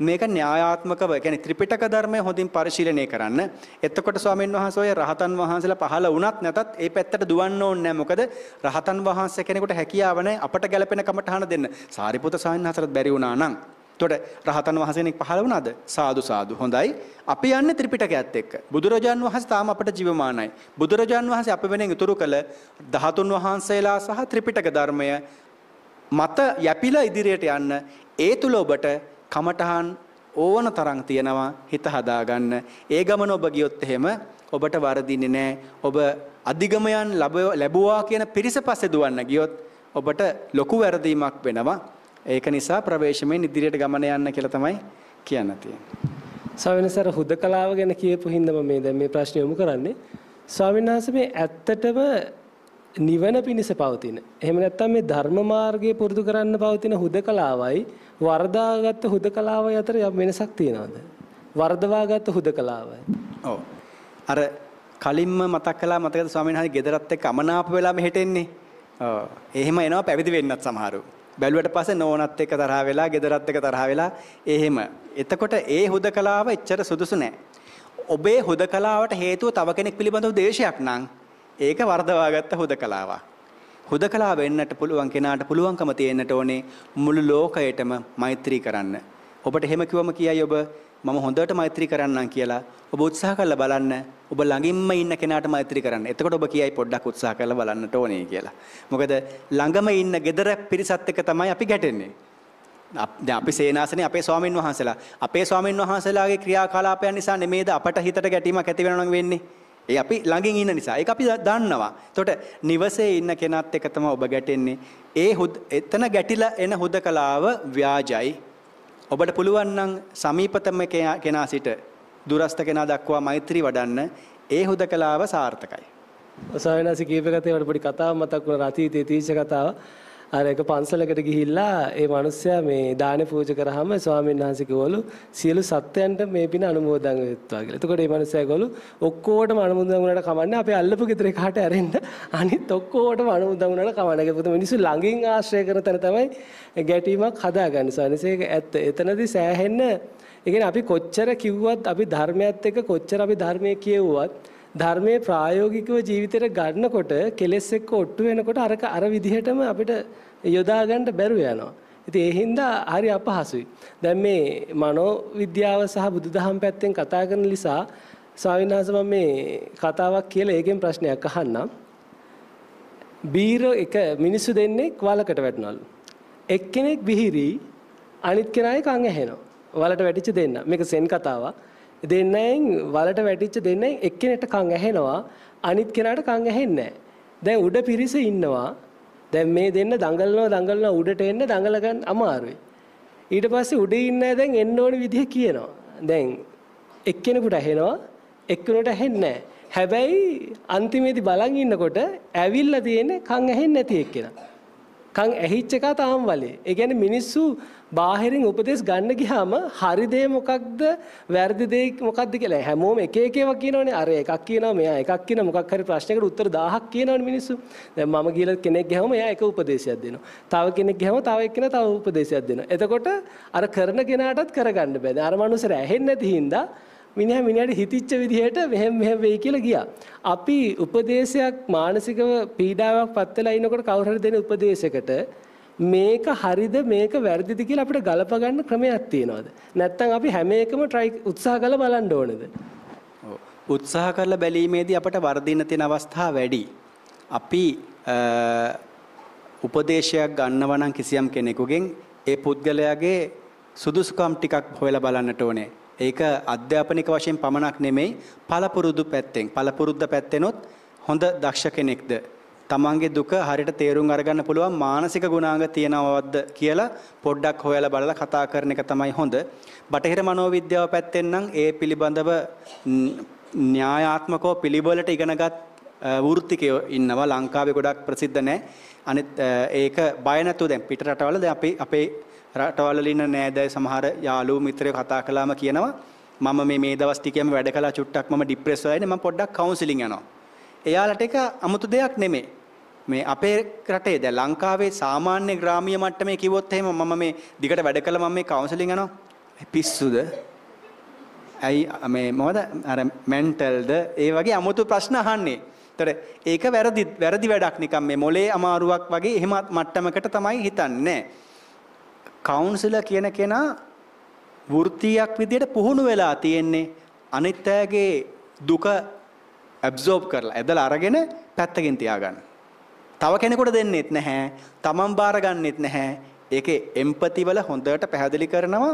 S2: මේක න්‍යායාත්මකව කියන්නේ ත්‍රිපිටක ධර්මය හොඳින් පරිශීලනය කරන්න. එතකොට ස්වාමීන් වහන්සේ ඔය රහතන් වහන්සේලා පහළ වුණත් නැතත් ඒ පැත්තට දුවන්න ඕනේ නැහැ. මොකද රහතන් වහන්සේ කෙනෙකුට හැකියාව නැහැ අපට ගැළපෙන කමටහන දෙන්න. සාරිපුත ස්වාමීන් වහන්සේට බැරි වුණා නම්. එතකොට රහතන් වහන්සේනෙක් පහළ වුණාද? සාදු සාදු. හොඳයි. අපි යන්නේ ත්‍රිපිටකයත් එක්ක. බුදුරජාන් වහන්සේ තාම අපට ජීවමානයි. බුදුරජාන් වහන්සේ අප වෙනෙන් ඉතුරු කළ 13 වහන්සේලා සහ ත්‍රිපිටක ධර්මය මත යැපිලා ඉදිරියට යන්න ඒ තුල ඔබට කමඨහන් ඕන තරම් තියෙනවා හිත හදාගන්න. ඒ ගමන ඔබ ගියොත් එහෙම ඔබට වරදින්නේ නැහැ. ඔබ අධිගමයන් ලැබුවා කියන පිරිස පස්සේ දුවන්න ගියොත් ඔබට ලොකු වැරදීමක් වෙනවා. ඒක නිසා ප්‍රවේශමෙන් ඉදිරියට ගමන යන්න කියලා තමයි කියන්න තියෙන්නේ.
S1: ස්වාමීන් වහන්සේ හුදකලාව ගැන කියපු හින්දා මම දැන් මේ ප්‍රශ්නේ යොමු කරන්නේ. ස්වාමීන් වහන්සේ මේ ඇත්තටම නිවන පිණිස පවතින. එහෙම නැත්නම් මේ ධර්ම මාර්ගයේ පුරුදු කරන්න පවතින හුදකලාවයි වර්ධාගත් හුදකලාවයි අතර යම් වෙනසක් තියෙනවද? වර්ධවාගත් හුදකලාවයි.
S2: ඔව්. අර කලින්ම මතක් කළා මතකද ස්වාමීන් වහන්සේ ගෙදරත් එක්ක අමනාප වෙලා මෙහෙට එන්නේ. ඔව්. එහෙම එනවා පැවිදි වෙන්නත් සමහරු. බැලුවට පස්සේ නෝනත් එක්ක තරහ වෙලා, ගෙදරත් එක්ක තරහ වෙලා එහෙම. එතකොට ඒ හුදකලාව එච්චර සුදුසු නෑ. ඔබේ හුදකලාවට හේතුව තව කෙනෙක් පිළිබඳව දේශයක් නම් ඒක වර්ධවාගත්ත හුදකලාවක්. හුදකලා වෙන්නට පුළුවන් කෙනාට පුළුවන්කම තියෙන්නට ඕනේ මුළු ලෝකයටම මෛත්‍රී කරන්න. ඔබට එහෙම කිව්වම කියයි ඔබ මම හොඳට මෛත්‍රී කරන්නම් කියලා. ඔබ උත්සාහ කරලා බලන්න. ඔබ ළඟින්ම ඉන්න කෙනාට මෛත්‍රී කරන්න. එතකොට ඔබ කියයි පොඩ්ඩක් උත්සාහ කරලා බලන්නට ඕනේ කියලා. මොකද ළඟම ඉන්න gedara පිරිසත් එක්ක තමයි අපි ගැටෙන්නේ. දැන් අපි සේනාසනේ අපේ ස්වාමින් වහන්සේලා අපේ ස්වාමින් වහන්සේලාගේ ක්‍රියාකලාපයන් නිසා නෙමේද අපට හිතට ගැටීමක් ඇති වෙනවා නම් වෙන්නේ. ඒ අපි ළඟින් ඉන්න නිසා. ඒක අපි දන්නවා. එතකොට නිවසේ ඉන්න කෙනත් එක තමයි ඔබ ගැටෙන්නේ. ඒ එතන ගැටිලා එන හුදකලාව ව්‍යාජයි. ඔබට පුළුවන් නම් සමීපතම කෙනා සිට දුරස්ත කෙනා දක්වා මෛත්‍රී වඩන්න ඒ හුදකලාව සාර්ථකයි.
S1: ඔසාවිනාසි කීපකතේ වල පොඩි කතාවක් මතක් වුණා අතීතයේ තීච්ච කතාව. අර එක පන්සලකට ගිහිල්ලා ඒ මිනිස්සයා මේ දානේ පූජා කරාම ස්වාමීන් වහන්සේ කිව්වලු සියලු සත්‍යයන්ට මේ පින අනුමෝදන් වෙත්වා කියලා. එතකොට මේ මිනිස්සයා කිව්වලු ඔක්කොටම අනුමෝදන් වුණාට කමන්නේ අපේ අල්ලපු ගෙදර කාට ඇරෙන්න අනිත් ඔක්කොටම අනුමෝදන් වුණාට කමන්නේ. ඒක මිනිස්සු ළඟින් ආශ්‍රය කරන තැන තමයි ගැටීමක් හදාගන්නේ. සානිසේක ඇත්ත. එතනදී සෑහෙන්න ඒ කියන්නේ අපි කොච්චර කිව්වත් අපි ධර්මයත් එක්ක කොච්චර අපි ධර්මයේ කියවුවත් ධර්මයේ ප්‍රායෝගිකව ජීවිතේට ගන්නකොට කෙලෙස් එක්ක ඔට්ටු වෙනකොට අරක අර විදිහටම අපිට යොදා ගන්න බැරුව යනවා. ඉතින් ඒ හින්දා හරි අපහසුයි. දැන් මේ මනෝ විද්‍යාව සහ බුදුදහම පැත්තෙන් කතා කරන නිසා ස්වාමීන් වහන්සේ මම මේ කතාවක් කියලා ඒකෙන් ප්‍රශ්නයක් අහන්නම්. බීර එක මිනිස්සු දෙන්නෙක් වලකට වැටුණලු. එක්කෙනෙක් බිහිරි අනිත් කෙනාගේ කන් ඇහෙනවා. වලට වැටිච්ච දෙන්න. මේක සෙන් කතාවක්. දෙන්නෙන් වලට වැටිච්ච දෙන්නෙන් එක්කෙනෙක්ට කන් ඇහෙනවා අනිත් කෙනාට කන් ඇහෙන්නේ දැන් උඩ පිරිස ඉන්නවා. දැන් මේ දෙන්න දඟලනවා දඟලනවා උඩට එන්න දඟල ගන්න අමාරුයි. ඊට පස්සේ උඩ ඉන්න දැන් එන්න ඕන විදිහ කියනවා. දැන් එක්කෙනෙකුට ඇහෙනවා එක්කෙනෙකුට ඇහෙන්නේ හැබැයි අන්තිමේදී බලන් ඉන්නකොට ඇවිල්ලා තියෙන්නේ කන් ඇහෙන්නේ නැති එක්කෙනා. කන් ඇහිච්ච එක තාම වලේ. ඒ කියන්නේ මිනිස්සු බාහිරින් උපදෙස් ගන්න ගියාම හරි දේ මොකක්ද වැරදි දේ මොකක්ද කියලා. හැමෝම එක එක ඒවා කියනවනේ. අර එකක් කියනවා මෙයා එකක් කියන මොකක් හරි ප්‍රශ්නයකට උත්තර 1000ක් කියනවනේ මිනිස්සු. දැන් මම කියලා කෙනෙක් ගහම එයා එක උපදේශයක් දෙනවා. තව කෙනෙක් ගහම තව එක්කෙනා තව උපදේශයක් දෙනවා. එතකොට අර කරන කෙනාටත් කරගන්න බෑ. අර මනුස්සර ඇහෙන්නේ නැති හින්දා මිනිහා මිනිහට හිතිච්ච විදිහට මෙහෙම මෙහෙම වෙයි කියලා ගියා. අපි උපදේශයක් මානසිකව පීඩාවක් පත් වෙලා ඉනකොට කවුරු හරි දෙන උපදේශයකට මේක හරිද මේක වැරදිද කියලා අපිට ගලප ගන්න ක්‍රමයක් තියනවාද? නැත්නම් අපි හැම එකම try උත්සාහ කරලා බලන්න ඕනේද?
S2: උත්සාහ කරලා බැලීමේදී අපට වර්ධින්න තියෙන අවස්ථා වැඩි. අපි උපදේශයක් ගන්නවා නම් කිසියම් කෙනෙකුගෙන් ඒ පුද්ගලයාගේ සුදුසුකම් ටිකක් හොයලා බලන්නට ඕනේ. ඒක අධ්‍යාපනික වශයෙන් පමණක් නෙමෙයි පළපුරුදු පැත්තෙන්. පළපුරුද්ද පැත්තෙනොත් හොඳ දක්ෂ කෙනෙක්ද තමන්ගේ දුක හරියට තේරුම් අරගන්න පුළුවන් මානසික ගුණාංග තියනවද කියලා පොඩ්ඩක් හොයලා බලලා කතා කරන එක තමයි හොඳ. බටහිර මනෝවිද්‍යාව පැත්තෙන් නම් ඒ පිළිබඳව න්‍යායාත්මකව පිළිවෙලට ඉගෙනගත් වෘත්තිකයෝ ඉන්නවා ලංකාවේ ගොඩක් ප්‍රසිද්ධ නැහැ. අනිත් ඒක බය නැතුව දැන් පිට රටවල දැන් අපි අපේ රටවල ඉන්න නෑදෑ සමහර යාළුවෝ මිත්‍රයෝ කතා කළාම කියනවා මම මේ මේ දවස් ටිකේම වැඩ කළා චුට්ටක් මම ડિප්‍රෙස් වෙලා ඉන්නේ මම පොඩ්ඩක් කවුන්සලින් යනවා. එයාලට ඒක 아무තු දෙයක් නෙමෙයි. මේ අපේ රටේ දැන් ලංකාවේ සාමාන්‍ය ග්‍රාමීය මට්ටමේ කිව්වොත් එහෙම මම මේ දිගට වැඩ කළා මම මේ කවුන්සලින් යනවා. පිස්සුද? ඇයි මේ මොකද අර මෙන්ටල්ද ඒ වගේ 아무තු ප්‍රශ්න අහන්නේ. ඒතර ඒක වැරදි වැරදි වැඩක් නිකන් මේ මොලේ අමාරුවක් වගේ එහෙම මට්ටමකට තමයි හිතන්නේ. කවුන්සලර් කියන කෙනා වෘත්තියක් විදියට පුහුණු වෙලා තියෙන්නේ අනිත් අයගේ දුක ඇබ්සෝබ් කරලා ඇදලා අරගෙන පැත්තකින් තියාගන්න. තව කෙනෙකුට දෙන්නෙත් නැහැ. තමන් බාර ගන්නෙත් නැහැ. ඒකේ එම්පති වල හොඳට පැහැදිලි කරනවා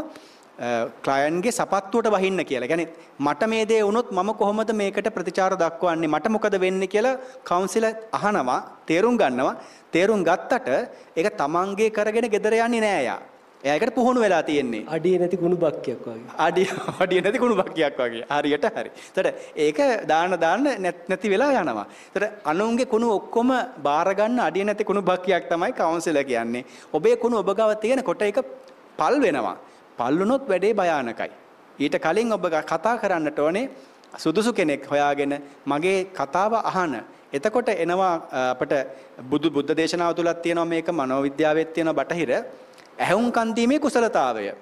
S2: ක්ලයන්ගේ සපත්තුවට වහින්න කියලා. කියන්නේ මට මේ දේ වුණොත් මම කොහොමද මේකට ප්‍රතිචාර දක්වන්නේ? මට මොකද වෙන්නේ කියලා කවුන්සිලර් අහනවා, තේරුම් ගන්නවා. තේරුම් ගත්තට ඒක තමන්ගේ කරගෙන gedara යන්නේ නෑ යා. එයාකට පුහුණු වෙලා තියෙන්නේ.
S1: අඩිය නැති කුණු බක්කියක් වගේ.
S2: අඩිය අඩිය නැති කුණු බක්කියක් වගේ. හරියට හරි. ඒතර ඒක දාන්න දාන්න නැති වෙලා යනවා. ඒතර අනුන්ගේ කුණු ඔක්කොම බාර ගන්න අඩිය නැති කුණු බක්කියක් තමයි කවුන්සිලර් කියන්නේ. ඔබේ කුණු ඔබ ගාව තියෙනකොට ඒක පල් වෙනවා. පල්ලුනොත් වැඩේ භයානකයි. ඊට කලින් ඔබ කතා කරන්නට ඕනේ සුදුසු කෙනෙක් හොයාගෙන මගේ කතාව අහන. එතකොට එනවා අපිට බුදු බුද්ධ දේශනාව තුලක් තියෙනවා මේක මනෝවිද්‍යාවෙත් තියෙනවා බටහිර ඇහුම්කන් දීමේ කුසලතාවය.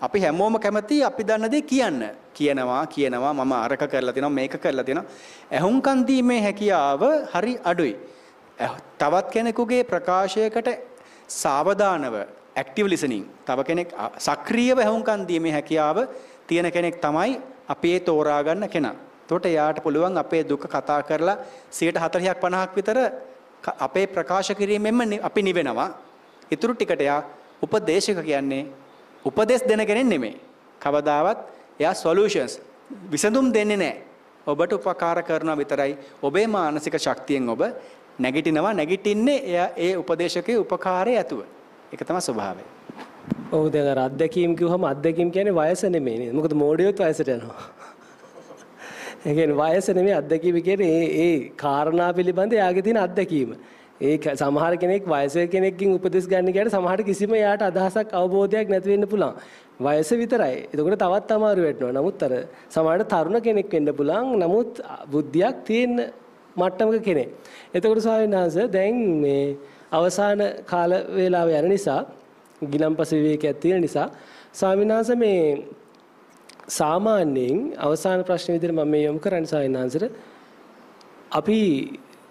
S2: අපි හැමෝම කැමති අපි දන්න දේ කියන්න. කියනවා කියනවා මම අරක කරලා තිනවා මේක කරලා තිනවා. ඇහුම්කන් දීමේ හැකියාව හරි අඩුයි. තවත් කෙනෙකුගේ ප්‍රකාශයකට සාවධානව ඇක්ටිව් ලිසනින් තව කෙනෙක් සක්‍රියව ඇහුම්කන් දීමේ හැකියාව තියෙන කෙනෙක් තමයි අපි ඒ තෝරා ගන්න කෙනා. එතකොට එයාට පුළුවන් අපේ දුක කතා කරලා 140ක් 50ක් විතර අපේ ප්‍රකාශ කිරීමෙන්ම අපි නිවෙනවා. ඊටු ටිකට එයා උපදේශක කියන්නේ උපදේශ දෙන කෙනෙක් නෙමෙයි. කවදාවත් එයා සොලියුෂන්ස් විසඳුම් දෙන්නේ නැහැ. ඔබට උපකාර කරනවා විතරයි. ඔබේ මානසික ශක්තියෙන් ඔබ නැගිටිනවා නැගිටින්නේ එයා ඒ උපදේශකයේ උපකාරය ඇතුව. ඒක තමයි ස්වභාවය.
S1: ඔව් දැන් අර අත්දැකීම් කිව්වම අත්දැකීම් කියන්නේ වයස නෙමෙයි නේද? මොකද මෝඩියොත් වයසට යනවා. ඒ කියන්නේ වයස නෙමෙයි අත්දැකීම කියන්නේ ඒ ඒ කාරණා පිළිබඳ එයාගේ තියෙන අත්දැකීම. ඒ සමහර කෙනෙක් වයසක කෙනෙක්ගෙන් උපදෙස් ගන්න ගියට සමහරට කිසිම එයාට අදහසක් අවබෝධයක් නැති වෙන්න පුළුවන්. වයස විතරයි. එතකොට තවත් අමාරු වෙනවා. නමුත් අර සමහරට තරුණ කෙනෙක් වෙන්න පුළුවන්. නමුත් බුද්ධියක් තියෙන මට්ටමක කෙනෙක්. එතකොට ස්වාමීන් වහන්සේ දැන් මේ අවසාන කාල වේලාව යන නිසා ගිලම්පස විවේකයක් තියෙන නිසා ස්වාමීන් වහන්සේ මේ සාමාන්‍යයෙන් අවසාන ප්‍රශ්න විදිහට මම මේ යොමු කරන්නේ ස්වාමීන් වහන්සේට අපි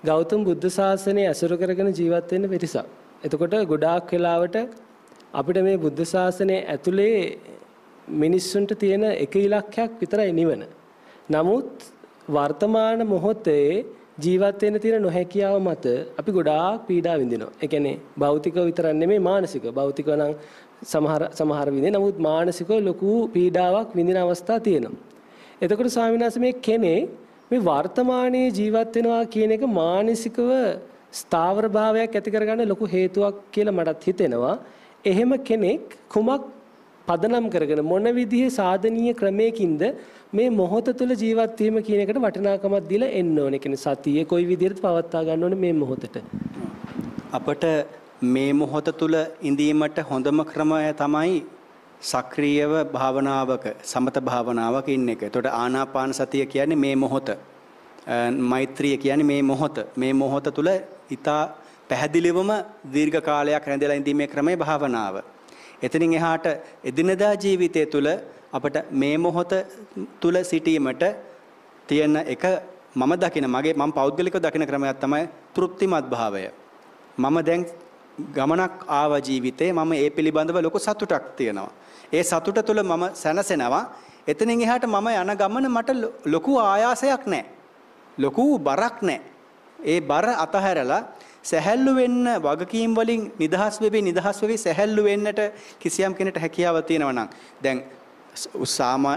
S1: ගෞතම බුද්ධ ශාසනය ඇසුරු කරගෙන ජීවත් වෙන්න පිරිසක්. එතකොට ගොඩාක් වෙලාවට අපිට මේ බුද්ධ ශාසනය ඇතුලේ මිනිස්සුන්ට තියෙන එක ඉලක්කයක් විතරයි නිවන. නමුත් වර්තමාන මොහොතේ ජීවත් වෙන්න තියෙන නොහැකියාව මත අපි ගොඩාක් පීඩා විඳිනවා. ඒ කියන්නේ භෞතිකව විතරක් නෙමෙයි මානසිකව. භෞතිකව නම් සමහර සමහර විදිහේ නමුත් මානසිකව ලොකු පීඩාවක් විඳින අවස්ථා තියෙනවා. එතකොට ස්වාමීන් වහන්සේ මේ කෙනේ මේ වර්තමානයේ ජීවත් වෙනවා කියන එක මානසිකව ස්ථාවර භාවයක් ඇති කරගන්න ලොකු හේතුවක් කියලා මටත් හිතෙනවා. එහෙම කෙනෙක් කුමක් පදනම් කරගෙන මොන විදිහේ සාධනීය ක්‍රමයකින්ද මේ මොහොත තුළ ජීවත් වීම කියන එකට වටිනාකමක් දීලා එන්න ඕනේ. කියන්නේ සතියේ කොයි විදිහට පවත්වා ගන්න ඕනේ මේ මොහොතට.
S2: අපට මේ මොහොත තුළ ඉඳීමට හොඳම ක්‍රමය තමයි සක්‍රීයව භාවනාවක සමත භාවනාවක ඉන්න එක. එතකොට ආනාපාන සතිය කියන්නේ මේ මොහොත. මෛත්‍රිය කියන්නේ මේ මොහොත. මේ මොහොත තුළ ඊතා පැහැදිලිවම දීර්ඝ කාලයක් රැඳලා ඉඳීමේ ක්‍රමය භාවනාව. එතනින් එහාට එදිනදා ජීවිතය තුළ අපට මේ මොහොත තුල සිටීමට තියෙන එක මම දකින මගේ මම පෞද්ගලිකව දකින ක්‍රමයක් තමයි තෘප්තිමත් භාවය. මම දැන් ගමනක් ආව ජීවිතේ මම ඒ පිළිබඳව ලොකු සතුටක් තියෙනවා. ඒ සතුට තුළ මම සැනසෙනවා. එතනින් එහාට මම යන ගමන මට ලොකු ආයාසයක් නැහැ. ලොකු බරක් නැහැ. ඒ බර අතහැරලා සැහැල්ලු වෙන්න වගකීම් වලින් නිදහස් වෙවි නිදහස් වෙවි සැහැල්ලු වෙන්නට කිසියම් කෙනෙකුට හැකියාව තියෙනවා නම් දැන් සාමා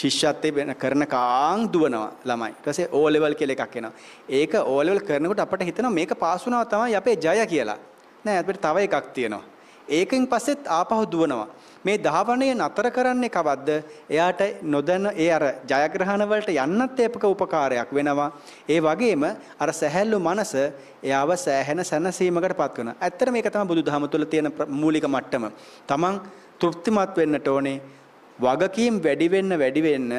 S2: ශිෂ්‍යත්වයේ කරන කාං දුවනවා ළමයි. ඊට පස්සේ O level කියලා එකක් එනවා. ඒක O level කරනකොට අපිට හිතෙනවා මේක පාස් වුණා තමයි අපේ ජය කියලා. නෑ අපිට තව එකක් තියෙනවා. ඒකෙන් පස්සෙත් ආපහු දුවනවා. මේ ධාවනය නතර කරන්නේ කවද්ද? එයාට නොදැන ඒ අර ජයග්‍රහණ වලට යන්නත් ඒපක උපකාරයක් වෙනවා. ඒ වගේම අර සැහැල්ලු මනස එයාව සෑහෙන සැනසීමකටපත් කරනවා. ඇත්තට මේක තමයි බුදුදහම තුළ තියෙන මූලික මට්ටම. තමන් තෘප්තිමත් වෙන්නට ඕනේ. වගකීම් වැඩි වෙන්න වැඩි වෙන්න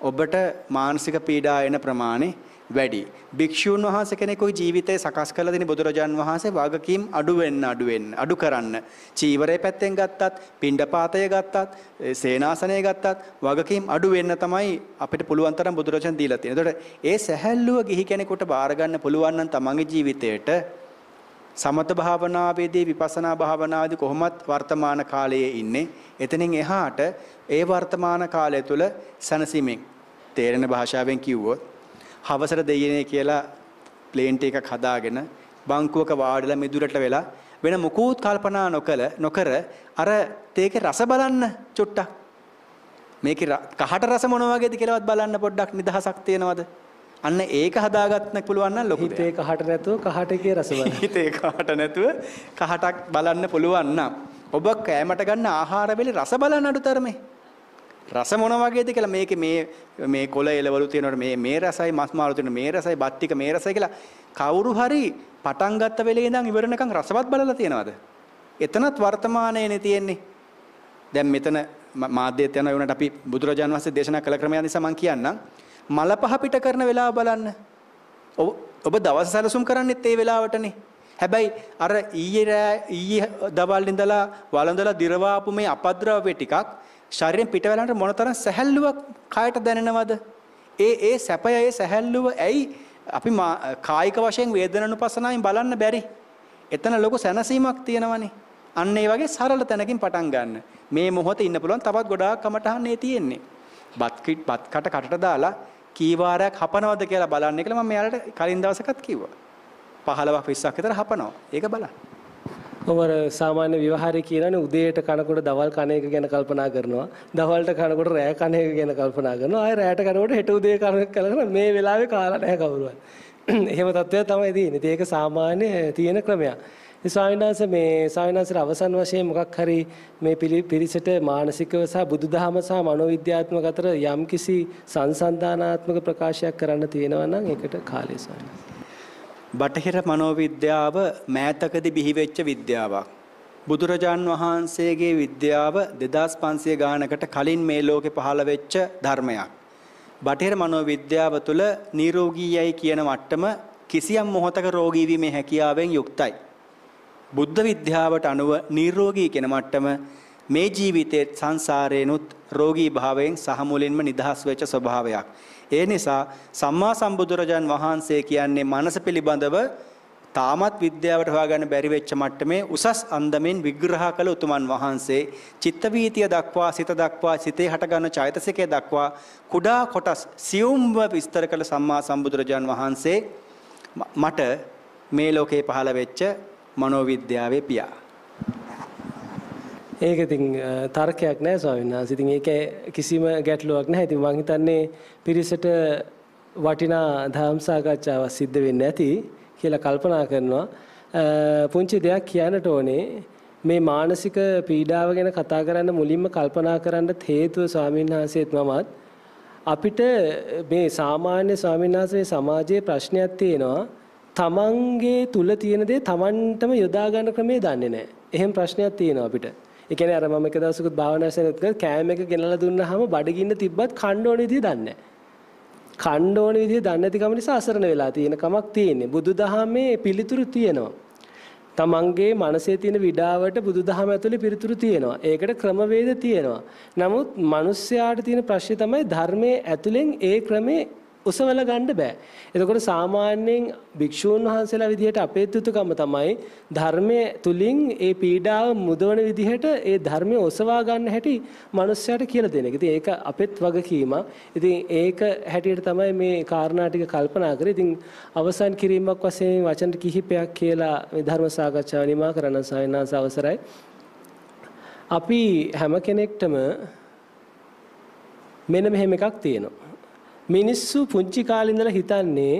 S2: ඔබට මානසික පීඩා එන ප්‍රමාණය වැඩි. භික්ෂූන් වහන්සේ කෙනෙකුගේ ජීවිතය සකස් කරලා දෙන බුදුරජාන් වහන්සේ වගකීම් අඩු වෙන්න අඩු වෙන්න අඩු කරන්න. චීවරය පැත්තෙන් ගත්තත්, පිණ්ඩපාතය ගත්තත්, සේනාසනය ගත්තත් වගකීම් අඩු වෙන්න තමයි අපිට පුළුවන් තරම් බුදුරජාන් දීලා තියෙන්නේ. ඒතකොට ඒ සැහැල්ලුව ගිහි කෙනෙකුට බාර ගන්න පුළුවන් නම් තමන්ගේ ජීවිතයට සමත භාවනාවේදී විපස්සනා භාවනාවේදී කොහොමත් වර්තමාන කාලයේ ඉන්නේ. එතනින් එහාට ඒ වර්තමාන කාලය තුල සනසීමෙන් තේරෙන භාෂාවෙන් කිව්වොත් හවසට දෙයියනේ කියලා ප්ලේන් එකක් හදාගෙන බංකුවක වාඩිලා මිදුරට වෙලා වෙන මුකුත් කල්පනා නොකල නොකර අර තේකේ රස බලන්න චුට්ටක්. මේකේ කහට රස මොන වගේද කියලාවත් බලන්න පොඩ්ඩක් නිදහසක් තියෙනවද? අන්න ඒක හදාගන්න පුළුවන් නම් ලොකු
S1: හිතේ කහට නැතුව කහට එකේ රස බලන්න.
S2: හිතේ කහට නැතුව කහටක් බලන්න පුළුවන් නම් ඔබ කෑමට ගන්න ආහාර වේලේ රස බලන්න අඩුතරමේ. රස මොන වගේද කියලා මේකේ මේ මේ කොළ එලවලු තියෙනවට මේ මේ රසයි මස් මාළු තියෙන මේ රසයි බත් ටික මේ රසයි කියලා කවුරු හරි පටන් ගත්ත වෙලේ ඉඳන් ඉවරනකම් රසවත් බලලා තියෙනවද? එතනත් වර්තමානයේනේ තියෙන්නේ. දැන් මෙතන මාධ්‍යයත් යන වුණාට අපි බුදුරජාන් වහන්සේ දේශනා කළ ක්‍රමය නිසා මම කියන්නම්. මල පහ පිට කරන වෙලාව බලන්න. ඔබ ඔබ දවස් සැලසුම් කරන්නේත් ඒ වෙලාවටනේ. හැබැයි අර ඊයේ රෑ ඊයේ දවල් ඉඳලා වළඳලා දිරවාපු මේ අපද්‍රව්‍ය ටිකක් ශරීරයෙන් පිට වෙලාවට මොනතරම් සැහැල්ලුවක් කායට දැනෙනවද? ඒ ඒ සැපය ඒ සැහැල්ලුව ඇයි අපි කායික වශයෙන් වේදනනුපසනාවෙන් බලන්න බැරි? එතන ලොකු සැනසීමක් තියෙනවනේ. අන්න ඒ වගේ සරල තැනකින් පටන් ගන්න. මේ මොහොතේ ඉන්න පුළුවන් තවත් ගොඩාක් කමටහන්නේ තියෙන්නේ. බත් කිට් බත් කට කටට දාලා කී වාරයක් හපනවද කියලා බලන්න කියලා මම මෙයාලට කලින් දවසකත් කිව්වා. 15ක් 20ක් විතර හපනවා. ඒක බලන්න.
S1: ඔවර සාමාන්‍ය විවහාරය කියනනේ උදේට කනකොට දවල් කන එක ගැන කල්පනා කරනවා. දවල්ට කනකොට රෑ කන එක ගැන කල්පනා කරනවා. ආයෙ රෑට කනකොට හෙට උදේ කන එක කලකන මේ වෙලාවේ කාලා නැහැ කවුරුවත්. එහෙම තත්ත්වයක් තමයි තියෙන්නේ. ඒක සාමාන්‍ය තියෙන ක්‍රමයක්. ස්වාමීන් වහන්සේ මේ ස්වාමීන් වහන්සේ අවසන් වශයෙන් මොකක් හරි මේ පිරිසට මානසිකව සහ බුදුදහම සහ මනෝවිද්‍යාත්මක අතර යම්කිසි සංසන්දානාත්මක ප්‍රකාශයක් කරන්න තියෙනවා නම් ඒකට කාලය ස්වාමීන්
S2: බටහිර මනෝවිද්‍යාව මෑතකදී බිහිවෙච්ච විද්‍යාවක්. බුදුරජාන් වහන්සේගේ විද්‍යාව 2500 ගානකට කලින් මේ ලෝකේ පහළ වෙච්ච ධර්මයක්. බටහිර මනෝවිද්‍යාව තුළ නිරෝගීයයි කියන මට්ටම කිසියම් මොහතක රෝගී වීමේ හැකියාවෙන් යුක්තයි. බුද්ධ විද්‍යාවට අනුව නිරෝගී කියන මට්ටම මේ ජීවිතයේ සංසාරේනුත් රෝගී භාවයෙන් සහ මුලින්ම නිදහස් වෙච්ච ස්වභාවයක්. ඒ නිසා සම්මා සම්බුදුරජාන් වහන්සේ කියන්නේ මනස පිළිබඳව තාමත් විද්‍යාවට හොයාගන්න බැරි වෙච්ච මට්ටමේ උසස් අන්දමින් විග්‍රහ කළ උතුමන් වහන්සේ චිත්ත වීතිය දක්වා සිත දක්වා සිතේ හටගන්න චෛතසිකය දක්වා කුඩා කොටස් සියුම්ව විස්තර කළ සම්මා සම්බුදුරජාන් වහන්සේ මට මේ ලෝකේ පහළ වෙච්ච මනෝවිද්‍යාවේ පියා.
S1: ඒක ඉතින් තර්කයක් නෑ ස්වාමීන් වහන්සේ. ඉතින් ඒක කිසිම ගැටලුවක් නැහැ. ඉතින් මම හිතන්නේ පිරිසට වටිනා ධර්ම සාකච්ඡාවක් සිද්ධ වෙන්නේ නැති කියලා කල්පනා කරනවා. පුංචි දෙයක් කියන්නට ඕනේ. මේ මානසික පීඩාව ගැන කතා කරන්න මුලින්ම කල්පනා කරන්න හේතුව ස්වාමීන් වහන්සේත් මමත් අපිට මේ සාමාන්‍ය ස්වාමීන් වහන්සේ සමාජයේ ප්‍රශ්නයක් තියෙනවා. තමන්ගේ තුල තියෙන දේ තමන්ටම යොදා ගන්න ක්‍රමේ දන්නේ නැහැ. එහෙම ප්‍රශ්නයක් තියෙනවා අපිට. ඒ කියන්නේ අර මම එක දවසකුත් භාවනා කරනකොට කෑම එක ගෙනලා දුන්නාම බඩගින්න තිබ්බත් කන්න ඕන විදිය දන්නේ නැහැ. කන්න ඕන විදිය දන්නේ නැති කම නිසා අසරණ වෙලා තියෙන කමක් තියෙන්නේ. බුදුදහමේ පිළිතුරු තියෙනවා. තමන්ගේ මනසේ තියෙන විඩාවට බුදුදහම ඇතුලේ පිළිතුරු තියෙනවා. ඒකට ක්‍රමවේද තියෙනවා. නමුත් මිනිස්යාට තියෙන ප්‍රශ්නේ තමයි ධර්මයේ ඇතුලෙන් ඒ ක්‍රමේ උසවල ගන්න බෑ. එතකොට සාමාන්‍යයෙන් භික්ෂූන් වහන්සේලා විදිහට අපේ යුතුයකම තමයි ධර්මයේ තුලින් ඒ පීඩාව මුදවන විදිහට ඒ ධර්මයේ ඔසවා ගන්න හැටි මිනිස්සයාට කියලා දෙන එක. ඉතින් ඒක අපෙත් වගකීමක්. ඉතින් ඒක හැටියට තමයි මේ කාරණා ටික කල්පනා කරේ. ඉතින් අවසන් කිරීමක් වශයෙන් වචන කිහිපයක් කියලා මේ ධර්ම සාකච්ඡාව නිමා කරන්න සායනාස අවසරයි. අපි හැම කෙනෙක්ටම මෙන්න මෙහෙම එකක් තියෙනවා. මිනිස්සු පුංචි කාලේ ඉඳලා හිතන්නේ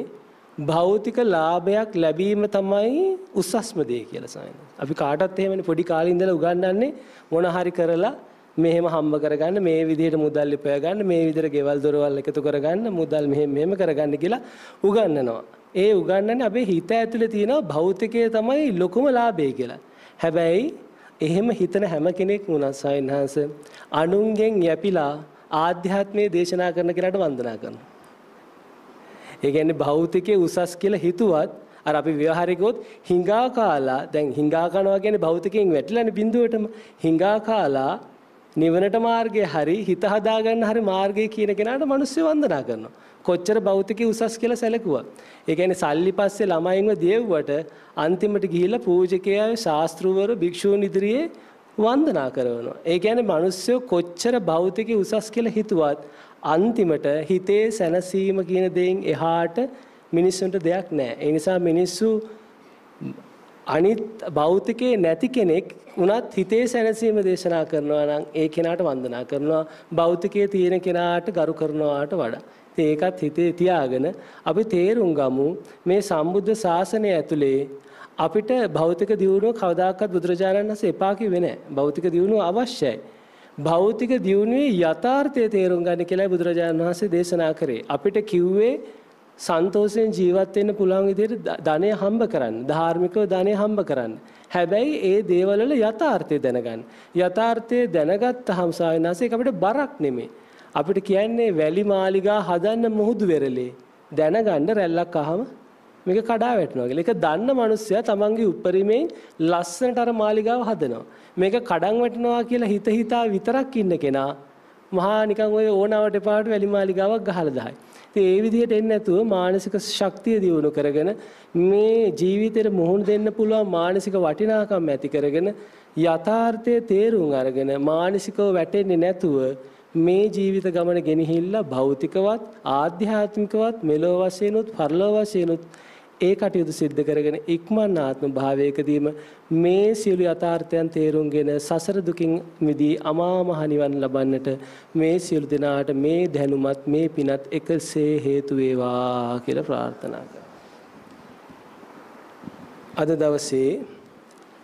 S1: භෞතික ලාභයක් ලැබීම තමයි උසස්ම දේ කියලා සායන. අපි කාටත් එහෙමනේ පොඩි කාලේ ඉඳලා උගන්වන්නේ මොන හරි කරලා මෙහෙම හම්බ කරගන්න මේ විදිහට මුදල් ඉපය ගන්න මේ විදිහට ගෙවල් දොරවල් එකතු කරගන්න මුදල් මෙහෙම මෙහෙම කරගන්න කියලා උගන්වනවා. ඒ උගන්වන්නේ අපේ හිත ඇතුලේ තියෙන භෞතිකය තමයි ලොකුම ලාභය කියලා. හැබැයි එහෙම හිතන හැම කෙනෙක් වුණා සායනහස අනුන්ගෙන් යැපිලා ආධ්‍යාත්මයේ දේශනා කරන කෙනාට වන්දනා කරනවා. ඒ කියන්නේ භෞතිකයේ උසස් කියලා හිතුවත් අර අපි ව්‍යවහාරිකවොත් හිඟා කාලා දැන් හිඟා කනවා කියන්නේ භෞතිකයෙන් වැටිලානේ බිඳුවටම හිඟා කාලා නිවනට මාර්ගය හරි හිත හදාගන්න හරි මාර්ගය කියන කෙනාට මිනිස්සු වන්දනා කරනවා. කොච්චර භෞතිකී උසස් කියලා සැලකුවා. ඒ කියන්නේ සල්ලි පස්සේ ළමයින්ව දියුවට අන්තිමට ගිහිල්ලා පූජකයා ශාස්ත්‍රවරු භික්ෂූන් ඉදිරියේ වන්දනා කරනවා. ඒ කියන්නේ මිනිස්සු කොච්චර භෞතික උසස් කියලා හිතුවත් අන්තිමට හිතේ සැනසීම කියන දෙයින් එහාට මිනිස්සුන්ට දෙයක් නැහැ. ඒ නිසා මිනිස්සු අනිත් භෞතිකයේ නැති කෙනෙක් උනත් හිතේ සැනසීම දේශනා කරනවා නම් ඒ කෙනාට වන්දනා කරනවා භෞතිකයේ තියෙන කෙනාට ගරු කරනවාට වඩා. ඒකත් හිතේ තියාගෙන අපි තේරුම් ගමු මේ සම්බුද්ධ ශාසනය ඇතුලේ අපිට භෞතික දියුණුව කවදාකවත් බුදුරජාණන් වහන්සේ එපා කිව්වේ නැහැ. භෞතික දියුණුව අවශ්‍යයි. භෞතික දියුණුවේ යථාර්ථය තේරුම් ගන්න කියලා බුදුරජාණන් වහන්සේ දේශනා කරේ. අපිට කිව්වේ සන්තෝෂයෙන් ජීවත් වෙන්න පුළුවන් විදිහට ධනය හම්බ කරන්න, ධාර්මිකව ධනය හම්බ කරන්න. හැබැයි ඒ දේවල් වල යථාර්ථය දැනගන්න. යථාර්ථය දැනගත්තාම සායනාසේ ඒක අපිට බරක් නෙමෙයි. අපිට කියන්නේ වැලි මාලිගා හදන්න මුහුදු වෙරළේ. දැනගන්න රැල්ලක් අහම මේක කඩා වැටෙනවා කියලා. ඒක දන්න මිනිස්සයා තමන්ගේ උපරිමයෙන් ලස්සනට අර මාලිගාව හදනවා. මේක කඩන් වැටෙනවා කියලා හිත හිතා විතරක් ඉන්න කෙනා මහා නිකන් ඔය ඕනාවට පාට වැලි මාලිගාවක් ගහලා දායි. ඉතින් ඒ විදිහට එන්නේ නැතුව මානසික ශක්තිය දියුණු කරගෙන මේ ජීවිතේට මුහුණ දෙන්න පුළුවන් මානසික වටිනාකම් ඇති කරගෙන යථාර්ථයේ තේරුම් අරගෙන මානසිකව වැටෙන්නේ නැතුව මේ ජීවිත ගමන ගෙනහිල්ලා භෞතිකවත් ආධ්‍යාත්මිකවත් මෙලොව වශයෙන්ුත් පරලොව වශයෙන්ුත් ඒ කටයුතු සිද්ධ කරගෙන ඉක්මන් ආත්ම භාවයකදීම මේ සියලු යථාර්ථයන් තේරුම්ගෙන සසර දුකින් මිදී අමා මහ නිවන් ලබන්නට මේ සියලු දෙනාට මේ දැනුමත් මේ පිනත් එකසේ හේතු වේවා කියලා ප්‍රාර්ථනා කරා. අද දවසේ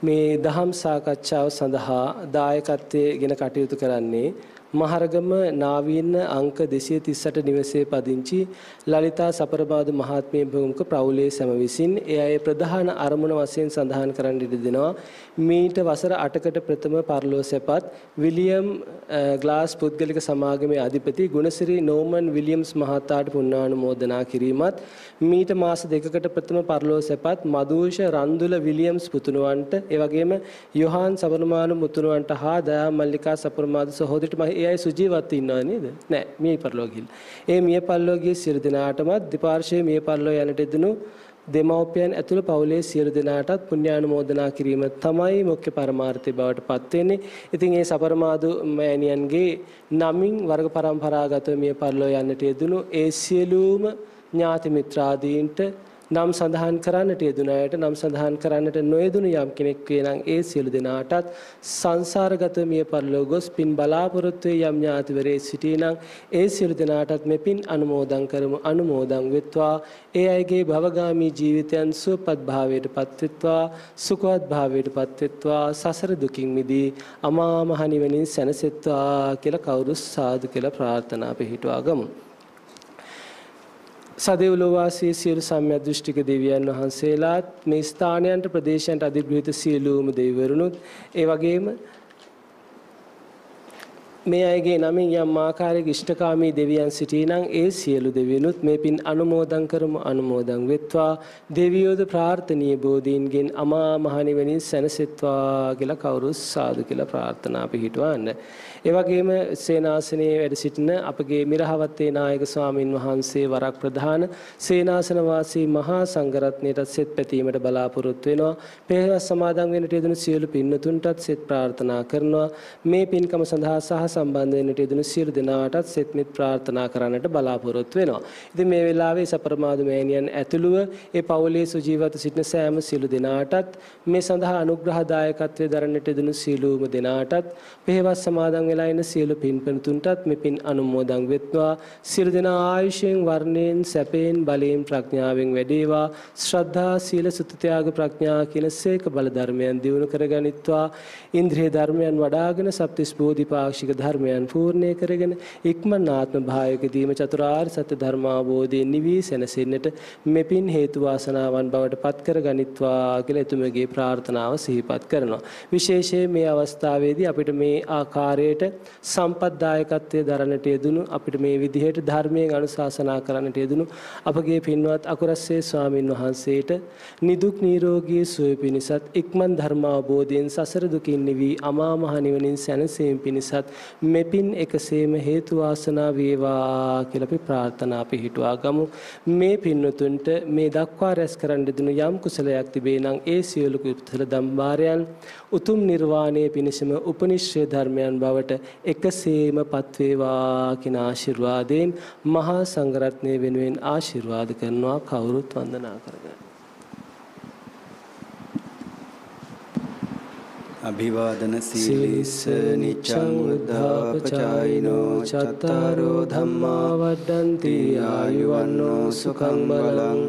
S1: මේ දහම් සාකච්ඡාව සඳහා දායකත්වයේ ගෙන කටයුතු කරන්නේ මහරගම නාවීන අංක 238 නිවසේ පදිංචි ලලිතා සපරබාදු මහත්මිය ප්‍රමුඛ ප්‍රවුලේ සැම විසින් ඒ අය ප්‍රධාන අරමුණ වශයෙන් සඳහන් කරන්න ඉඩ දෙනවා මීට වසර 8කට ප්‍රථම පරලෝ සැපත් විලියම් ග්ලාස් පුද්ගලික සමාගමේ අධිපති ගුණසිරි නෝමන් විලියම්ස් මහතාට පුණ්‍යානුමෝදනා කිරීමත් මීට මාස දෙකකට ප්‍රථම පරලෝ සැපත් මදූෂ රන්දුල විලියම්ස් පුතුණුවන්ට ඒ වගේම යොහාන් සබරමානු මුතුණුවන්ට හා දයා මල්ලිකා සපරමාදු සහෝදරිට මම ඒ අය සුජීවත් ඉන්නව නේද? නෑ මිය පරලෝ ගිහිල්ලා. ඒ මිය පරලෝ ගිය සියලු දෙනාටමත් දෙපාර්ශ්වයේ මිය පරලෝ යනට එදුණු දෙමව්පියන් ඇතුළු පවුලේ සියලු දෙනාටත් පුණ්‍යානුමෝදනා කිරීම තමයි මුඛ්‍ය පරමාර්ථය බවට පත් වෙන්නේ. ඉතින් ඒ සපරමාදු මෑණියන්ගේ නමින් වර්ග පරම්පරාගත මිය පරලෝ යන්නට යෙදුණු ඒ සියලුම ඥාති මිත්‍රාදීන්ට නම් සඳහන් කරන්නට යෙදුන අයට නම් සඳහන් කරන්නට නොයෙදුණු යම් කෙනෙක් වේ නම් ඒ සියලු දෙනාටත් සංසාරගත මිය පරලෝ ගොස් පින් බලාපොරොත්තු යම් ඥාතිවරේ සිටිනම් ඒ සියලු දෙනාටත් මේ පින් අනුමෝදන් කරමු අනුමෝදන් වෙත්වා. ඒ අයගේ භවගාමී ජීවිතයන් සුවපත් භාවයට පත්වෙත්වා සුඛවත් භාවයට පත්වෙත්වා සසර දුකින් මිදී අමා මහ නිවනින් සැනසෙත්වා කියලා කවුරු සාදු කියලා ප්‍රාර්ථනා පිහිටුවා ගමු. සදෙව්ලොව වාසී සියලු සම්‍යක් දෘෂ්ටික දෙවියන් වහන්සේලාත් මේ ස්ථානයන්ට ප්‍රදේශයන්ට අධිග්‍රහිත සියලුම දෙවිවරුනුත් ඒ වගේම මේ අයගේ නමින් යම් ආකාරයක ඉෂ්ඨකාමී දෙවියන් සිටිනම් ඒ සියලු දෙවියනුත් මේ පින් අනුමෝදන් කරමු අනුමෝදන් වෙත්වා දෙවියෝද ප්‍රාර්ථනීය බෝධීන්ගෙන් අමා මහ නිවනින් සැනසෙත්වා කියලා කවුරු සාදු කියලා ප්‍රාර්ථනා පිහිටවන්න. ඒ වගේම සේනාසනයේ වැඩ සිටින අපගේ මිරහවත්තේ නායක ස්වාමින් වහන්සේ වරක් ප්‍රධාන සේනාසන වාසී මහා සංඝරත්නයට සෙත් පැතීමට බලාපොරොත්තු වෙනවා. පෙරවස් සමාදන් වෙන්නට යෙදුණු සියලු පින්නතුන්ටත් සෙත් ප්‍රාර්ථනා කරනවා. මේ පින්කම සඳහා සහ සම්බන්ධ වෙන්නට යෙදුණු සියලු දෙනාටත් සෙත් මිත් ප්‍රාර්ථනා කරන්නට බලාපොරොත්තු වෙනවා. ඉතින් මේ වෙලාවේ සපරමාදු මෑණියන් ඇතුළුව ඒ පවුලේ සුජීවත සිටින සෑම සියලු දෙනාටත් මේ සඳහා අනුග්‍රහ දායකත්වයේ දරන්නට යෙදුණු සියලුම දෙනාටත් පෙරවස් සමාදන් වෙලා ඉන්න සියලු පින්පෙනුතුන්ටත් මේ පින් අනුමෝදන් වෙත්වා. සියලු දෙනා ආයුෂයෙන් වර්ණයෙන් සැපයෙන් බලයෙන් ප්‍රඥාවෙන් වැඩේවා. ශ්‍රද්ධා සීල සුත ත්‍යාග ප්‍රඥා කියන සේක බල ධර්මයන් දියුණු කරගනිත්වා. ඉන්ද්‍රිය ධර්මයන් වඩාගෙන සත්‍තිස් බෝධිපාක්ෂික ධර්මයන් පූර්ණේ කරගෙන ඉක්මන් ආත්ම භාවයකදීම චතුරාර්ය සත්‍ය ධර්මාබෝධයෙන් නිවී සැනසෙන්නට මෙපින් හේතු වාසනාවන් බවට පත් කරගනිත්වා කියලා එතුමගේ ප්‍රාර්ථනාව සිහිපත් කරනවා. විශේෂයෙන් මේ අවස්ථාවේදී අපිට මේ ආකාරයට සම්පත්දායකත්වයේ දරන්නට යෙදුණු අපිට මේ විදිහට ධර්මයෙන් අනුශාසනා කරන්නට යෙදුණු අපගේ පින්වත් අකුරස්සේ ස්වාමින් වහන්සේට නිදුක් නිරෝගී සුවය පිණිසත් ඉක්මන් ධර්මාබෝධයෙන් සසර දුකින් නිවී අමා මහ නිවනින් සැනසීම පිණිසත් මෙපින් එකසේම හේතු වාසනා වේවා කියලා අපි ප්‍රාර්ථනා පිහිටුවා ගමු. මේ පින්වතුන්ට මේ දක්වා රැස් කරන්න දෙනු යම් කුසලයක් තිබේ නම් ඒ සියලු කුසල දම්බාරයන් උතුම් නිර්වාණය පිණිසම උපනිශ්‍රේ ධර්මයන් බවට එකසේම පත්වේවා කියන ආශිර්වාදයෙන් මහා සංඝරත්නය වෙනුවෙන් ආශිර්වාද කරනවා කවුරුත් වන්දනා කරගන්න.
S2: අභිවාදන සීලිස නිච්ඡං උද්ධාපචායිනෝ චත්තාරෝ ධම්මා වඩ්ඩන්ති ආයුවන්නෝ සුඛං බලං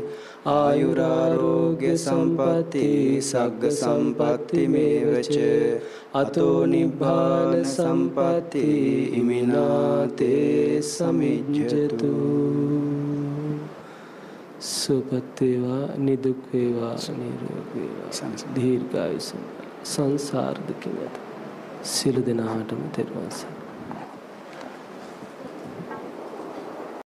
S2: ආයුරාරෝග්‍ය සම්පatti සග්ග සම්පatti මේවච. අතෝ නිබ්බාන සම්පatti ඉමිනාතේ සමිජ්ජතු.
S1: සුවපත් වේවා නිදුක් වේවා නිරෝගී වේවා. දීර්ඝායුෂ සංසාර දුකින් ඇත සියලු දෙනාටම තෙරුවන් සරණයි